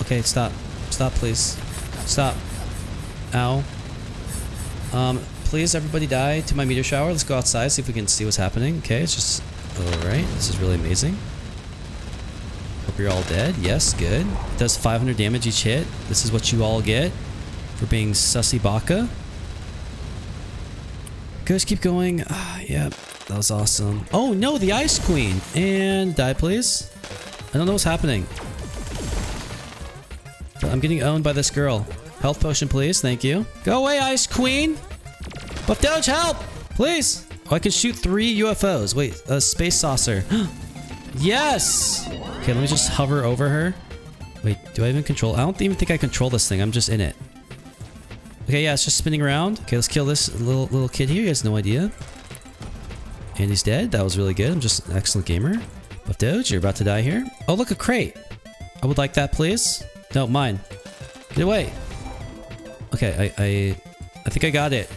Okay, stop. Stop, please. Stop. Ow. Um, please, everybody die to my meteor shower. Let's go outside, see if we can see what's happening. Okay, it's just Alright, this is really amazing. Hope you're all dead. Yes, good. It does 500 damage each hit. This is what you all get for being sussy baka. Guys, keep going. Ah, yeah, that was awesome. Oh no, the Ice Queen! And die, please. I don't know what's happening. I'm getting owned by this girl. Health potion, please. Thank you. Go away, Ice Queen! Buff Doge, help! Please! Oh, I can shoot three UFOs. Wait, a space saucer. (gasps) yes! Okay, let me just hover over her. Wait, do I even control? I don't even think I control this thing. I'm just in it. Okay, yeah, it's just spinning around. Okay, let's kill this little little kid here. He has no idea. And he's dead. That was really good. I'm just an excellent gamer. Buff Doge, you're about to die here. Oh, look, a crate. I would like that, please. No, mine. Get away. Okay, I, I, I think I got it.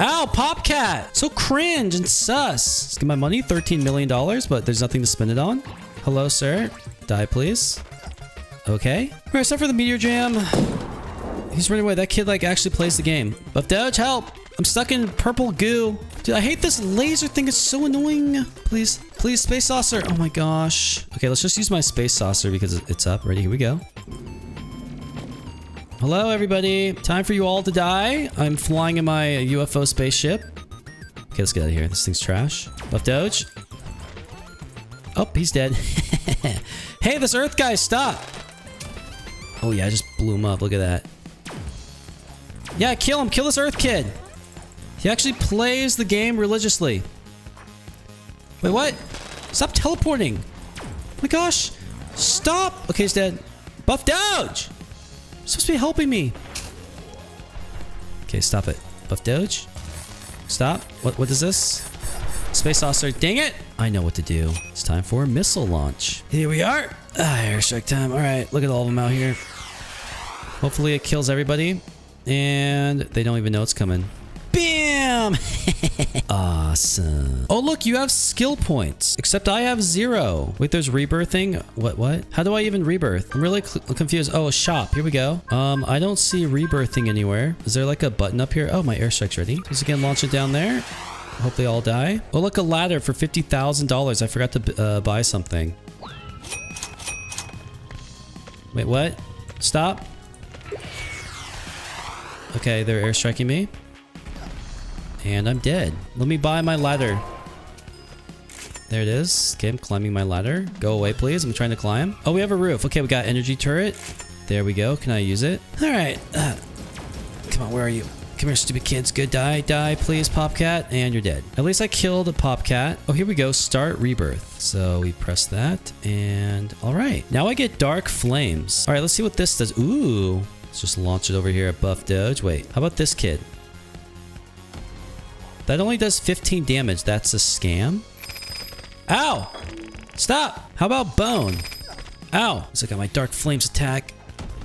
Ow, Popcat! So cringe and sus. Let's get my money, $13 million, but there's nothing to spend it on. Hello, sir. Die, please. Okay. All right, time for the Meteor Jam. He's running away. That kid, like, actually plays the game. Buff Doge, help! I'm stuck in purple goo. Dude, I hate this laser thing. It's so annoying. Please, please, space saucer. Oh my gosh. Okay, let's just use my space saucer because it's up. Ready? Here we go. Hello, everybody. Time for you all to die. I'm flying in my UFO spaceship. Okay, let's get out of here. This thing's trash. Buff Doge. Oh, he's dead. (laughs) hey, this Earth guy, stop. Oh, yeah, I just blew him up. Look at that. Yeah, kill him. Kill this Earth kid. He actually plays the game religiously. Wait, what? Stop teleporting. Oh my gosh. Stop. Okay, he's dead. Buff Doge. Supposed to be helping me. Okay, stop it. Buff Doge. Stop. What, what is this? Space saucer. Dang it. I know what to do. It's time for a missile launch. Here we are. Ah, airstrike time. All right, look at all of them out here. Hopefully it kills everybody. And they don't even know it's coming. Bam! (laughs) awesome. Oh, look, you have skill points. Except I have zero. Wait, there's rebirthing? What, what? How do I even rebirth? I'm really confused. Oh, a shop. Here we go. Um, I don't see rebirthing anywhere. Is there like a button up here? Oh, my airstrike's ready. Just again, launch it down there. Hope they all die. Oh, look, a ladder for $50,000. I forgot to uh, buy something. Wait, what? Stop. Okay, they're airstriking me. And I'm dead. Let me buy my ladder. There it is. Okay, I'm climbing my ladder. Go away, please. I'm trying to climb. Oh, we have a roof. Okay, we got energy turret. There we go. Can I use it? All right. Uh, come on, where are you? Come here, stupid kids. Good. Die. Die, please, Popcat. And you're dead. At least I killed a Popcat. Oh, here we go. Start rebirth. So we press that. And all right. Now I get dark flames. All right, let's see what this does. Ooh. Let's just launch it over here at Buff Doge. Wait, how about this kid? That only does 15 damage. That's a scam. Ow! Stop! How about bone? Ow! Looks like I got my dark flames attack.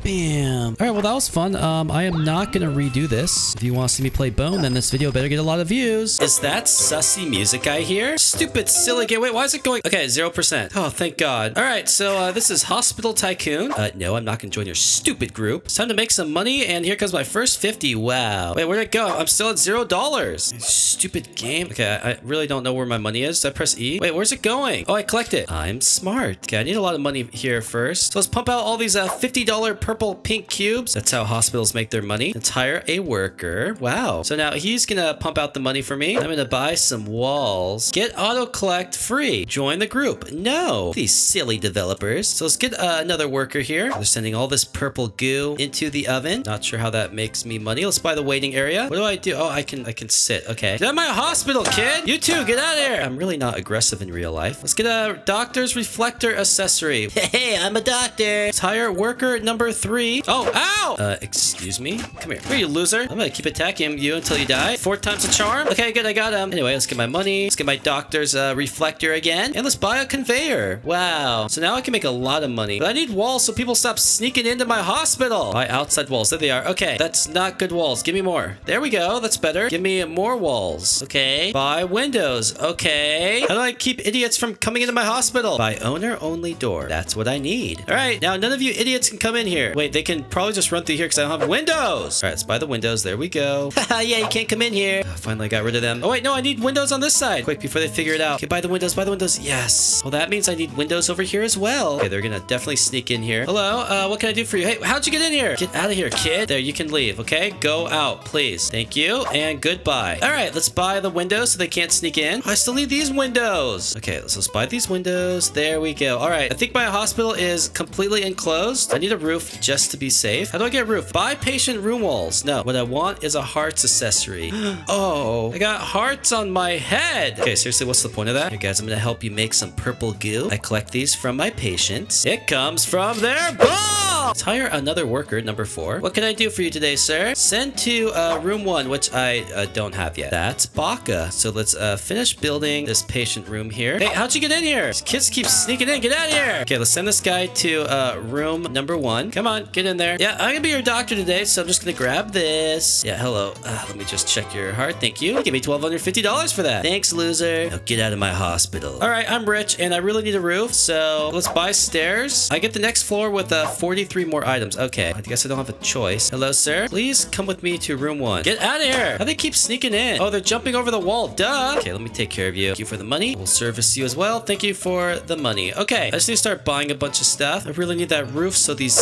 Bam. All right, well, that was fun. Um, I am not going to redo this. If you want to see me play Bone, then this video better get a lot of views. Is that sussy music I hear? Stupid, silly game. Wait, why is it going? Okay, 0%. Oh, thank God. All right, so uh, this is Hospital Tycoon. Uh, no, I'm not going to join your stupid group. It's time to make some money, and here comes my first 50. Wow. Wait, where'd it go? I'm still at $0. Stupid game. Okay, I, really don't know where my money is. Did I press E? Wait, where's it going? Oh, I collect it. I'm smart. Okay, I need a lot of money here first. So let's pump out all these uh, $50 per purple pink cubes. That's how hospitals make their money. Let's hire a worker. Wow. So now he's gonna pump out the money for me. I'm gonna buy some walls. Get auto collect free. Join the group. No. These silly developers. So let's get uh, another worker here. They're sending all this purple goo into the oven. Not sure how that makes me money. Let's buy the waiting area. What do I do? Oh, I can I can sit. Okay. Get out my hospital, kid. You too. Get out of here. I'm really not aggressive in real life. Let's get a doctor's reflector accessory. (laughs) Hey, I'm a doctor. Let's hire worker number. Oh, ow! Uh, excuse me? Come here. Where you loser? I'm gonna keep attacking you until you die. Four times a charm. Okay, good, I got him. Anyway, let's get my money. Let's get my doctor's uh, reflector again. And let's buy a conveyor. Wow. So now I can make a lot of money. But I need walls so people stop sneaking into my hospital. Buy outside walls. There they are. Okay, that's not good walls. Give me more. There we go. That's better. Give me more walls. Okay. Buy windows. Okay. How do I keep idiots from coming into my hospital? Buy owner only door. That's what I need. All right. Now, none of you idiots can come in here. Wait, they can probably just run through here because I don't have windows. All right, let's buy the windows. There we go. (laughs) yeah, you can't come in here. finally got rid of them. Oh, wait, no, I need windows on this side. Quick, before they figure it out. Okay, by the windows, buy the windows. Yes. Well, that means I need windows over here as well. Okay, they're gonna definitely sneak in here. Hello, uh, what can I do for you? Hey, how'd you get in here? Get out of here, kid. There, you can leave, okay? Go out, please. Thank you, and goodbye. All right, let's buy the windows so they can't sneak in. Oh, I still need these windows. Okay, let's, let's buy these windows. There we go. All right, I think my hospital is completely enclosed. I need a roof just to be safe. How do I get roof? Buy patient room walls. No, what I want is a hearts accessory. (gasps) oh, I got hearts on my head. Okay, seriously, what's the point of that? Here, guys, I'm gonna help you make some purple goo. I collect these from my patients. It comes from their balls. Let's hire another worker, number four. What can I do for you today, sir? Send to uh, room one, which I uh, don't have yet. That's Baka. So let's uh, finish building this patient room here. Hey, how'd you get in here? These kids keep sneaking in. Get out of here. Okay, let's send this guy to uh, room number one. Come Come on, get in there. Yeah, I'm gonna be your doctor today, so I'm just gonna grab this. Yeah, hello. Uh, let me just check your heart. Thank you. Give me $1,250 for that. Thanks, loser. Now get out of my hospital. All right, I'm rich, and I really need a roof, so let's buy stairs. I get the next floor with uh, 43 more items. Okay, I guess I don't have a choice. Hello, sir. Please come with me to room one. Get out of here. How they keep sneaking in? Oh, they're jumping over the wall. Duh. Okay, let me take care of you. Thank you for the money. We'll service you as well. Thank you for the money. Okay, I just need to start buying a bunch of stuff. I really need that roof so these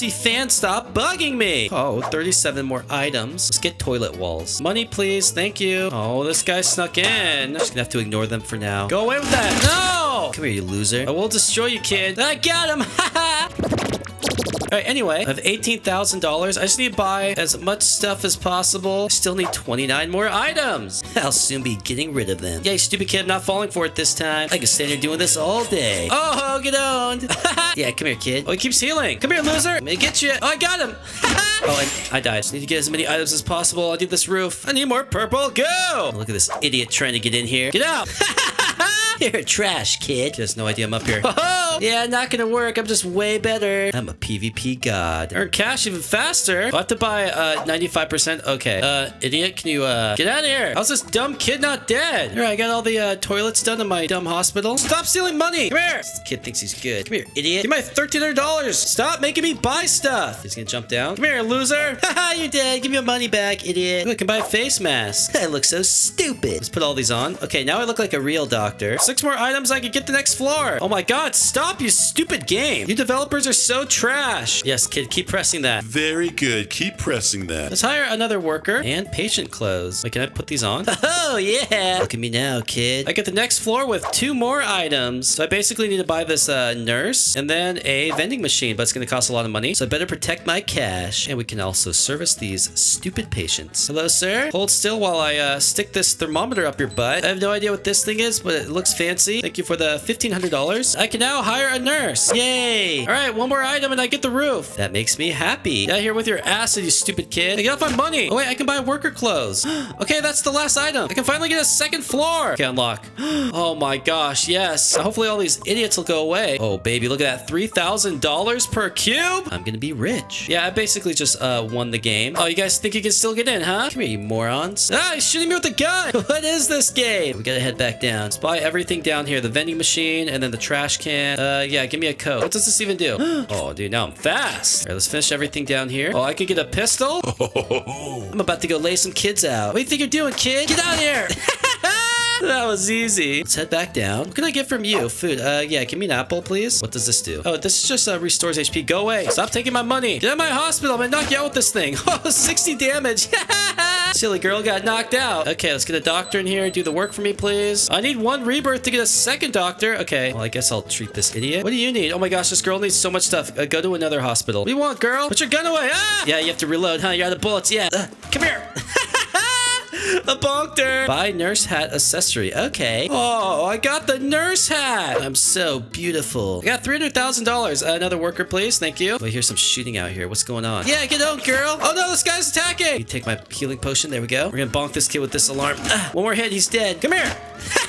sussy fans stop bugging me. Oh, 37 more items. Let's get toilet walls. Money, please. Thank you. Oh, this guy snuck in. I'm just gonna have to ignore them for now. Go away with that. No! Come here, you loser. I will destroy you, kid. I got him. (laughs) All right, anyway, I have $18,000. I just need to buy as much stuff as possible. I still need 29 more items. (laughs) I'll soon be getting rid of them. Yay, stupid kid, not falling for it this time. I can stand here doing this all day. Oh, get owned. (laughs) yeah, come here, kid. Oh, he keeps healing. Come here, loser. Let me get you. Oh, I got him. (laughs) oh, and I died. Just need to get as many items as possible. I'll do this roof. I need more purple. Go. Look at this idiot trying to get in here. Get out. (laughs) You're a trash, kid. Just no idea I'm up here. (laughs) Oh, yeah, not gonna work. I'm just way better. I'm a PvP god. Earn cash even faster. I have to buy uh 95%. Okay. Uh, idiot, can you uh get out of here? How's this dumb kid not dead? Here, I got all the uh toilets done in my dumb hospital. Stop stealing money. Come here. This kid thinks he's good. Come here, idiot. Give me $1,300. Stop making me buy stuff. He's gonna jump down. Come here, loser. (laughs) Haha, you're dead. Give me your money back, idiot. Look, I can buy a face mask. I look so stupid. Let's put all these on. Okay, now I look like a real doctor. Six more items, I could get the next floor. Oh my god, stop, you stupid game. You developers are so trash. Yes, kid, keep pressing that. Very good. Keep pressing that. Let's hire another worker and patient clothes. Wait, can I put these on? (laughs) Oh, yeah. Look at me now, kid. I get the next floor with two more items. So I basically need to buy this uh, nurse and then a vending machine, but it's going to cost a lot of money. So I better protect my cash. And we can also service these stupid patients. Hello, sir. Hold still while I uh, stick this thermometer up your butt. I have no idea what this thing is, but it looks fancy. Thank you for the $1,500. I can now hire a nurse. Yay. All right, one more item and I get the roof. That makes me happy. Get out here with your acid, you stupid kid. Get off my money. Oh, wait, I can buy worker clothes. (gasps) okay, that's the last item. I can finally get a second floor. Okay, unlock. (gasps) oh my gosh, yes. Hopefully all these idiots will go away. Oh, baby, look at that. $3,000 per cube? I'm gonna be rich. Yeah, I basically just uh, won the game. Oh, you guys think you can still get in, huh? Come here, you morons. Ah, he's shooting me with a gun. (laughs) what is this game? We gotta head back down. Let's buy everything down here. The vending machine and then the trash can. Uh, yeah, give me a coat. What does this even do? (gasps) oh, dude, now I'm fast. All right, let's finish everything down here. Oh, I could get a pistol? (laughs) I'm about to go lay some kids out. What do you think you're doing, kid? Get out of here. (laughs) (laughs) That was easy. Let's head back down. What can I get from you? Food. Uh, yeah, give me an apple, please. What does this do? Oh, this just uh, restores HP. Go away. Stop taking my money. Get out of my hospital. I'm gonna knock you out with this thing. (laughs) Oh, 60 damage. (laughs) Silly girl got knocked out. Okay, let's get a doctor in here. Do the work for me, please. I need one rebirth to get a second doctor. Okay, well, I guess I'll treat this idiot. What do you need? Oh my gosh, this girl needs so much stuff. Uh, go to another hospital. What do you want, girl? Put your gun away. Ah! Yeah, you have to reload, huh? You're out of bullets. Yeah. Uh, come here. (laughs) A bonked Buy nurse hat accessory. Okay. Oh, I got the nurse hat. I'm so beautiful. I got $300,000. Uh, another worker, please. Thank you. Wait, here's some shooting out here. What's going on? Yeah, get out, girl. Oh no, this guy's attacking. You take my healing potion. There we go. We're gonna bonk this kid with this alarm. Ah, (sighs) one more hit. He's dead. Come here.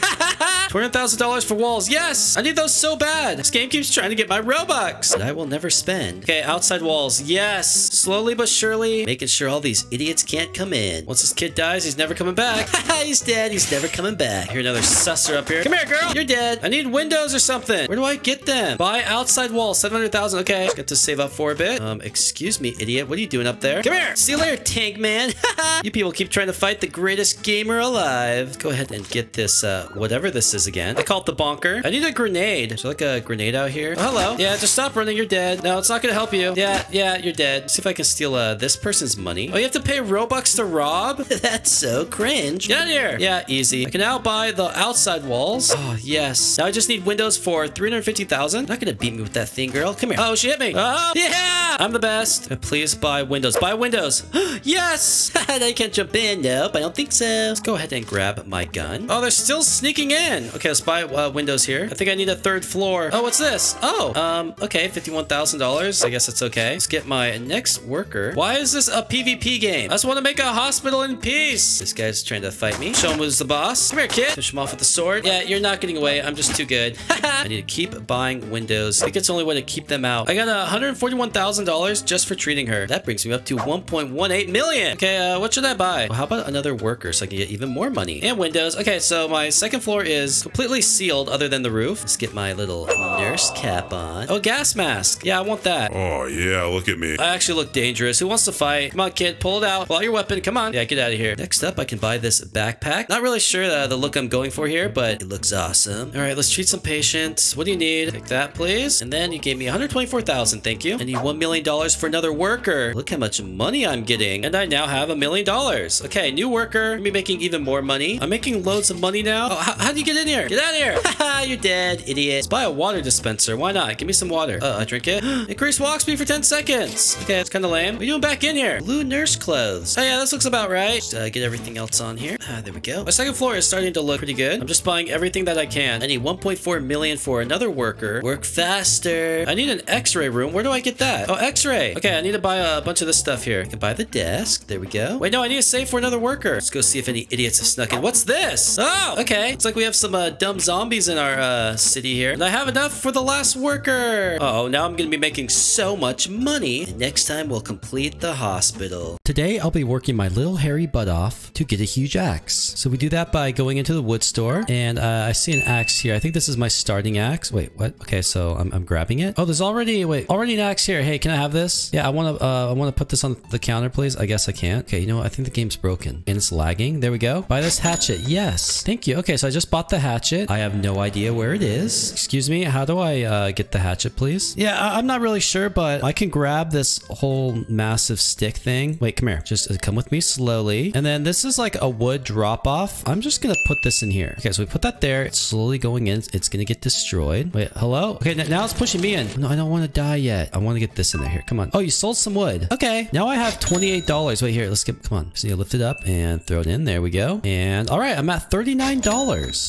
(laughs) $200,000 for walls. Yes! I need those so bad. This game keeps trying to get my Robux that I will never spend. Okay, outside walls. Yes! Slowly but surely, making sure all these idiots can't come in. Once this kid dies, he's never coming back. (laughs) he's dead. He's never coming back. Here, another susser up here. Come here, girl. You're dead. I need windows or something. Where do I get them? Buy outside wall. 700,000. Okay. Got to save up for a bit. Um, excuse me, idiot. What are you doing up there? Come here. See you later, tank man. (laughs) you people keep trying to fight the greatest gamer alive. Let's go ahead and get this, uh, whatever this is again. I call it the bonker. I need a grenade. Is there like a grenade out here? Oh, hello. Yeah, just stop running. You're dead. No, it's not gonna help you. Yeah, yeah, you're dead. See if I can steal uh, this person's money. Oh, you have to pay Robux to rob? (laughs) That's so cringe. Get out of here. Yeah, easy. I can now buy the outside walls. Oh, yes. Now I just need windows for 350,000. Not gonna beat me with that thing, girl. Come here. Oh, she hit me. Oh, yeah. I'm the best. Uh, Please buy windows. Buy windows. (gasps) yes. (laughs) I can't jump in. Nope, I don't think so. Let's go ahead and grab my gun. Oh, they're still sneaking in. Okay, let's buy uh, windows here. I think I need a third floor. Oh, what's this? Oh, um, okay, $51,000. I guess it's okay. Let's get my next worker. Why is this a PvP game? I just want to make a hospital in peace. This guy's trying to fight me. Show him who's the boss. Come here, kid. Push him off with the sword. Yeah, you're not getting away. I'm just too good. (laughs) I need to keep buying windows. I think it's the only way to keep them out. I got $141,000 just for treating her. That brings me up to 1.18 million. Okay, uh, what should I buy? Well, how about another worker so I can get even more money? And windows. Okay, so my second floor is completely sealed other than the roof. Let's get my little nurse cap on. Oh, gas mask. Yeah, I want that. Oh, yeah, look at me. I actually look dangerous. Who wants to fight? Come on, kid. Pull it out. Pull out your weapon. Come on. Yeah, get out of here. Next up, I can buy this backpack. Not really sure uh, the look I'm going for here, but it looks awesome. All right, let's treat some patients. What do you need? Take that, please. And then you gave me 124,000. Thank you. I need $1 million for another worker. Look how much money I'm getting. And I now have a million dollars. Okay, new worker. I'm be making even more money. I'm making loads of money now. Oh, how do you get in here? Get out of here. (laughs) Haha, you're dead, idiot. Let's buy a water dispenser. Why not? Give me some water. Uh, I drink it. (gasps) Increase walk speed for 10 seconds. Okay, that's kind of lame. What are you doing back in here? Blue nurse clothes. Oh yeah, this looks about right. Just, uh, get everything else on here. Ah, there we go. My second floor is starting to look pretty good. I'm just buying everything that I can. I need 1.4 million for another worker. Work faster. I need an x-ray room. Where do I get that? Oh, x-ray. Okay, I need to buy a bunch of this stuff here. I can buy the desk. There we go. Wait, no, I need a safe for another worker. Let's go see if any idiots have snuck in. What's this? Oh, okay. It's we have some uh, dumb zombies in our uh, city here. And I have enough for the last worker. Uh oh, now I'm going to be making so much money. And next time we'll complete the hospital. Today, I'll be working my little hairy butt off to get a huge axe. So we do that by going into the wood store. And uh, I see an axe here. I think this is my starting axe. Wait, what? Okay, so I'm, I'm grabbing it. Oh, there's already, wait, already an axe here. Hey, can I have this? Yeah, I want to, uh, I want to put this on the counter, please. I guess I can't. Okay, you know what? I think the game's broken and it's lagging. There we go. Buy this hatchet. Yes. Thank you. Okay, so I just bought the hatchet. I have no idea where it is. Excuse me. How do I uh, get the hatchet, please? Yeah, I I'm not really sure, but I can grab this whole massive stick thing. Wait, come here. Just uh, come with me slowly. And then this is like a wood drop off. I'm just going to put this in here. Okay, so we put that there. It's slowly going in. It's going to get destroyed. Wait, hello? Okay, now it's pushing me in. No, I don't want to die yet. I want to get this in there. Here, come on. Oh, you sold some wood. Okay, now I have $28. Wait, here, let's get, come on. Just need to lift it up and throw it in. There we go. And all right, I'm at $39.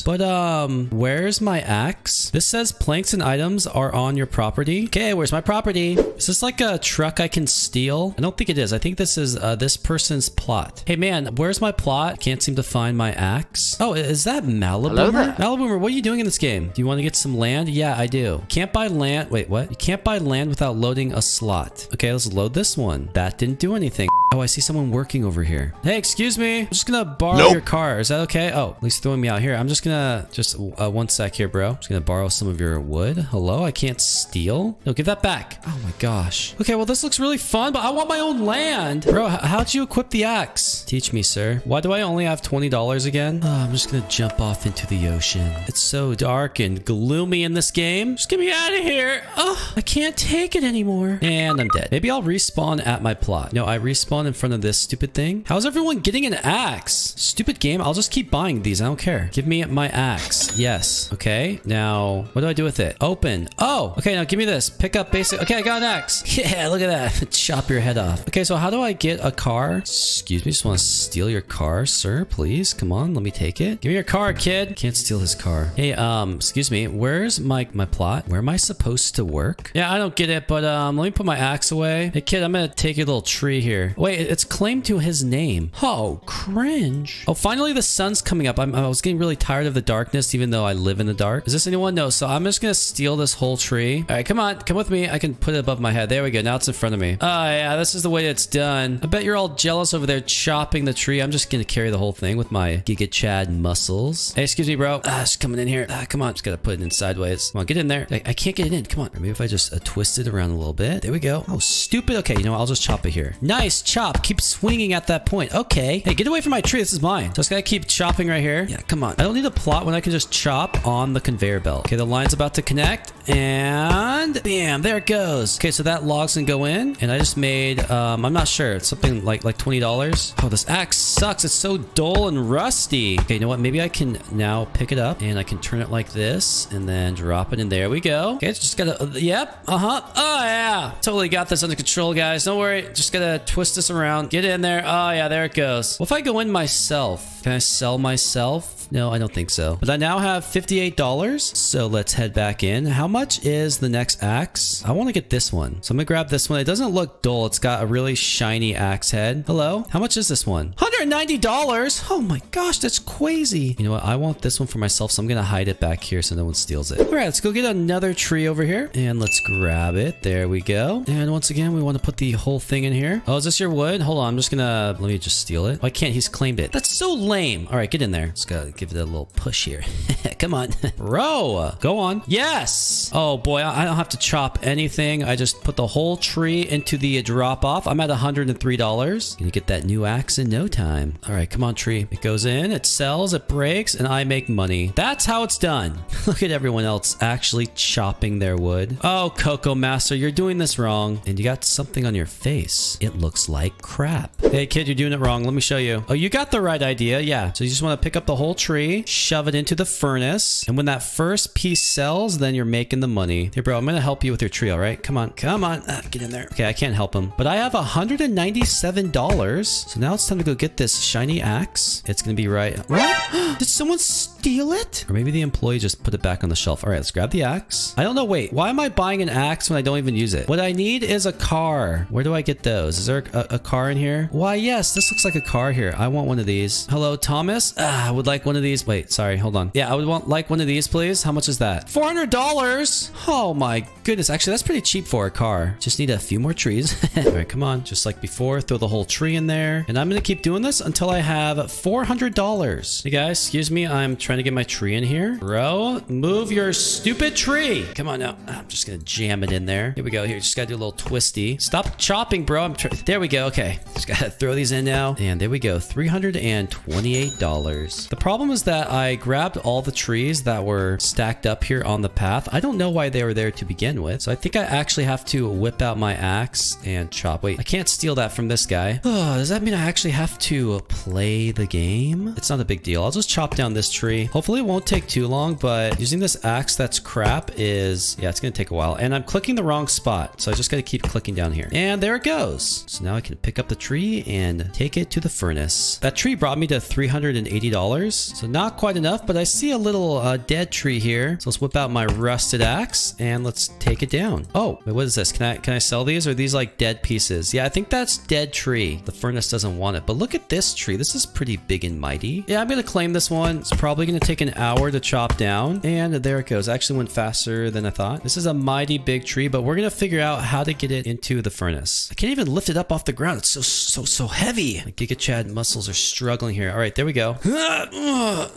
But, um, where's my axe? This says planks and items are on your property. Okay, where's my property? Is this like a truck I can steal? I don't think it is. I think this is uh, this person's plot. Hey man, where's my plot? Can't seem to find my axe. Oh, is that Malibu? Malibu, what are you doing in this game? Do you want to get some land? Yeah, I do. Can't buy land. Wait, what? You can't buy land without loading a slot. Okay, let's load this one. That didn't do anything. Oh, I see someone working over here. Hey, excuse me. I'm just gonna borrow Nope. your car. Is that okay? Oh, at least throwing me out here. I'm just gonna just uh, one sec here, bro. just gonna borrow some of your wood. Hello, I can't steal. No, give that back. Oh my gosh. Okay, well this looks really fun, but I want my own land, bro. how'd you equip the axe? Teach me, sir. Why do I only have twenty dollars again? Oh, I'm just gonna jump off into the ocean. It's so dark and gloomy in this game. Just get me out of here. Oh, I can't take it anymore. And I'm dead. Maybe I'll respawn at my plot. No, I respawn in front of this stupid thing. How's everyone getting an axe? Stupid game. I'll just keep buying these. I don't care. Give me my axe. Yes. Okay. Now, what do I do with it? Open. Oh, okay. Now give me this. Pick up basic. Okay, I got an axe. (laughs) Yeah, look at that. (laughs) Chop your head off. Okay, so how do I get a car? Excuse me. Just want to steal your car, sir. Please. Come on. Let me take it. Give me your car, kid. Can't steal his car. Hey, um, excuse me. Where's my my plot? Where am I supposed to work? Yeah, I don't get it, but um, let me put my axe away. Hey, kid, I'm gonna take your little tree here. Wait, it's claimed to his name. Oh, cringe. Oh, finally the sun's coming up. I'm, I was getting really tired of the darkness, even though I live in the dark. Is this anyone? No. So I'm just gonna steal this whole tree. All right, come on, come with me. I can put it above my head. There we go. Now it's in front of me. Oh yeah, this is the way it's done. I bet you're all jealous over there chopping the tree. I'm just gonna carry the whole thing with my Giga Chad muscles. Hey, excuse me, bro. Ah, it's coming in here. Ah, come on, just gotta put it in sideways. Come on, get in there. I, I can't get it in. Come on. Maybe if I just uh, twist it around a little bit. There we go. Oh, stupid. Okay, you know what? I'll just chop it here. Nice chop. Keep swinging at that point. Okay. Hey, get away from my tree. This is mine. Just gotta keep chopping right here. Yeah, come on. I don't need a plot when I can just chop on the conveyor belt. Okay, the line's about to connect. And bam, there it goes. Okay, so that log's gonna go in. And I just made, um, I'm not sure. It's something like, like $20. Oh, this axe sucks. It's so dull and rusty. Okay, you know what? Maybe I can now pick it up and I can turn it like this and then drop it in. There we go. Okay, it's just gotta, uh, yep, uh-huh. Oh, yeah. Totally got this under control, guys. Don't worry. Just gotta twist this around. Get in there. Oh, yeah, there it goes. What if I go in myself? Can I sell myself? No, I don't think so. But I now have $58. So let's head back in. How much is the next axe? I want to get this one. So I'm going to grab this one. It doesn't look dull. It's got a really shiny axe head. Hello? How much is this one? $190. Oh my gosh, that's crazy. You know what? I want this one for myself. So I'm going to hide it back here so no one steals it. All right, let's go get another tree over here and let's grab it. There we go. And once again, we want to put the whole thing in here. Oh, is this your wood? Hold on. I'm just going to, let me just steal it. Why can't he's claimed it? That's so lame. All right, get in there. Let's to give it a little push here. (laughs) Come on. (laughs) Bro, go on. Yes. Oh boy, I don't have to chop anything. I just put the whole tree into the drop off. I'm at $103. Gonna get that new axe in no time. All right, come on, tree. It goes in, it sells, it breaks, and I make money. That's how it's done. (laughs) Look at everyone else actually chopping their wood. Oh, Coco Master, you're doing this wrong. And you got something on your face. It looks like crap. Hey, kid, you're doing it wrong. Let me show you. Oh, you got the right idea. Yeah. So you just want to pick up the whole tree, shove it into the furnace. And when that first piece sells, then you're making the money. Here, bro, I'm going to help you with your tree, all right? Come on. Come on. Ah, get in there. Okay, I can't help him. But I have $197. So now it's time to go get this shiny axe. It's going to be right. What? (gasps) Did someone steal it? Or maybe the employee just put it back on the shelf. All right, let's grab the axe. I don't know. Wait, why am I buying an axe when I don't even use it? What I need is a car. Where do I get those? Is there a, a car in here? Why, yes, this looks like a car here. I want one of these. Hello, Thomas? Ah, I would like one of these. Wait, sorry, hold on. Yeah, I would want like one of these, please. How much is that? $400? Oh my goodness. Actually, that's pretty cheap for a car. Just need a few more trees. (laughs) All right, come on. Just like before, throw the whole tree in there. And I'm going to keep doing this until I have $400. Hey guys, excuse me. I'm trying to get my tree in here. Bro, move your stupid tree. Come on now. I'm just going to jam it in there. Here we go. Here, just got to do a little twisty. Stop chopping, bro. I'm There we go. Okay. Just got to (laughs) throw these in now. And there we go. $328. The problem is that I grabbed all the trees that were stacked up here on the path. I don't know why they were there to begin with. So I think I actually have to whip out my axe and chop. Wait, I can't steal that from this guy. Oh, (sighs) does that mean I actually have to play the game? It's not a big deal. I'll just chop down this tree. Hopefully it won't take too long, but using this axe that's crap is, yeah, it's to take a while. And I'm clicking the wrong spot. So I just got to keep clicking down here. And there it goes. So now I can pick up the tree and take it to the furnace. That tree brought me to $380. So not quite enough, but I see a little uh, dead tree here. So let's whip out my rusted axe and let's take it down. Oh, wait, what is this? Can I can I sell these? Are these like dead pieces? Yeah, I think that's dead tree. The furnace doesn't want it. But look at this tree. This is pretty big and mighty. Yeah, I'm to claim this one. It's probably going to take an hour to chop down. And there it goes. Actually went faster than I thought. This is a mighty big tree, but we're going to figure out how to get it into the furnace. I can't even lift it up off the ground. It's so, so, so heavy. My Giga Chad muscles are struggling here. All right, there we go. (laughs)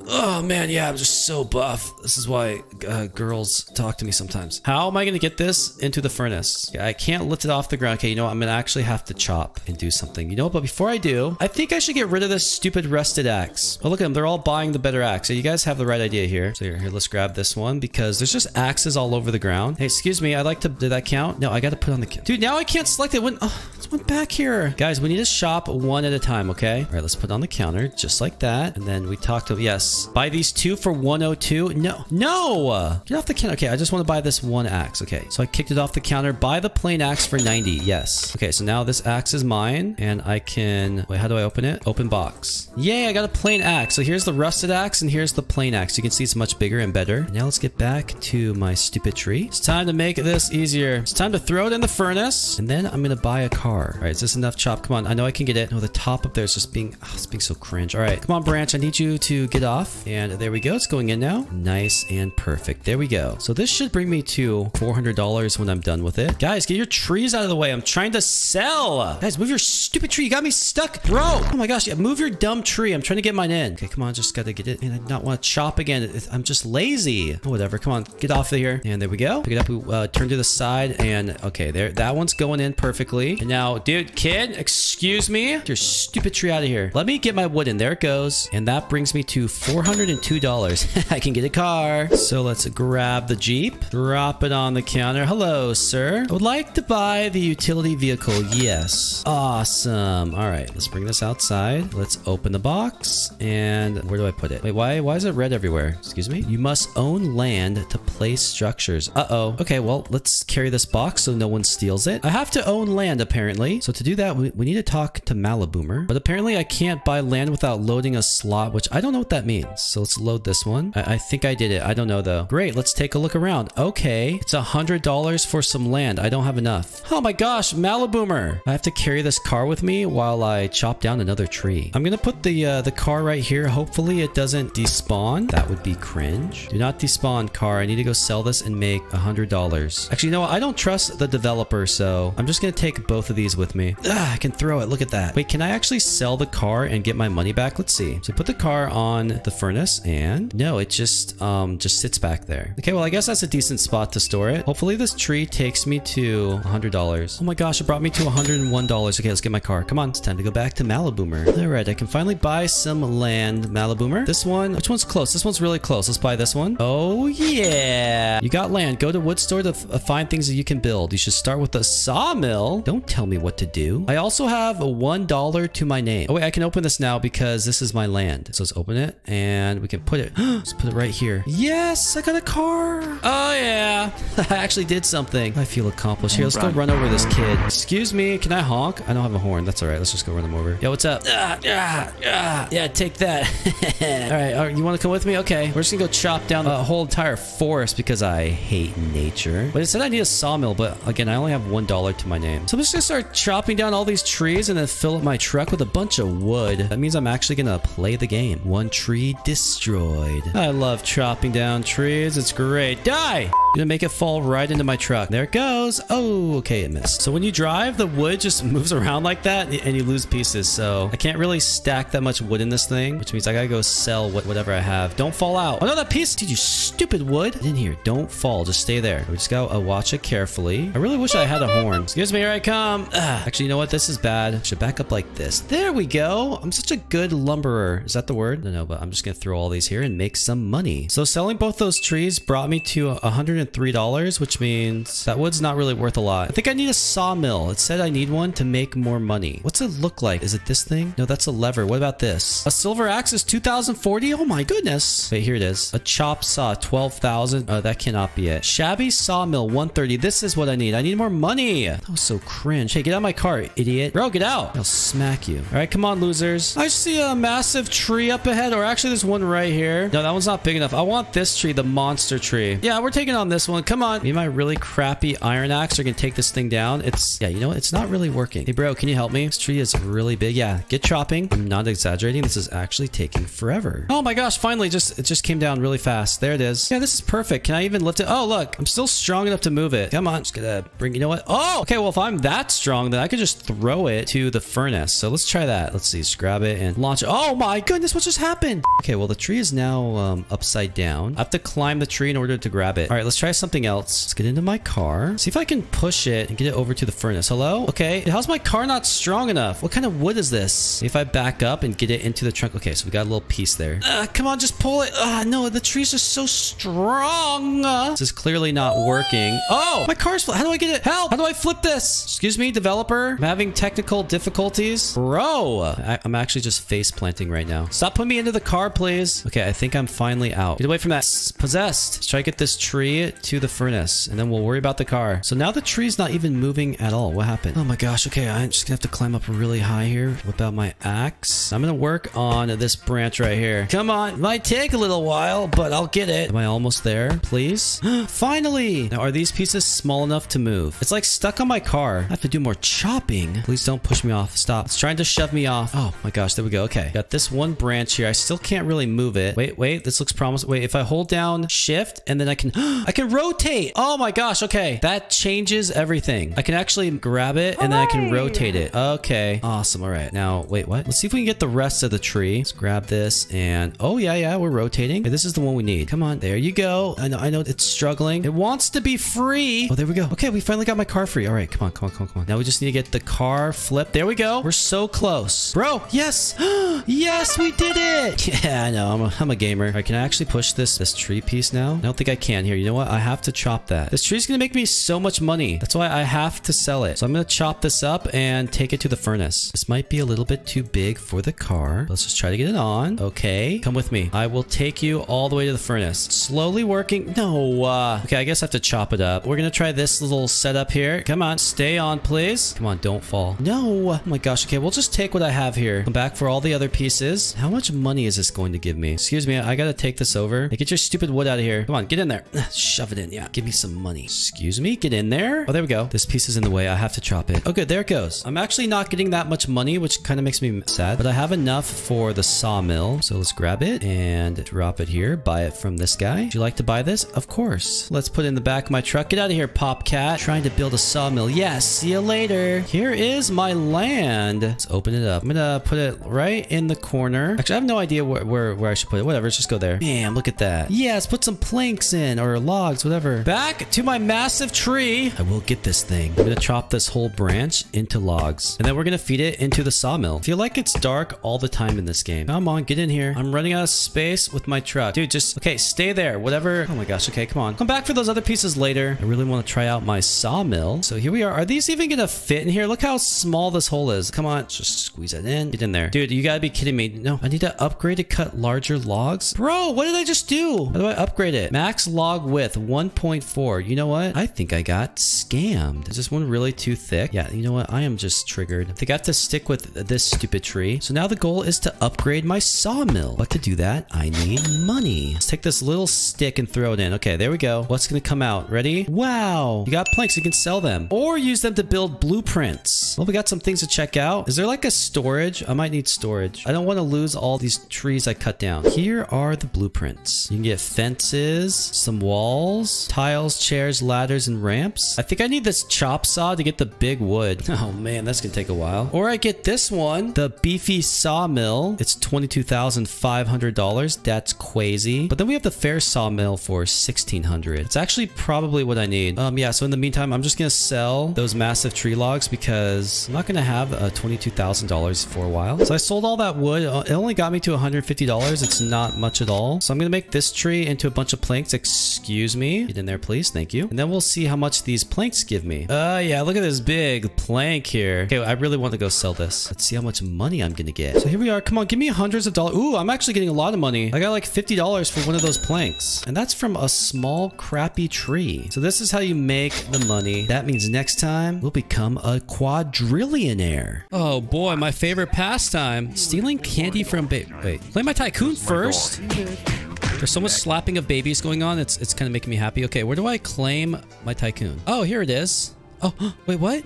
Oh, man, yeah, I'm just so buff. This is why uh, girls talk to me sometimes. How am I going to get this into the furnace? I can't lift it off the ground. Okay, you know what? I'm going to actually have to chop and do something. You know what? But before I do, I think I should get rid of this stupid rusted axe. Oh, look at them. They're all buying the better axe. So you guys have the right idea here. So here, here, let's grab this one because there's just axes all over the ground. Hey, excuse me. I'd like to... Did that count? No, I got to put on the... Dude, now I can't select it. When, oh, it's went back here. Guys, we need to shop one at a time, okay? All right, let's put on the counter just like that. And then we talked to... Yes. Buy these two for 102. No. No! Uh, get off the counter. Okay, I just want to buy this one axe. Okay, so I kicked it off the counter. Buy the plain axe for 90. Yes. Okay, so now this axe is mine and I can... Wait, how do I open it? Open box. Yay, I got a plain axe. So here's the rusted axe and here's the plain axe. You can see it's much bigger and better. Now let's get back to my stupid tree. It's time to make this easier. It's time to throw it in the furnace and then I'm going to buy a car. All right, is this enough chop? Come on, I know I can get it. No, the top up there is just being... Oh, it's being so cringe. All right, come on, Branch. I need you to get off. And there we go. It's going in now. Nice and perfect. There we go. So this should bring me to $400 when I'm done with it. Guys, get your trees out of the way. I'm trying to sell. Guys, move your stupid tree. You got me stuck. Bro. Oh my gosh. Yeah, move your dumb tree. I'm trying to get mine in. Okay, come on. Just got to get it. And I not want to chop again. I'm just lazy. Oh, whatever. Come on. Get off of here. And there we go. Pick it up. Uh, turn to the side. And okay, there. That one's going in perfectly. And now, dude, kid, excuse me. Get your stupid tree out of here. Let me get my wood in. There it goes. And that brings me to $402. (laughs) I can get a car. So let's grab the Jeep. Drop it on the counter. Hello, sir. I would like to buy the utility vehicle. Yes. Awesome. All right, let's bring this outside. Let's open the box. And where do I put it? Wait, why, why is it red everywhere? Excuse me? You must own land to place structures. Uh-oh. Okay, well, let's carry this box so no one steals it. I have to own land, apparently. So to do that, we, we need to talk to Malaboomer. But apparently I can't buy land without loading a slot, which I don't know what that means. So let's load this one. I, I think I did it. I don't know, though. Great, let's take a look around. Okay, it's a $100 for some land. I don't have enough. Oh my gosh, Malaboomer. I have to carry this car with me while I chop down another tree. I'm gonna put the uh, the car right here. Hopefully it doesn't despawn. That would be cringe. Do not despawn car. I need to go sell this and make a hundred dollars. Actually, you know what? I don't trust the developer, so I'm just gonna take both of these with me. Ah, I can throw it. Look at that. Wait, can I actually sell the car and get my money back? Let's see. So put the car on the furnace and no, it just um just sits back there. Okay, well I guess that's a decent spot to store it. Hopefully this tree takes me to a hundred dollars. Oh my gosh, it brought me to $101. Okay, let's get my car. Come on, it's time to go back to Malaboomer. All right, I can finally buy some land, Malaboomer. This one, which one's close? This one's really close. Let's buy this one. Oh yeah. You got land. Go to wood store to uh, find things that you can build. You should start with a sawmill. Don't tell me what to do. I also have a $1 to my name. Oh wait, I can open this now because this is my land. So let's open it and we can put it, (gasps) let's put it right here. Yes, I got a car. Oh yeah. (laughs) I actually did something. I feel accomplished. Here, let's go run over this kid. Excuse me, can I honk? I don't have a horn. That's all right. Let's just go run them over. Yo, what's up? Ah, ah, ah. Yeah, take that. (laughs) all right, all right, you want to come with me? Okay, we're just gonna go chop down the whole entire forest because I hate nature. But it said I need a sawmill, but again, I only have one dollar to my name. So I'm just gonna start chopping down all these trees and then fill up my truck with a bunch of wood. That means I'm actually gonna play the game. One tree destroyed. I love chopping down trees. It's great. Die! Gonna make it fall right into my truck. There it goes. Oh, okay, it missed. So when you drive, the wood just (laughs) moves around like that and you lose pieces. So I can't really stack that much wood in this thing, which means I gotta go sell what, whatever I have. Don't fall out. Oh no, that piece. Dude, you stupid wood. In here. Don't fall. Just stay there. We just gotta uh, watch it carefully. I really wish I had a horn. Excuse me, here I come. Ugh. (sighs) Actually, you know what? This is bad. Should back up like this. There we go. I'm such a good lumberer. Is that the word? No, no, but I'm just gonna throw all these here and make some money. So selling both those trees brought me to $103, which means that wood's not really worth a lot. I think I need a sawmill. It said I need one to make more money. What's it look like? Is it this thing? No, that's a lever. What about this? A silver axe is 2040? Oh my goodness. Wait, here it is. A chop saw, 12,000. Oh, that cannot be it. Shabby sawmill, 130. This is what I need. I need more money. That was so cringe. Hey, get out of my car, idiot. Bro, get out. I'll smack you. All right, come on, losers. I see a massive tree up ahead, or actually there's one right here. No, that one's not big enough. I want this tree, the monster tree. Yeah, we're taking on this one. Come on. Me and my really crappy iron axe are gonna take this thing down. It's, yeah, you know what? It's not really working. Hey, bro, can you help me? This tree is really big. Yeah, get chopping. I'm not exaggerating. This is actually taking forever. Oh my gosh, finally, just it just came down really fast. There it is. Yeah, this is perfect. Can I even lift it? Oh, look, I'm still strong enough to move it. Come on, just gonna bring, you know what? Oh, okay, well, if I'm that strong, then I could just throw it to the furnace. So let's try that. Let's see, just grab it and launch it. Oh my goodness, what just happened? Okay, well, the tree is now um, upside down. I have to climb the tree in order to grab it. All right, let's try something else. Let's get into my car. See if I can push it and get it over to the furnace. Hello? Okay, how's my car not strong enough? What kind of wood is this? If I back up and get it into the trunk. Okay, so we got a little piece there. Uh, come on, just pull it. Uh, no, the trees are so strong. This is clearly not working. Oh, my car's How do I get it? Help! How do I flip this? Excuse me, developer. I'm having technical difficulties. Bro, I I'm actually just face planting right now. Stop putting me into the car, please. Okay, I think I'm finally out. Get away from that. Possessed. Let's try to get this tree to the furnace, and then we'll worry about the car. So now the tree's not even moving at all. What happened? Oh my gosh. Okay, I'm just gonna have to climb up really high here. Whip out my axe. I'm gonna work on this branch right here. Come on. Might take a little while, but I'll get it. Am I almost there? Please? (gasps) Finally! Now, are these pieces small enough to move? It's like stuck on my car. I have to do more chopping. Please don't push me off. Stop. It's trying to shove me off. Oh my gosh, there we go. Okay. Got this one branch here. I still can't really move it. Wait, wait. This looks promising. Wait, if I hold down shift and then I can, (gasps) I can rotate. Oh my gosh. Okay. That changes everything. I can actually grab it and then I can rotate it. Okay. Awesome. All right. Now, wait, what? Let's see if we can get the rest of the tree. Let's grab this and, oh yeah, yeah, we're rotating. Okay, this is the one we need. Come on. There you go. I know, I know it's struggling. It wants to be free. Oh, there we go. Okay. We finally got my car free. All right. Come on, come on, come on, come on. Now we just need to get the car flipped. There we go. We're so close. Bro, yes. (gasps) yes, we did it. (laughs) Yeah, I know. I'm a, I'm a gamer. All right, can I actually push this this tree piece now? I don't think I can. Here, you know what? I have to chop that. This tree's gonna make me so much money. That's why I have to sell it. So I'm gonna chop this up and take it to the furnace. This might be a little bit too big for the car. Let's just try to get it on. Okay, come with me. I will take you all the way to the furnace. Slowly working. No, uh, okay, I guess I have to chop it up. We're gonna try this little setup here. Come on, stay on, please. Come on, don't fall. No, oh my gosh. Okay, we'll just take what I have here. Come back for all the other pieces. How much money is this going to give me? Excuse me, I gotta take this over. Hey, get your stupid wood out of here. Come on, get in there. (sighs) Shove it in, yeah. Give me some money. Excuse me, get in there. Oh, there we go. This piece is in the way. I have to chop it. Oh, good, there it goes. I'm actually not getting that much money, which kind of makes me sad, but I have enough for the sawmill. So let's grab it and drop it here. Buy it from this guy. Would you like to buy this? Of course. Let's put it in the back of my truck. Get out of here, Popcat. Trying to build a sawmill. Yes, see you later. Here is my land. Let's open it up. I'm gonna put it right in the corner. Actually, I have no idea where, where, where I should put it. Whatever, let's just go there. Bam, look at that. Yes, put some planks in or logs, whatever. Back to my massive tree. I will get this thing. I'm gonna chop this whole branch into logs. And then we're gonna feed it into the sawmill. I feel like it's dark all the time in this game. Come on, get in here. I'm running space with my truck. Dude, just, okay, stay there. Whatever. Oh my gosh, okay, come on. Come back for those other pieces later. I really want to try out my sawmill. So here we are. Are these even gonna fit in here? Look how small this hole is. Come on, just squeeze it in. Get in there. Dude, you gotta be kidding me. No, I need to upgrade to cut larger logs. Bro, what did I just do? How do I upgrade it? Max log width 1.4. You know what? I think I got scammed. Is this one really too thick? Yeah, you know what? I am just triggered. They got to stick with this stupid tree. So now the goal is to upgrade my sawmill. But to do that, I need money. Let's take this little stick and throw it in. Okay, there we go. What's gonna come out? Ready? Wow. You got planks. You can sell them. Or use them to build blueprints. Well, we got some things to check out. Is there like a storage? I might need storage. I don't want to lose all these trees I cut down. Here are the blueprints. You can get fences, some walls, tiles, chairs, ladders, and ramps. I think I need this chop saw to get the big wood. (laughs) Oh man, that's gonna take a while. Or I get this one, the beefy sawmill. It's $22,500. That's crazy. But then we have the fair sawmill for 1600 It's actually probably what I need. Um, yeah, so in the meantime, I'm just gonna sell those massive tree logs because I'm not gonna have uh, $22,000 for a while. So I sold all that wood. Uh, It only got me to $150. It's not much at all. So I'm gonna make this tree into a bunch of planks. Excuse me. Get in there, please. Thank you. And then we'll see how much these planks give me. Uh, yeah, look at this big plank here. Okay, I really want to go sell this. Let's see how much money I'm gonna get. So here we are. Come on, give me hundreds of dollars. Ooh, I'm actually getting a lot of money. I got like $50 for one of those planks. And that's from a small, crappy tree. So this is how you make the money. That means next time we'll become a quadrillionaire. Oh boy, my favorite pastime. Stealing candy from ba- Wait, play my tycoon first. There's so much slapping of babies going on. It's it's kind of making me happy. Okay, where do I claim my tycoon? Oh, here it is. Oh, (gasps) wait, what?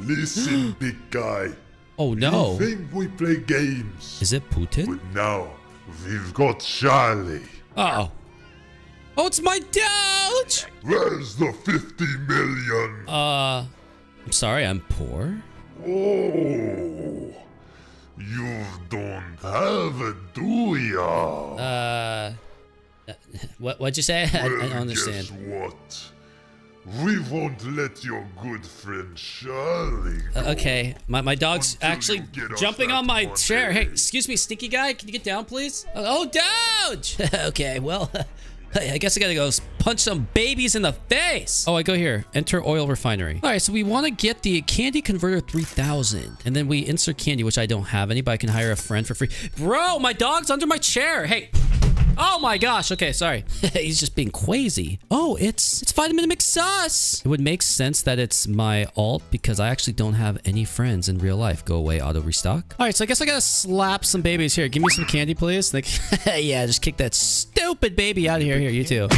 Listen, big guy. Oh no. You think we play games, Is it Putin? but now we've got Charlie. Oh. Oh, it's my Doge! Where's the 50 million? Uh, I'm sorry, I'm poor. Oh, you don't have it, do ya? Uh, (laughs) what, what'd you say? (laughs) I, I don't understand. Guess what? We won't let your good friend Charlie go. Uh, okay, my, my dog's actually jumping on my one chair. Hey, excuse me, stinky guy. Can you get down, please? Oh, Doge! (laughs) okay, well, (laughs) I guess I gotta go punch some babies in the face. Oh, I go here. Enter oil refinery. All right, so we want to get the candy converter 3000. And then we insert candy, which I don't have any, but I can hire a friend for free. Bro, my dog's under my chair. Hey. Oh my gosh. Okay, sorry. (laughs) He's just being crazy. Oh, it's it's vitamin mix sauce. It would make sense that it's my alt because I actually don't have any friends in real life. Go away, auto restock. All right, so I guess I gotta slap some babies here. Give me some candy, please. Like, (laughs) yeah, just kick that stupid baby out of here. Here, you too.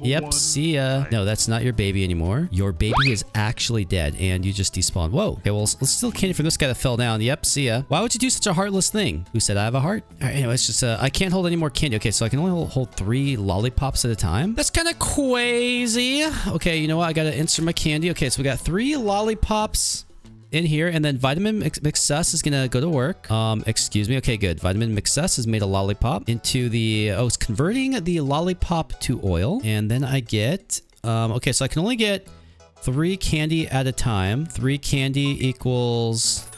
Yep, see ya. No, that's not your baby anymore. Your baby is actually dead, and you just despawned. Whoa. Okay, well, let's steal candy from this guy that fell down. Yep, see ya. Why would you do such a heartless thing? Who said I have a heart? All right, anyway, it's just, uh, I can't hold any more candy. Okay, so I can only hold, hold three lollipops at a time. That's kind of crazy. Okay, you know what? I gotta insert my candy. Okay, so we got three lollipops in here and then vitamin mix, mix is gonna go to work um excuse me okay good vitamin mix sus has made a lollipop into the oh it's converting the lollipop to oil and then i get um okay so i can only get three candy at a time three candy equals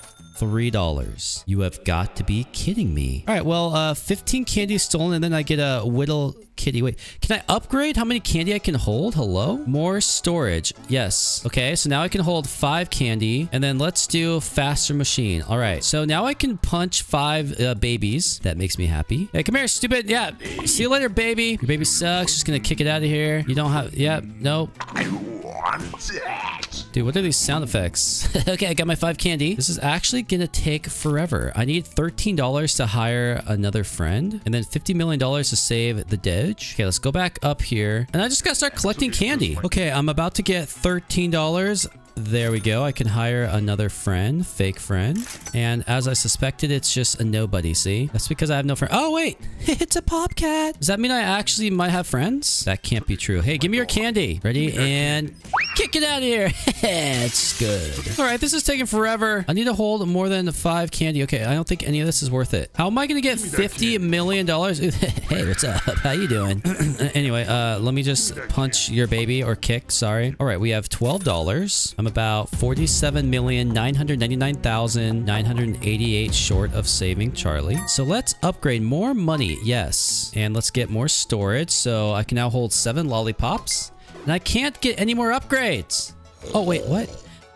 $3. You have got to be kidding me. All right, well, uh, 15 candies stolen, and then I get a whittle kitty. Wait, can I upgrade how many candy I can hold? Hello? More storage. Yes. Okay, so now I can hold five candy, and then let's do faster machine. All right, so now I can punch five uh, babies. That makes me happy. Hey, come here, stupid. Yeah, see you later, baby. Your baby sucks. Just gonna kick it out of here. You don't have, yeah, nope. I want it. Dude, what are these sound effects? (laughs) okay, I got my five candy. This is actually gonna take forever. I need $13 to hire another friend and then $50 million to save the Doge. Okay, let's go back up here. And I just gotta start collecting candy. Okay, I'm about to get $13. There we go. I can hire another friend, fake friend. And as I suspected, it's just a nobody, see? That's because I have no friend. Oh, wait. (laughs) It's a popcat. Does that mean I actually might have friends? That can't be true. Hey, give me your candy. Ready? And kick it out of here. (laughs) it's good. All right, this is taking forever. I need to hold more than five candy. Okay, I don't think any of this is worth it. How am I going to get $50 million? (laughs) hey, what's up? How you doing? (coughs) anyway, uh, let me just punch your baby or kick. Sorry. All right, we have $12. I'm about 47,999,988 short of saving Charlie. So let's upgrade more money. Yes. And let's get more storage. So I can now hold seven lollipops. And I can't get any more upgrades. Oh, wait, what?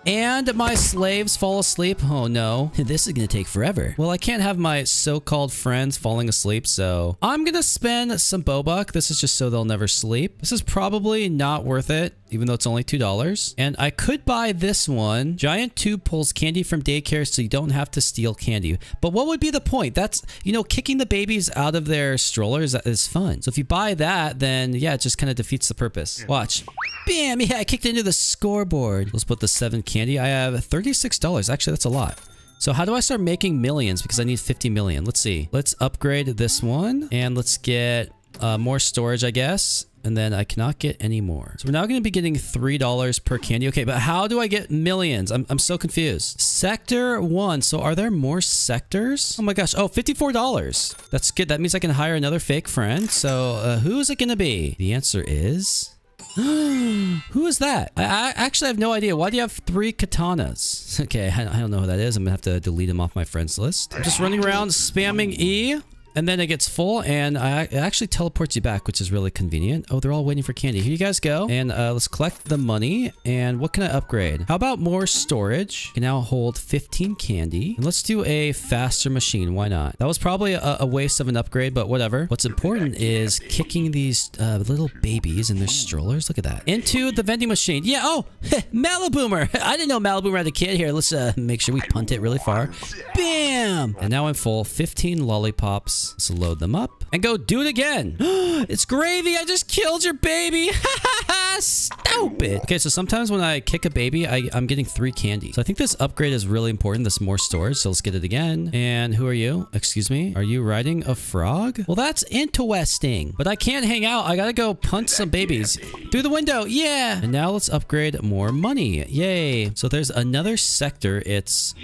And my slaves fall asleep. Oh no, (laughs) this is gonna take forever. Well, I can't have my so-called friends falling asleep, so I'm gonna spend some Bobuck. This is just so they'll never sleep. This is probably not worth it, even though it's only $2. And I could buy this one. Giant Tube pulls candy from daycare so you don't have to steal candy. But what would be the point? That's, you know, kicking the babies out of their strollers is fun. So if you buy that, then yeah, it just kind of defeats the purpose. Watch. Bam! Yeah, I kicked into the scoreboard. Let's put the seven candy. I have $36. Actually, that's a lot. So how do I start making millions? Because I need 50 million. Let's see. Let's upgrade this one. And let's get uh, more storage, I guess. And then I cannot get any more. So we're now going to be getting $3 per candy. Okay, but how do I get millions? I'm, I'm so confused. Sector 1. So are there more sectors? Oh my gosh. Oh, $54. That's good. That means I can hire another fake friend. So uh, who is it going to be? The answer is... (gasps) who is that? I, I, actually have no idea. Why do you have three katanas? (laughs) Okay, I, I don't know who that is. I'm gonna have to delete him off my friends list. I'm just running around spamming E. And then it gets full and I, it actually teleports you back, which is really convenient. Oh, they're all waiting for candy. Here you guys go. And uh, let's collect the money. And what can I upgrade? How about more storage? can now hold 15 candy. And let's do a faster machine. Why not? That was probably a, a waste of an upgrade, but whatever. What's important is kicking these uh, little babies in their strollers. Look at that. Into the vending machine. Yeah. Oh, (laughs) Maliboomer. (laughs) I didn't know Maliboomer had a kid. Here, let's uh, make sure we punt it really far. Bam! And now I'm full. 15 lollipops. Let's load them up and go do it again. (gasps) it's gravy. I just killed your baby. (laughs) Stupid. Okay, so sometimes when I kick a baby, I, I'm getting three candy. So I think this upgrade is really important. This more storage. So let's get it again. And who are you? Excuse me. Are you riding a frog? Well, that's interesting. But I can't hang out. I gotta go punch some babies. Through the window. Yeah. And now let's upgrade more money. Yay. So there's another sector. It's...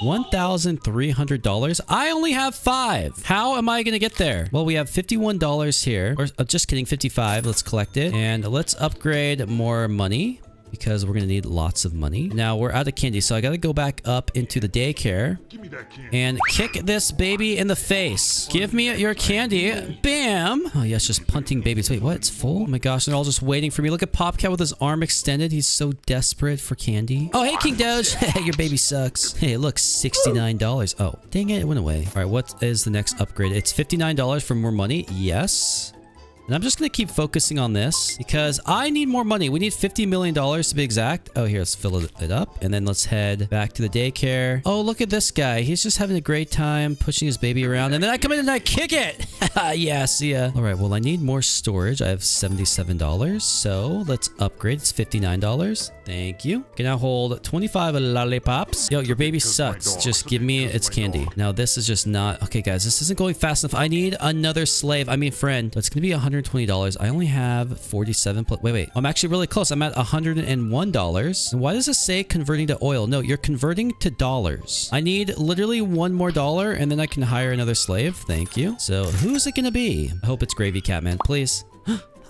$1,300. I only have five. How am I going to get there? Well, we have $51 here. Or uh, just kidding, 55. Let's collect it. And let's upgrade more money because we're going to need lots of money. Now, we're out of candy, so I got to go back up into the daycare and kick this baby in the face. Give me your candy. Bam! Oh, yes, just punting babies. Wait, what? It's full? Oh my gosh, they're all just waiting for me. Look at Popcat with his arm extended. He's so desperate for candy. Oh, hey, King Doge. (laughs) Hey, your baby sucks. Hey, look, $69. Oh, dang it, it went away. All right, what is the next upgrade? It's $59 for more money. Yes. And I'm just going to keep focusing on this because I need more money. We need $50 million to be exact. Oh, here, let's fill it up. And then let's head back to the daycare. Oh, look at this guy. He's just having a great time pushing his baby around. And then I come in and I kick it. (laughs) yeah, see ya. All right, well, I need more storage. I have $77. So let's upgrade. It's $59. Thank you. Can now hold 25 lollipops. Yo, your baby sucks. Just give me its candy. Now, this is just not... Okay, guys, this isn't going fast enough. I need another slave. I mean, friend. It's going to be 100 $120. I only have 47. Wait, wait. I'm actually really close. I'm at $101. Why does it say converting to oil? No, you're converting to dollars. I need literally one more dollar and then I can hire another slave. Thank you. So who's it going to be? I hope it's Gravy Catman, please.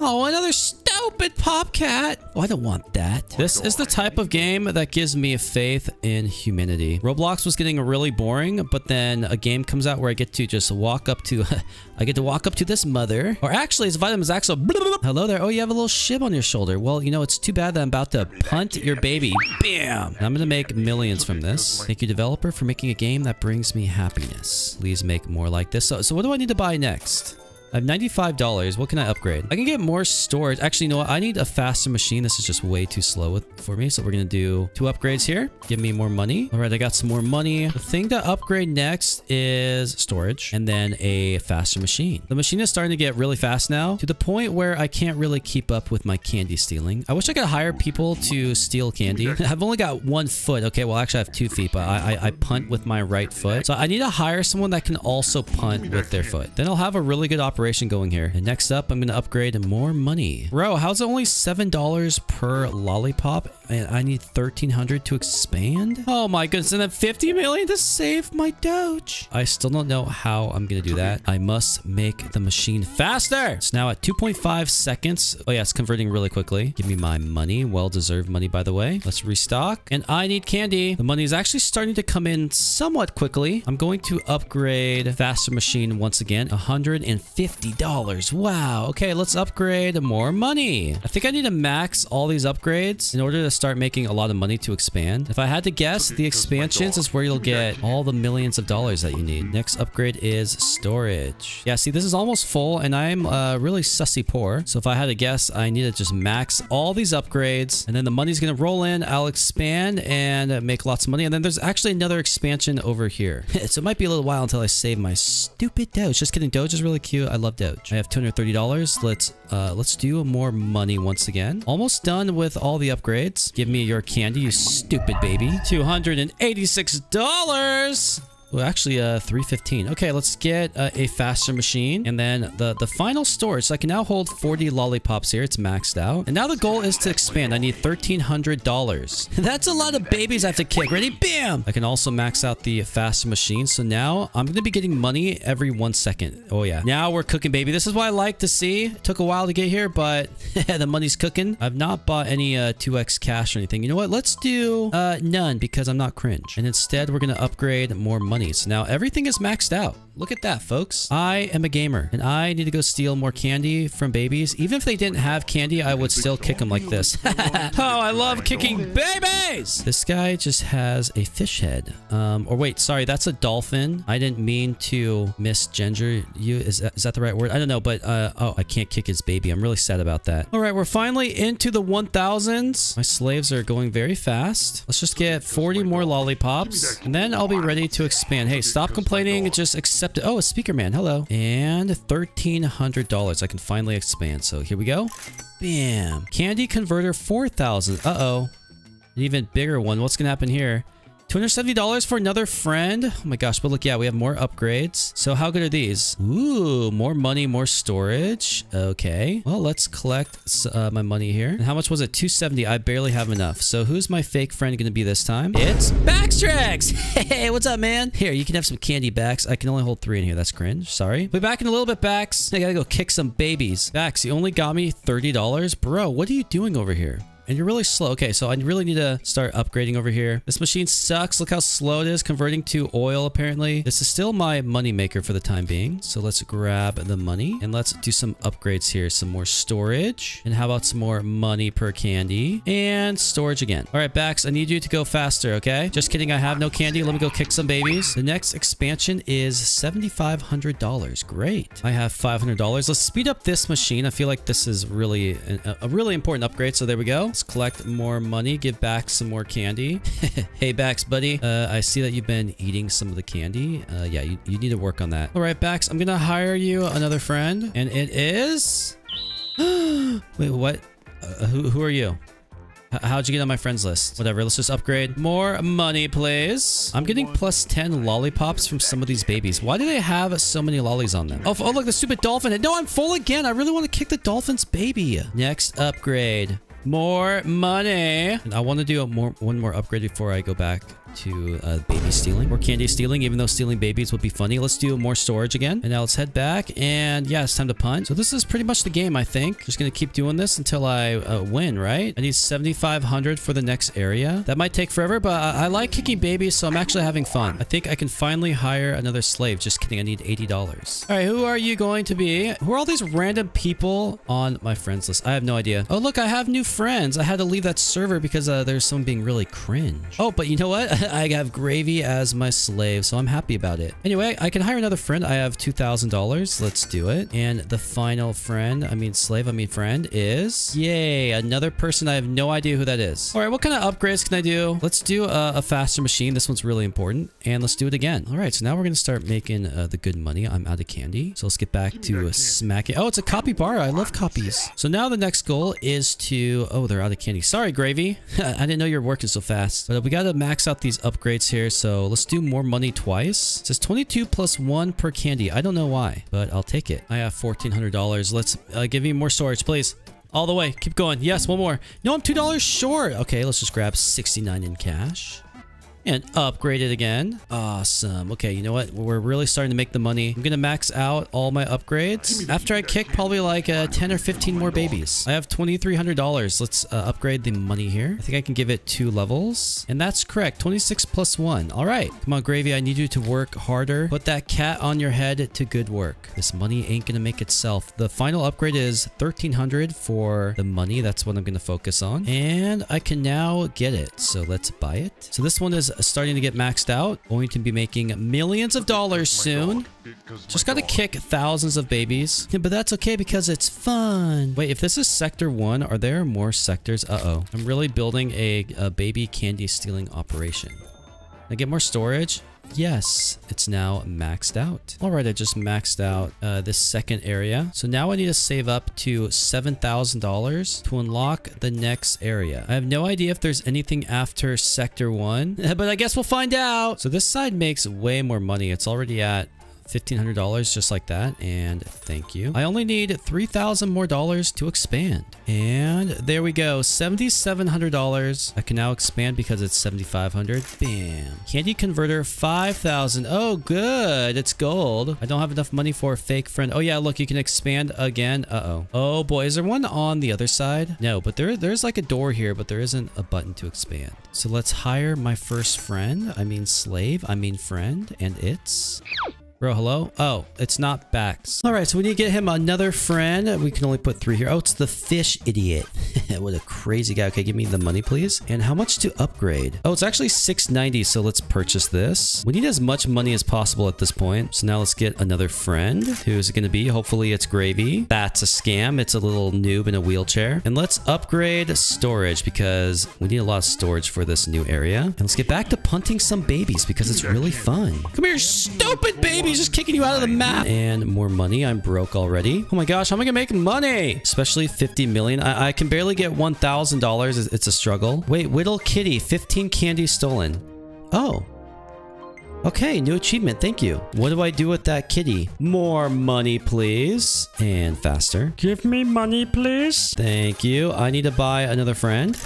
Oh, another stupid stupid Popcat. Oh, I don't want that. This is the type of game that gives me faith in humanity. Roblox was getting really boring, but then a game comes out where I get to just walk up to, (laughs) I get to walk up to this mother. Or actually, it's Vitamin Axel. (laughs) Hello there. Oh, you have a little shib on your shoulder. Well, you know, it's too bad that I'm about to punt your baby. Bam! And I'm gonna make millions from this. Thank you, developer, for making a game that brings me happiness. Please make more like this. So, so what do I need to buy next? I have $95. What can I upgrade? I can get more storage. Actually, you know what? I need a faster machine. This is just way too slow with, for me. So we're going to do two upgrades here. Give me more money. All right, I got some more money. The thing to upgrade next is storage and then a faster machine. The machine is starting to get really fast now to the point where I can't really keep up with my candy stealing. I wish I could hire people to steal candy. (laughs) I've only got one foot. Okay, well, actually I have two feet, but I, I, I punt with my right foot. So I need to hire someone that can also punt with their foot. Then I'll have a really good operation going here. And next up, I'm going to upgrade more money. Bro, how's it only $7 per lollipop? And I need 1300 to expand? Oh my goodness. And then 50 million to save my Doge. I still don't know how I'm going to do that. I must make the machine faster. It's now at 2.5 seconds. Oh yeah, it's converting really quickly. Give me my money. Well-deserved money, by the way. Let's restock. And I need candy. The money is actually starting to come in somewhat quickly. I'm going to upgrade faster machine once again. 150 $50. Wow. Okay, let's upgrade more money. I think I need to max all these upgrades in order to start making a lot of money to expand. If I had to guess, the expansions is where you'll get all the millions of dollars that you need. Next upgrade is storage. Yeah, see, this is almost full and I'm uh, really sussy poor. So if I had to guess, I need to just max all these upgrades and then the money's going to roll in. I'll expand and make lots of money. And then there's actually another expansion over here. (laughs) so it might be a little while until I save my stupid Doge. Just kidding. Doge is really cute. I love Doge. I have $230. Let's uh, let's do more money once again. Almost done with all the upgrades. Give me your candy, you stupid baby. $286. Well, actually, uh, 315. Okay, let's get uh, a faster machine. And then the, the final storage. So I can now hold 40 lollipops here. It's maxed out. And now the goal is to expand. I need $1,300. (laughs) That's a lot of babies I have to kick. Ready? Bam! I can also max out the faster machine. So now I'm going to be getting money every one second. Oh, yeah. Now we're cooking, baby. This is what I like to see. It took a while to get here, but (laughs) the money's cooking. I've not bought any uh, 2x cash or anything. You know what? Let's do uh, none because I'm not cringe. And instead, we're going to upgrade more money. So now everything is maxed out. Look at that, folks. I am a gamer, and I need to go steal more candy from babies. Even if they didn't have candy, I would still kick them like this. (laughs) oh, I love kicking babies! This guy just has a fish head. Um, or wait, sorry, that's a dolphin. I didn't mean to misgender you. Is that, is that the right word? I don't know, but uh, oh, I can't kick his baby. I'm really sad about that. All right, we're finally into the 1000s. My slaves are going very fast. Let's just get 40 more lollipops, and then I'll be ready to expand. Hey, stop complaining. Just accept it. Oh, a speaker man. Hello. And $1,300. I can finally expand. So here we go. Bam. Candy converter 4,000. Uh-oh. An even bigger one. What's going to happen here? $270 for another friend. Oh my gosh, but look, yeah, we have more upgrades. So how good are these? Ooh, more money, more storage. Okay. Well, let's collect uh, my money here. And how much was it? 270. I barely have enough. So who's my fake friend going to be this time? It's Baxtrix. (laughs) Hey, what's up, man? Here, you can have some candy, Bax. I can only hold three in here. That's cringe. Sorry. We'll be back in a little bit, Bax. I gotta go kick some babies. Bax, you only got me $30. Bro, what are you doing over here? And you're really slow. Okay, so I really need to start upgrading over here. This machine sucks. Look how slow it is converting to oil, apparently. This is still my money maker for the time being. So let's grab the money and let's do some upgrades here. Some more storage. And how about some more money per candy? And storage again. All right, Bax, I need you to go faster, okay? Just kidding. I have no candy. Let me go kick some babies. The next expansion is $7,500. Great. I have $500. Let's speed up this machine. I feel like this is really a, a really important upgrade. So there we go. Let's collect more money, give back some more candy. (laughs) hey, Bax, buddy. Uh, I see that you've been eating some of the candy. Uh, yeah, you, you need to work on that. All right, Bax, I'm going to hire you another friend. And it is... (gasps) Wait, what? Uh, who, who are you? How'd you get on my friends list? Whatever, let's just upgrade. More money, please. I'm getting plus 10 lollipops from some of these babies. Why do they have so many lollies on them? Oh, oh look, the stupid dolphin. No, I'm full again. I really want to kick the dolphin's baby. Next upgrade. More money. And I want to do more one more upgrade before I go back to uh, baby stealing or candy stealing, even though stealing babies would be funny. Let's do more storage again. And now let's head back. And yeah, it's time to punt. So this is pretty much the game, I think. Just going to keep doing this until I uh, win, right? I need 7,500 for the next area. That might take forever, but I, I like kicking babies, so I'm actually having fun. I think I can finally hire another slave. Just kidding. I need $80. All right, who are you going to be? Who are all these random people on my friends list? I have no idea. Oh, look, I have new friends. I had to leave that server because uh, there's someone being really cringe. Oh, but you know what? (laughs) (laughs) I have Gravy as my slave, so I'm happy about it. Anyway, I can hire another friend. I have $2,000. Let's do it. And the final friend, I mean slave, I mean friend is... Yay, another person. I have no idea who that is. All right, what kind of upgrades can I do? Let's do a, a faster machine. This one's really important. And let's do it again. All right, so now we're going to start making uh, the good money. I'm out of candy. So let's get back to smacking. Oh, it's a copy bar. I love copies. So now the next goal is to... Oh, they're out of candy. Sorry, Gravy. (laughs) I didn't know you were working so fast. But we got to max out these upgrades here. So let's do more money twice. It says 22 plus 1 per candy. I don't know why, but I'll take it. I have $1,400. Let's uh, give me more storage, please. All the way. Keep going. Yes, one more. No, I'm $2 short. Okay, let's just grab 69 in cash. And upgrade it again. Awesome. Okay, you know what? We're really starting to make the money. I'm going to max out all my upgrades. After I kick probably like uh, 10 or 15 more babies. I have $2,300. Let's uh, upgrade the money here. I think I can give it two levels. And that's correct. 26 plus 1. All right. Come on, Gravy. I need you to work harder. Put that cat on your head to good work. This money ain't going to make itself. The final upgrade is 1300 for the money. That's what I'm going to focus on. And I can now get it. So let's buy it. So this one is starting to get maxed out. Going to be making millions of dollars soon. Just gotta kick thousands of babies. Yeah, but that's okay because it's fun. Wait, if this is sector one, are there more sectors? Uh-oh. I'm really building a, a baby candy stealing operation. I get more storage. Yes, it's now maxed out. All right, I just maxed out uh, this second area. So now I need to save up to $7,000 to unlock the next area. I have no idea if there's anything after sector one, (laughs) but I guess we'll find out. So this side makes way more money. It's already at $1,500 just like that. And thank you. I only need 3,000 more dollars to expand. And there we go. $7,700. I can now expand because it's 7,500. Bam. Candy converter 5,000. Oh, good. It's gold. I don't have enough money for a fake friend. Oh yeah, look, you can expand again. Uh-oh. Oh boy, is there one on the other side? No, but there, there's like a door here, but there isn't a button to expand. So let's hire my first friend. I mean slave. I mean friend. And it's... Bro, hello? Oh, it's not Bax. All right, so we need to get him another friend. We can only put three here. Oh, it's the fish idiot. (laughs) what a crazy guy. Okay, give me the money, please. And how much to upgrade? Oh, it's actually 690, so let's purchase this. We need as much money as possible at this point. So now let's get another friend. Who's it going to be? Hopefully it's Gravy. That's a scam. It's a little noob in a wheelchair. And let's upgrade storage because we need a lot of storage for this new area. And let's get back to punting some babies because it's really fun. Come here, stupid baby! He's just kicking you out of the map. And more money. I'm broke already. Oh my gosh, how am I gonna make money? Especially 50 million. I, I can barely get $1,000. It's a struggle. Wait, Whittle Kitty, 15 candy stolen. Oh. Okay, new achievement. Thank you. What do I do with that kitty? More money, please. And faster. Give me money, please. Thank you. I need to buy another friend.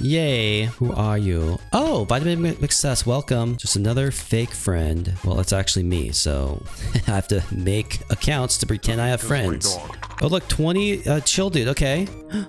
Yay. Who are you? Oh, Vitamin Success. Welcome. Just another fake friend. Well, it's actually me, so (laughs) I have to make accounts to pretend I have friends. Oh, look, 20 uh, chill dude. Okay. (gasps)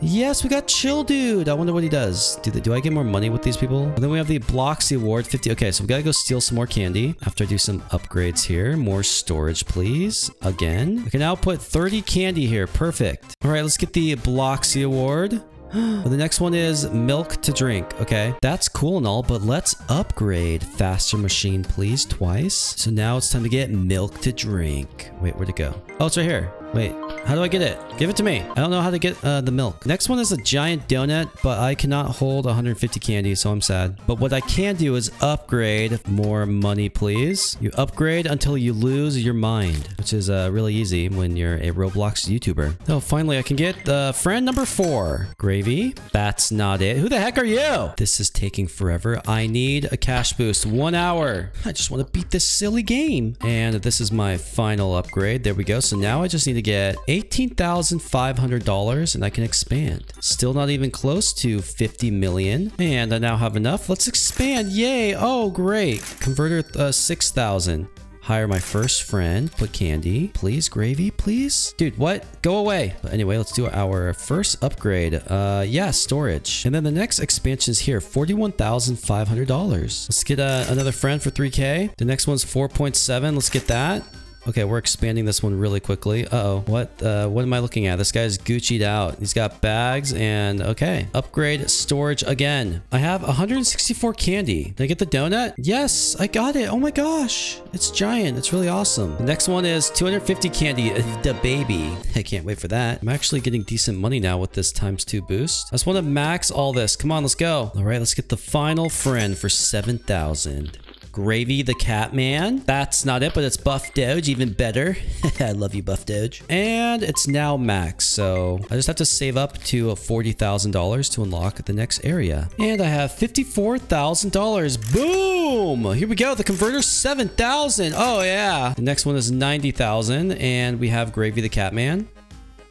Yes, we got Chill Dude. I wonder what he does. Do, they, do I get more money with these people? And then we have the Bloxy Award, 50. Okay, so we gotta go steal some more candy. After I do some upgrades here. More storage, please. Again. We can now put 30 candy here. Perfect. All right, let's get the Bloxy Award. The next one is milk to drink. Okay, that's cool and all, but let's upgrade faster machine, please, twice. So now it's time to get milk to drink. Wait, where'd it go? Oh, it's right here. Wait, how do I get it? Give it to me. I don't know how to get uh, the milk. Next one is a giant donut, but I cannot hold 150 candy, so I'm sad. But what I can do is upgrade more money, please. You upgrade until you lose your mind, which is uh, really easy when you're a Roblox YouTuber. Oh, finally, I can get uh, friend number four. Gravy. That's not it. Who the heck are you? This is taking forever. I need a cash boost. One hour. I just want to beat this silly game. And this is my final upgrade. There we go. So now I just need to get $18,500 and I can expand. Still not even close to 50 million. And I now have enough. Let's expand. Yay. Oh, great. Converter uh, 6,000. Hire my first friend. Put candy. Please, gravy, please. Dude, what? Go away. But anyway, let's do our first upgrade. Uh, yeah, storage. And then the next expansion is here. $41,500. Let's get uh, another friend for 3K. The next one's 4.7. Let's get that. Okay, we're expanding this one really quickly. Uh-oh. What uh, what am I looking at? This guy's Gucci'd out. He's got bags and okay. Upgrade storage again. I have 164 candy. Did I get the donut? Yes, I got it. Oh my gosh. It's giant. It's really awesome. The next one is 250 candy. The baby. I can't wait for that. I'm actually getting decent money now with this times two boost. I just want to max all this. Come on, let's go. All right, let's get the final friend for 7,000. Gravy the Catman. That's not it, but it's Buff Doge, even better. (laughs) I love you, Buff Doge. And it's now max, so I just have to save up to $40,000 to unlock the next area. And I have $54,000. Boom! Here we go. The converter 7,000. Oh, yeah. The next one is 90,000, and we have Gravy the Catman.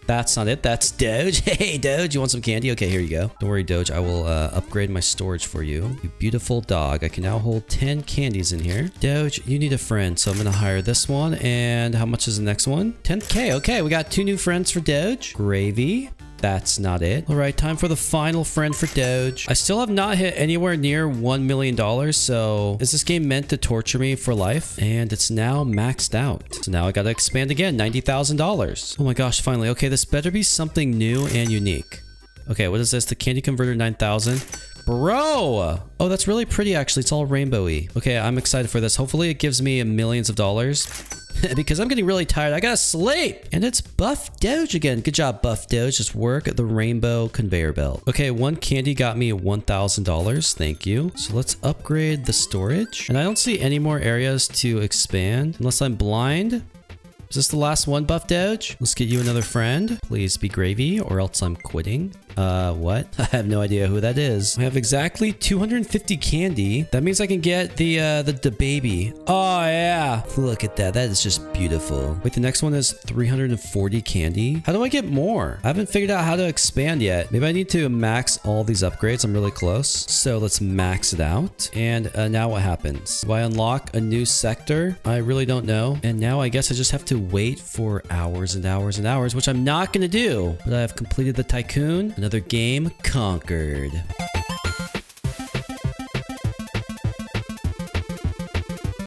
That's not it. That's Doge. (laughs) Hey, Doge, you want some candy? Okay, here you go. Don't worry, Doge. I will uh, upgrade my storage for you. You beautiful dog. I can now hold 10 candies in here. Doge, you need a friend, so I'm going to hire this one. And how much is the next one? 10k. Okay, we got two new friends for Doge. Gravy. That's not it. All right, time for the final friend for Doge. I still have not hit anywhere near $1 million, so is this game meant to torture me for life? And it's now maxed out. So now I gotta expand again, $90,000. Oh my gosh, finally. Okay, this better be something new and unique. Okay, what is this? The Candy Converter 9000. Bro! Oh, that's really pretty, actually. It's all rainbowy. Okay, I'm excited for this. Hopefully it gives me millions of dollars. (laughs) because I'm getting really tired. I gotta sleep. And it's Buff Doge again. Good job, Buff Doge. Just work at the rainbow conveyor belt. Okay, one candy got me $1,000. Thank you. So let's upgrade the storage. And I don't see any more areas to expand unless I'm blind. Is this the last one, Buff Doge? Let's get you another friend. Please be gravy or else I'm quitting. Uh, what? (laughs) I have no idea who that is. I have exactly 250 candy. That means I can get the, uh, the, the baby. Oh, yeah. Look at that. That is just beautiful. Wait, the next one is 340 candy. How do I get more? I haven't figured out how to expand yet. Maybe I need to max all these upgrades. I'm really close. So let's max it out. And uh, now what happens? Do I unlock a new sector? I really don't know. And now I guess I just have to wait for hours and hours and hours, which I'm not going to do. But I have completed the Tycoon. Another game conquered.